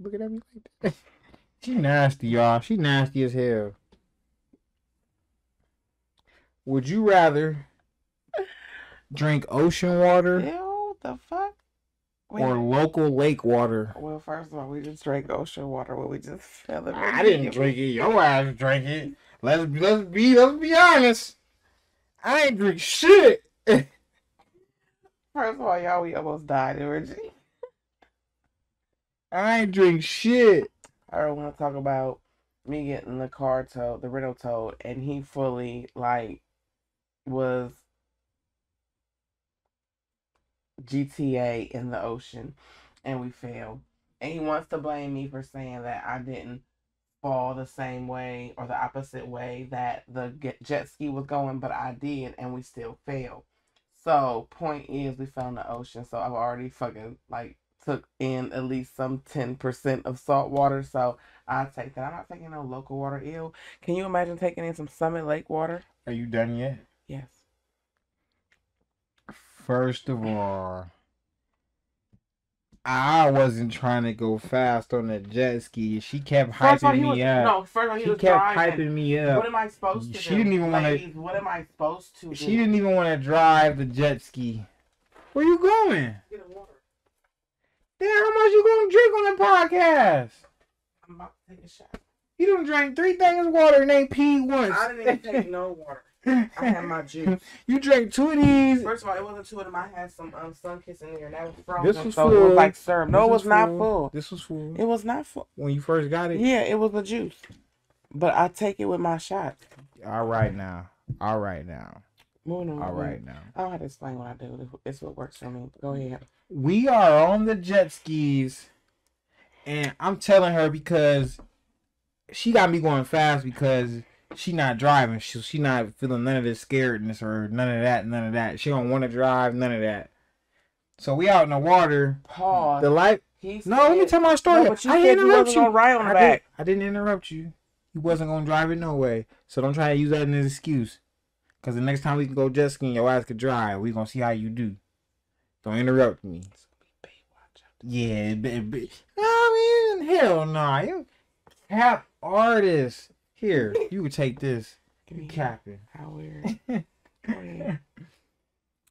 Look at me like that. She nasty, y'all. She nasty as hell. Would you rather drink ocean water Ew, the fuck? Wait, or local lake water? well, first of all, we just drank ocean water when we just fell in. I didn't drink it. Your ass drank it. Let's let's be let's be honest. I ain't drink shit. First of all, y'all, we almost died in Virginia. I ain't drink shit. I don't want to talk about me getting the car towed, the rental towed, and he fully like was GTA in the ocean, and we failed. And he wants to blame me for saying that I didn't fall the same way or the opposite way that the jet ski was going, but I did, and we still failed. So point is, we fell in the ocean. So I've already fucking like took in at least some ten percent of salt water. So I take that. I'm not taking no local water. Ew. Can you imagine taking in some Summit Lake water? Are you done yet? Yes. First of all, I wasn't trying to go fast on the jet ski. She kept First hyping me was up. no. First of all, he she was kept driving. hyping me up. What am I supposed to do? She do? didn't even wanna- Ladies, What am I supposed to do? She didn't even want to drive the jet ski. Where you going? Get a water. Damn, how much you gonna drink on the podcast? I'm about to take a shot. You done drank three things of water and ain't peed once. I didn't even take no water. I had my juice. You drank two of these. First of all, it wasn't two of them. I had some um, Sunkist in there, and that was frozen. This was so it full. was like syrup. No, This it was not full. full. This was full. It was not full. when you first got it. Yeah, it was the juice. But I take it with my shot. All right now. All right now. Moving on. All right now. I don't have to explain what I do. It's what works for me. Go ahead. We are on the jet skis, and I'm telling her because she got me going fast because she not driving. She she not feeling none of this scaredness or none of that, none of that. She don't want to drive, none of that. So we out in the water. Pause. The light. He No, let me tell my story. No, but you I didn't you interrupt wasn't gonna on I back. Did, I didn't interrupt you. You wasn't gonna drive it no way. So don't try to use that as an excuse. Cause the next time we can go jet skiing, your ass could drive. We gonna see how you do. Don't interrupt me. Yeah, it, it, I mean, hell no. Nah. You cap artist. Here, you would take this. Give me capping. How weird.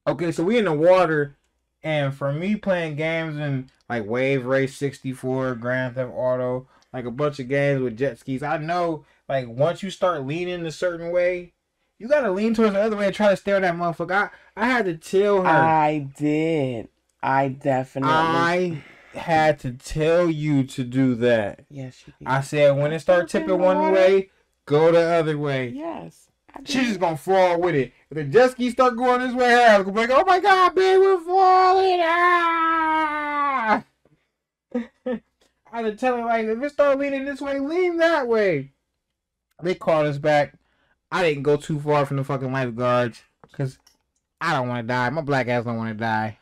Okay, so we in the water, and for me playing games in like Wave Race 64, Grand Theft Auto, like a bunch of games with jet skis, I know like once you start leaning a certain way, you gotta lean towards the other way and try to stare at that motherfucker. I, I had to tell her. I did. I definitely. I had to tell you to do that. yes, you did. I said when it start tipping one way, go the other way. yes. She's just gonna fall with it. If the jet ski start going this way, her ass gonna be like, "Oh my god, babe, we're falling!" Ah! I had to tell her like, if it start leaning this way, lean that way. They called us back. I didn't go too far from the fucking lifeguards because I don't want to die. My black ass don't want to die.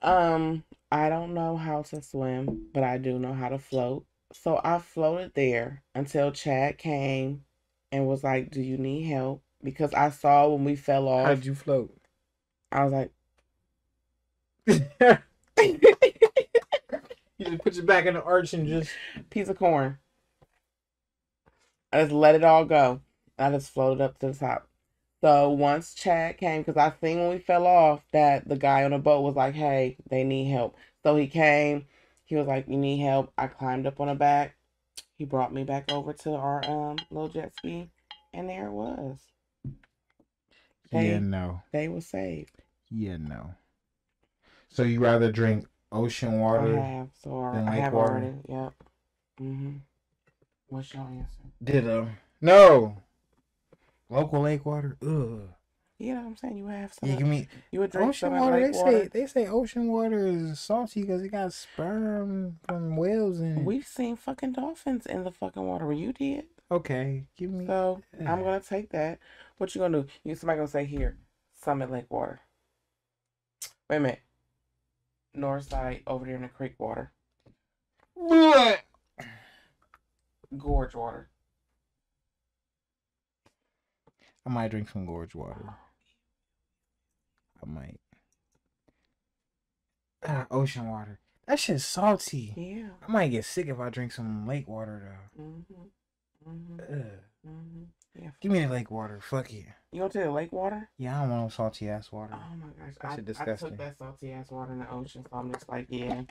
Um, I don't know how to swim, but I do know how to float. So I floated there until Chad came and was like, "Do you need help?" Because I saw when we fell off. How off, did you float? I was like, you just put your back in the arch and just. "Piece of corn." I just let it all go. I just floated up to the top. So once Chad came, because I seen when we fell off that the guy on the boat was like, "Hey, they need help." So he came. He was like, "You need help?" I climbed up on the back. He brought me back over to our um little jet ski, and there it was. They Yeah, no. they were saved. Yeah, no. So you rather drink ocean water? I have so than I lake have water? already. Yep. Mm-hmm. What's your answer? Ditto. No. Local lake water. Ugh. You know what I'm saying? You have some. You give me you would drink ocean some water. They lake say water. they say ocean water is salty because it got sperm from whales in it. We've seen fucking dolphins in the fucking water. Well, you did. okay, give me. So. I'm eh. gonna take that. What you gonna do? You somebody gonna say here, Summit Lake water. Wait a minute. North side over there in the creek water. Blech. Gorge water. I might drink some gorge water. I might. Ah, ocean water. That shit's salty. Yeah. I might get sick if I drink some lake water though. Mhm. Mhm. Ugh. Mhm. Yeah. Give me the lake water. Fuck it. You gonna take the lake water? Yeah, I don't want no salty ass water. Oh my gosh. That I, shit I disgusting. took that salty ass water in the ocean, so I'm just like, yeah,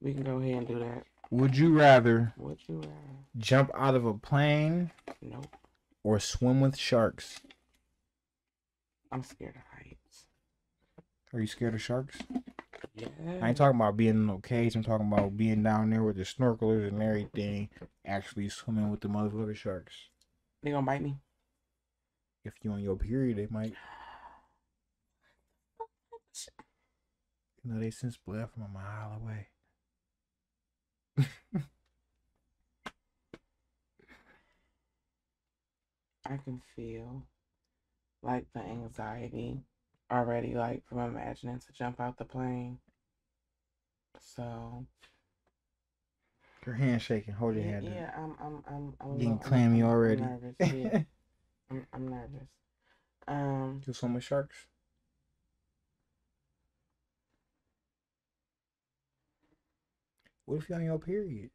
we can go ahead and do that. Would you rather Would you rather? jump out of a plane Nope. or swim with sharks? I'm scared of heights. Are you scared of sharks? Yeah. I ain't talking about being in no cage. I'm talking about being down there with the snorkelers and everything, actually swimming with the motherfucking sharks. They gonna bite me? If you on your period, they might. You know, they sense blood from a mile away. I can feel like the anxiety already, like from imagining to jump out the plane. So Your hand shaking. Hold your yeah, hand. yeah, I'm, I'm, I'm, I'm Getting little- clammy I'm- I'm already. nervous. Yeah, I'm, I'm nervous. Um, You swim with sharks? What if you're on your period?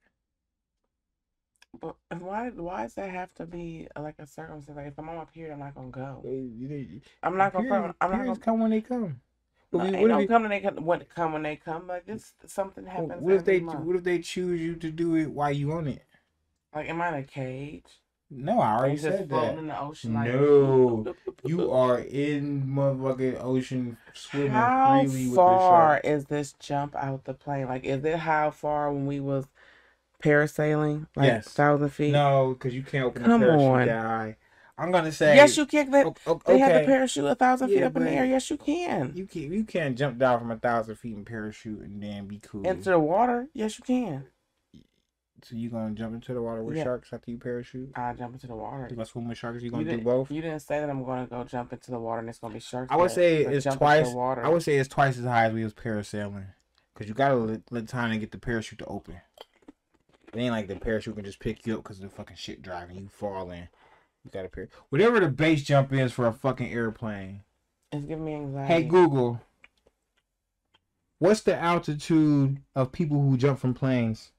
But why, why does that have to be uh, like a circumstance? Like if I'm on my period, I'm not gonna go. I'm not gonna. I'm not gonna. come when they come. Uh, we- what no if, it- come when they come. When come when they come. Like this, something happens. what if they month. what if they choose you to do it while you on it? Like, am I in a cage? No, I already you said that. in the ocean like No, you are in motherfucking ocean swimming How freely with far the shark. is this jump out the plane? Like, is it how far when we was parasailing? Like Yes. thousand feet. No, because you can't open Come the parachute on. that high. I'm gonna say Yes, you can. They, o- o- they have the parachute a thousand feet Yeah, up in the air. Yes, you can. You can you can't jump down from a thousand feet and parachute and then be cool. Into the water. Yes, you can. so you gonna jump into the water with Yeah. sharks after you parachute? I jump into the water. You gonna swim with sharks? You You gonna do both? you didn't say that I'm gonna go jump into the water and it's gonna be sharks. I would say it's twice. I would say it's twice as high as we was parasailing, cause you gotta let, let time to get the parachute to open. It ain't like the parachute can just pick you up because of the fucking shit driving you falling. You gotta par whatever the base jump is for a fucking airplane. It's giving me anxiety. Hey Google, what's the altitude of people who jump from planes?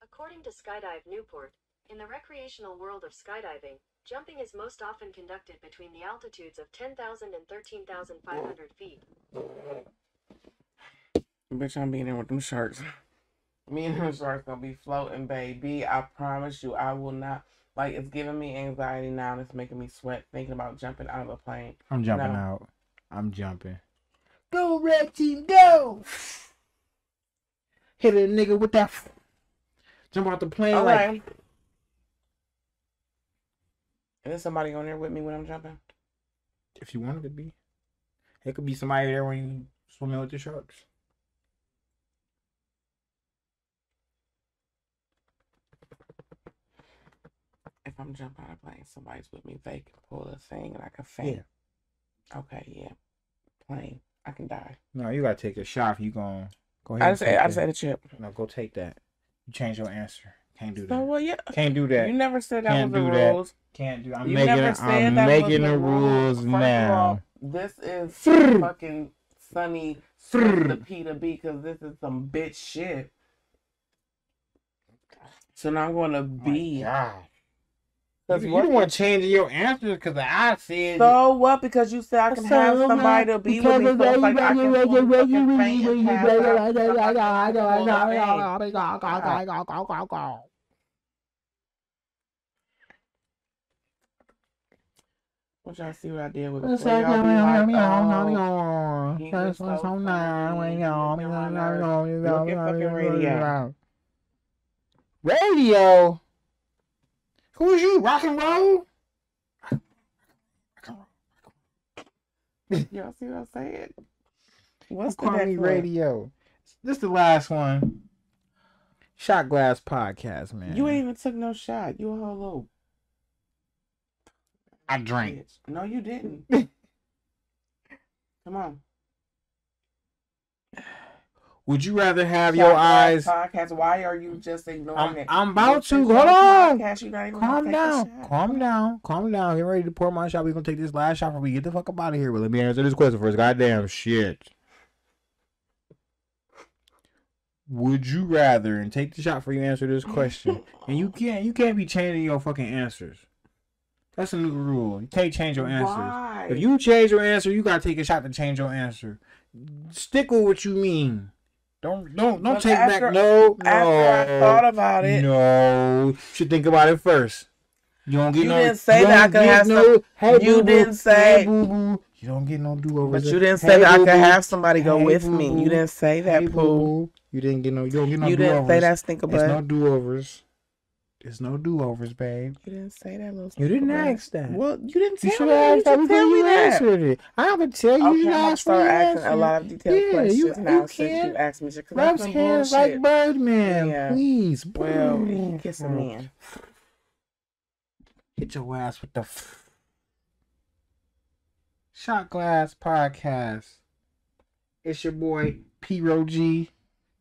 According to Skydive Newport, in the recreational world of skydiving, jumping is most often conducted between the altitudes of 10,000 and 13,500 feet. Bitch, I'm being in with them sharks. Me and them sharks gonna be floating, baby. I promise you, I will not. Like, it's giving me anxiety now. and It's making me sweat thinking about jumping out of a plane. I'm jumping No. out. I'm jumping. Go red team, go! Hit a nigga with that. Jump out the plane Okay. like Is there somebody on there with me when I'm jumping? if you wanted to be. It could be somebody there when you swimming with the sharks. If I'm jumping out of a plane, somebody's with me. They can pull a thing and I can faint. Okay, yeah. Plane. I can die. No, you gotta take a shot. If you going go ahead. I and just, I just had a chip. No, go take that. You change your answer. Can't do So that. well, yeah. Can't do that. You never said that Can't was the do that. rules. Can't do. I'm You making. never said I'm that making the rules of now. all, this is fucking sunny the P to B because this is some bitch shit. So now I'm gonna oh be. God. Cause You, you don't want changing your answers because I said. So what? Because you said I can have somebody to be with me, so it's like I can fucking faint and pass out because I can pull a thing. What y'all see what I did with before y'all be like, oh, he was so funny. You Look at fucking radio. Radio. Who is you? Rock and roll. y'all see what I'm saying? What's the next radio. This is the last one. Shot Glass Podcast, man. You ain't even took no shot. You a whole little I drank. No, you didn't. Come on. Would you rather have your eyes? Podcast. Why are you just ignoring I'm, it? I'm about to. Hold on. Podcast. You not even Calm gonna take a down. Calm down. Calm down. Get ready to pour my shot. We're gonna take this last shot before we get the fuck up out of here. But let me answer this question first. Goddamn shit. Would you rather and take the shot for you answer this question? and you can't you can't be changing your fucking answers. That's a new rule. You can't change your answers. Why? If you change your answer, you gotta take a shot to change your answer. Stick with what you mean. Don't don't don't take after- back no no. After I thought about it, No, you should think about it first. You don't get You no. didn't say that I could have no. some- Hey, you boo-boo, didn't say- Hey. You don't get no do overs. but you didn't say that I could have somebody go Hey, with me. You didn't say that, Hey, Pooh. boo. You didn't get no. You don't get no. You didn't say do-overs. that, stink There's no do overs. There's no do overs, babe. You didn't say that, little. You didn't ask that. Well, you didn't You tell should me. that. have You asked that before you answered it. I have to tell you. Okay, you should ask start asking a lot of detailed Yeah, questions you- now you since can't you asked me. Rubs hands like Birdman, Yeah. please. well, you can kiss a man. Hit your ass with the f- Shot Glass Podcast. It's your boy P G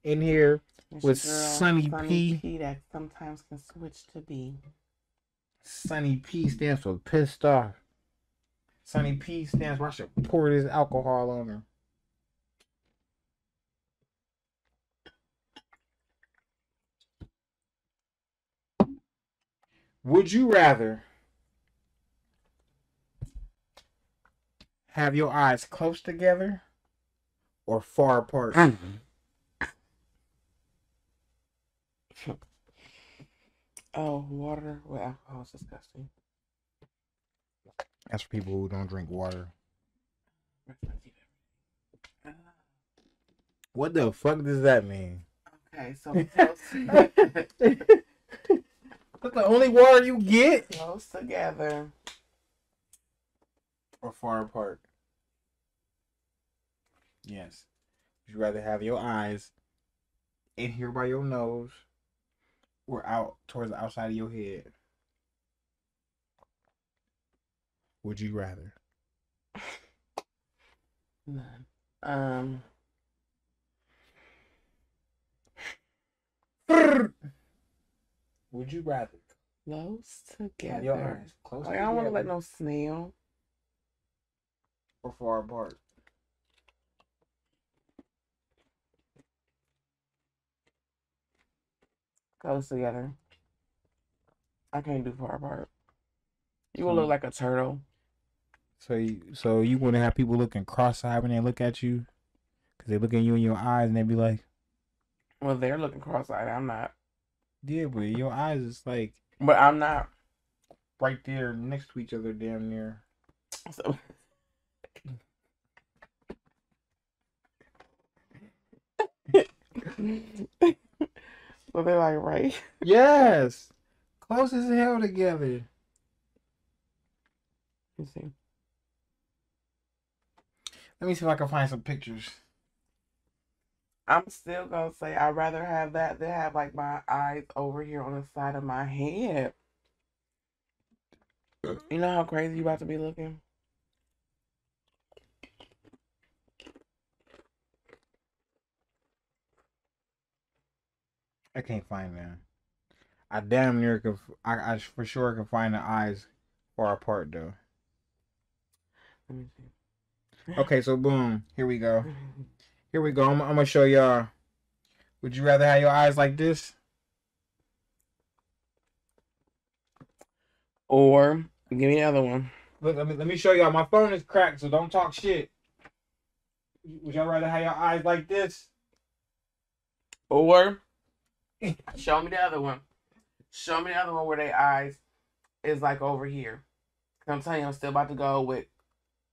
in here. It's With girl, Sunny P. P that sometimes can switch to B. Sunny P stands for pissed off. Sunny P stands for I should pour this alcohol on her. Would you rather have your eyes close together or far apart? Mm-hmm. Oh, water with alcohol is disgusting. That's for people who don't drink water. Uh, What the fuck does that mean? Okay, so close, That's the only water you get. close together. Or far apart. Yes. Would you rather have your eyes in here by your nose or out towards the outside of your head? Would you rather? None. Um, Would you rather close together. your eyes close Like, I don't want to let no snail. or far apart? Close together. I can't do far apart. You will look like a turtle. So you, so you want to have people looking cross-eyed when they look at you, because they look at you in your eyes and they be like, Well, they're looking cross-eyed. I'm not. "Yeah, but your eyes is like But I'm not. right there next to each other, damn near." So. so they're like right. Yes, close as hell together. You see. Let me see if I can find some pictures. I'm still gonna say I'd rather have that than have like my eyes over here on the side of my head. You know how crazy you about to be looking? I can't find them. I damn near can. I, I for sure can find the eyes far apart though. Let me see. Okay, so boom, here we go. Here we go. I'm, I'm gonna show y'all. Would you rather have your eyes like this? Or give me another one. Look, let me let me show y'all. My phone is cracked, so don't talk shit. Would y'all rather have your eyes like this? Or show me the other one. Show me the other one where their eyes is like over here. I'm telling you, I'm still about to go with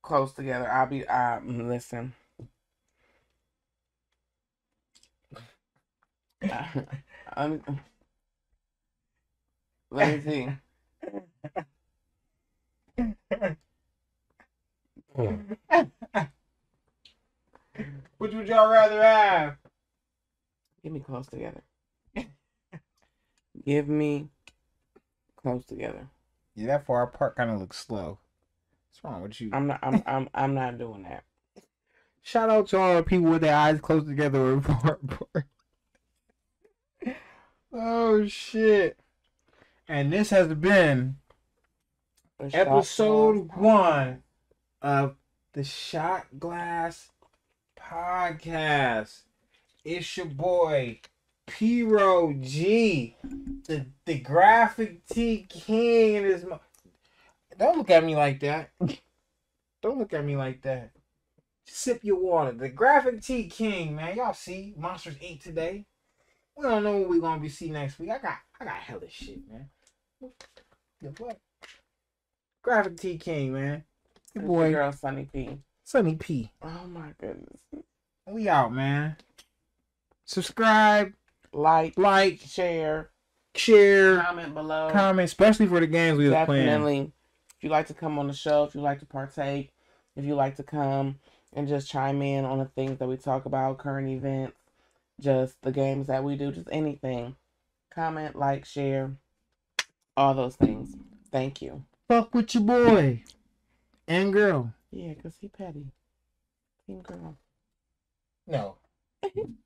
close together. I'll be. Uh, mm, listen. I'm, let me see. Which would y'all rather have? Give me close together. Give me close together. Yeah, that far apart kind of looks slow. What's wrong with you? I'm not. I'm. I'm. I'm not doing that. Shout out to all the people with their eyes close together or far apart. oh shit! And this has been episode one of the Shot Glass Podcast. It's your boy P-Ro G, the the graphic T King. And his mo- don't look at me like that. Don't look at me like that. Sip your water. The graphic T King, man. Y'all see Monsters Inc. today. We don't know what we're gonna be see next week. I got I got hella shit, man. Fuck? Graphic T King, man. Your boy girl Sunny P. Sunny P. Oh my goodness. We out, man. Subscribe, Like, like, share, share, comment below. comment, especially for the games we was playing. Definitely. If you like to come on the show, if you like to partake, if you like to come and just chime in on the things that we talk about, current events, just the games that we do, just anything. Comment, like, share, all those things. Thank you. Fuck with your boy and girl. Yeah, because he petty. Team girl. No,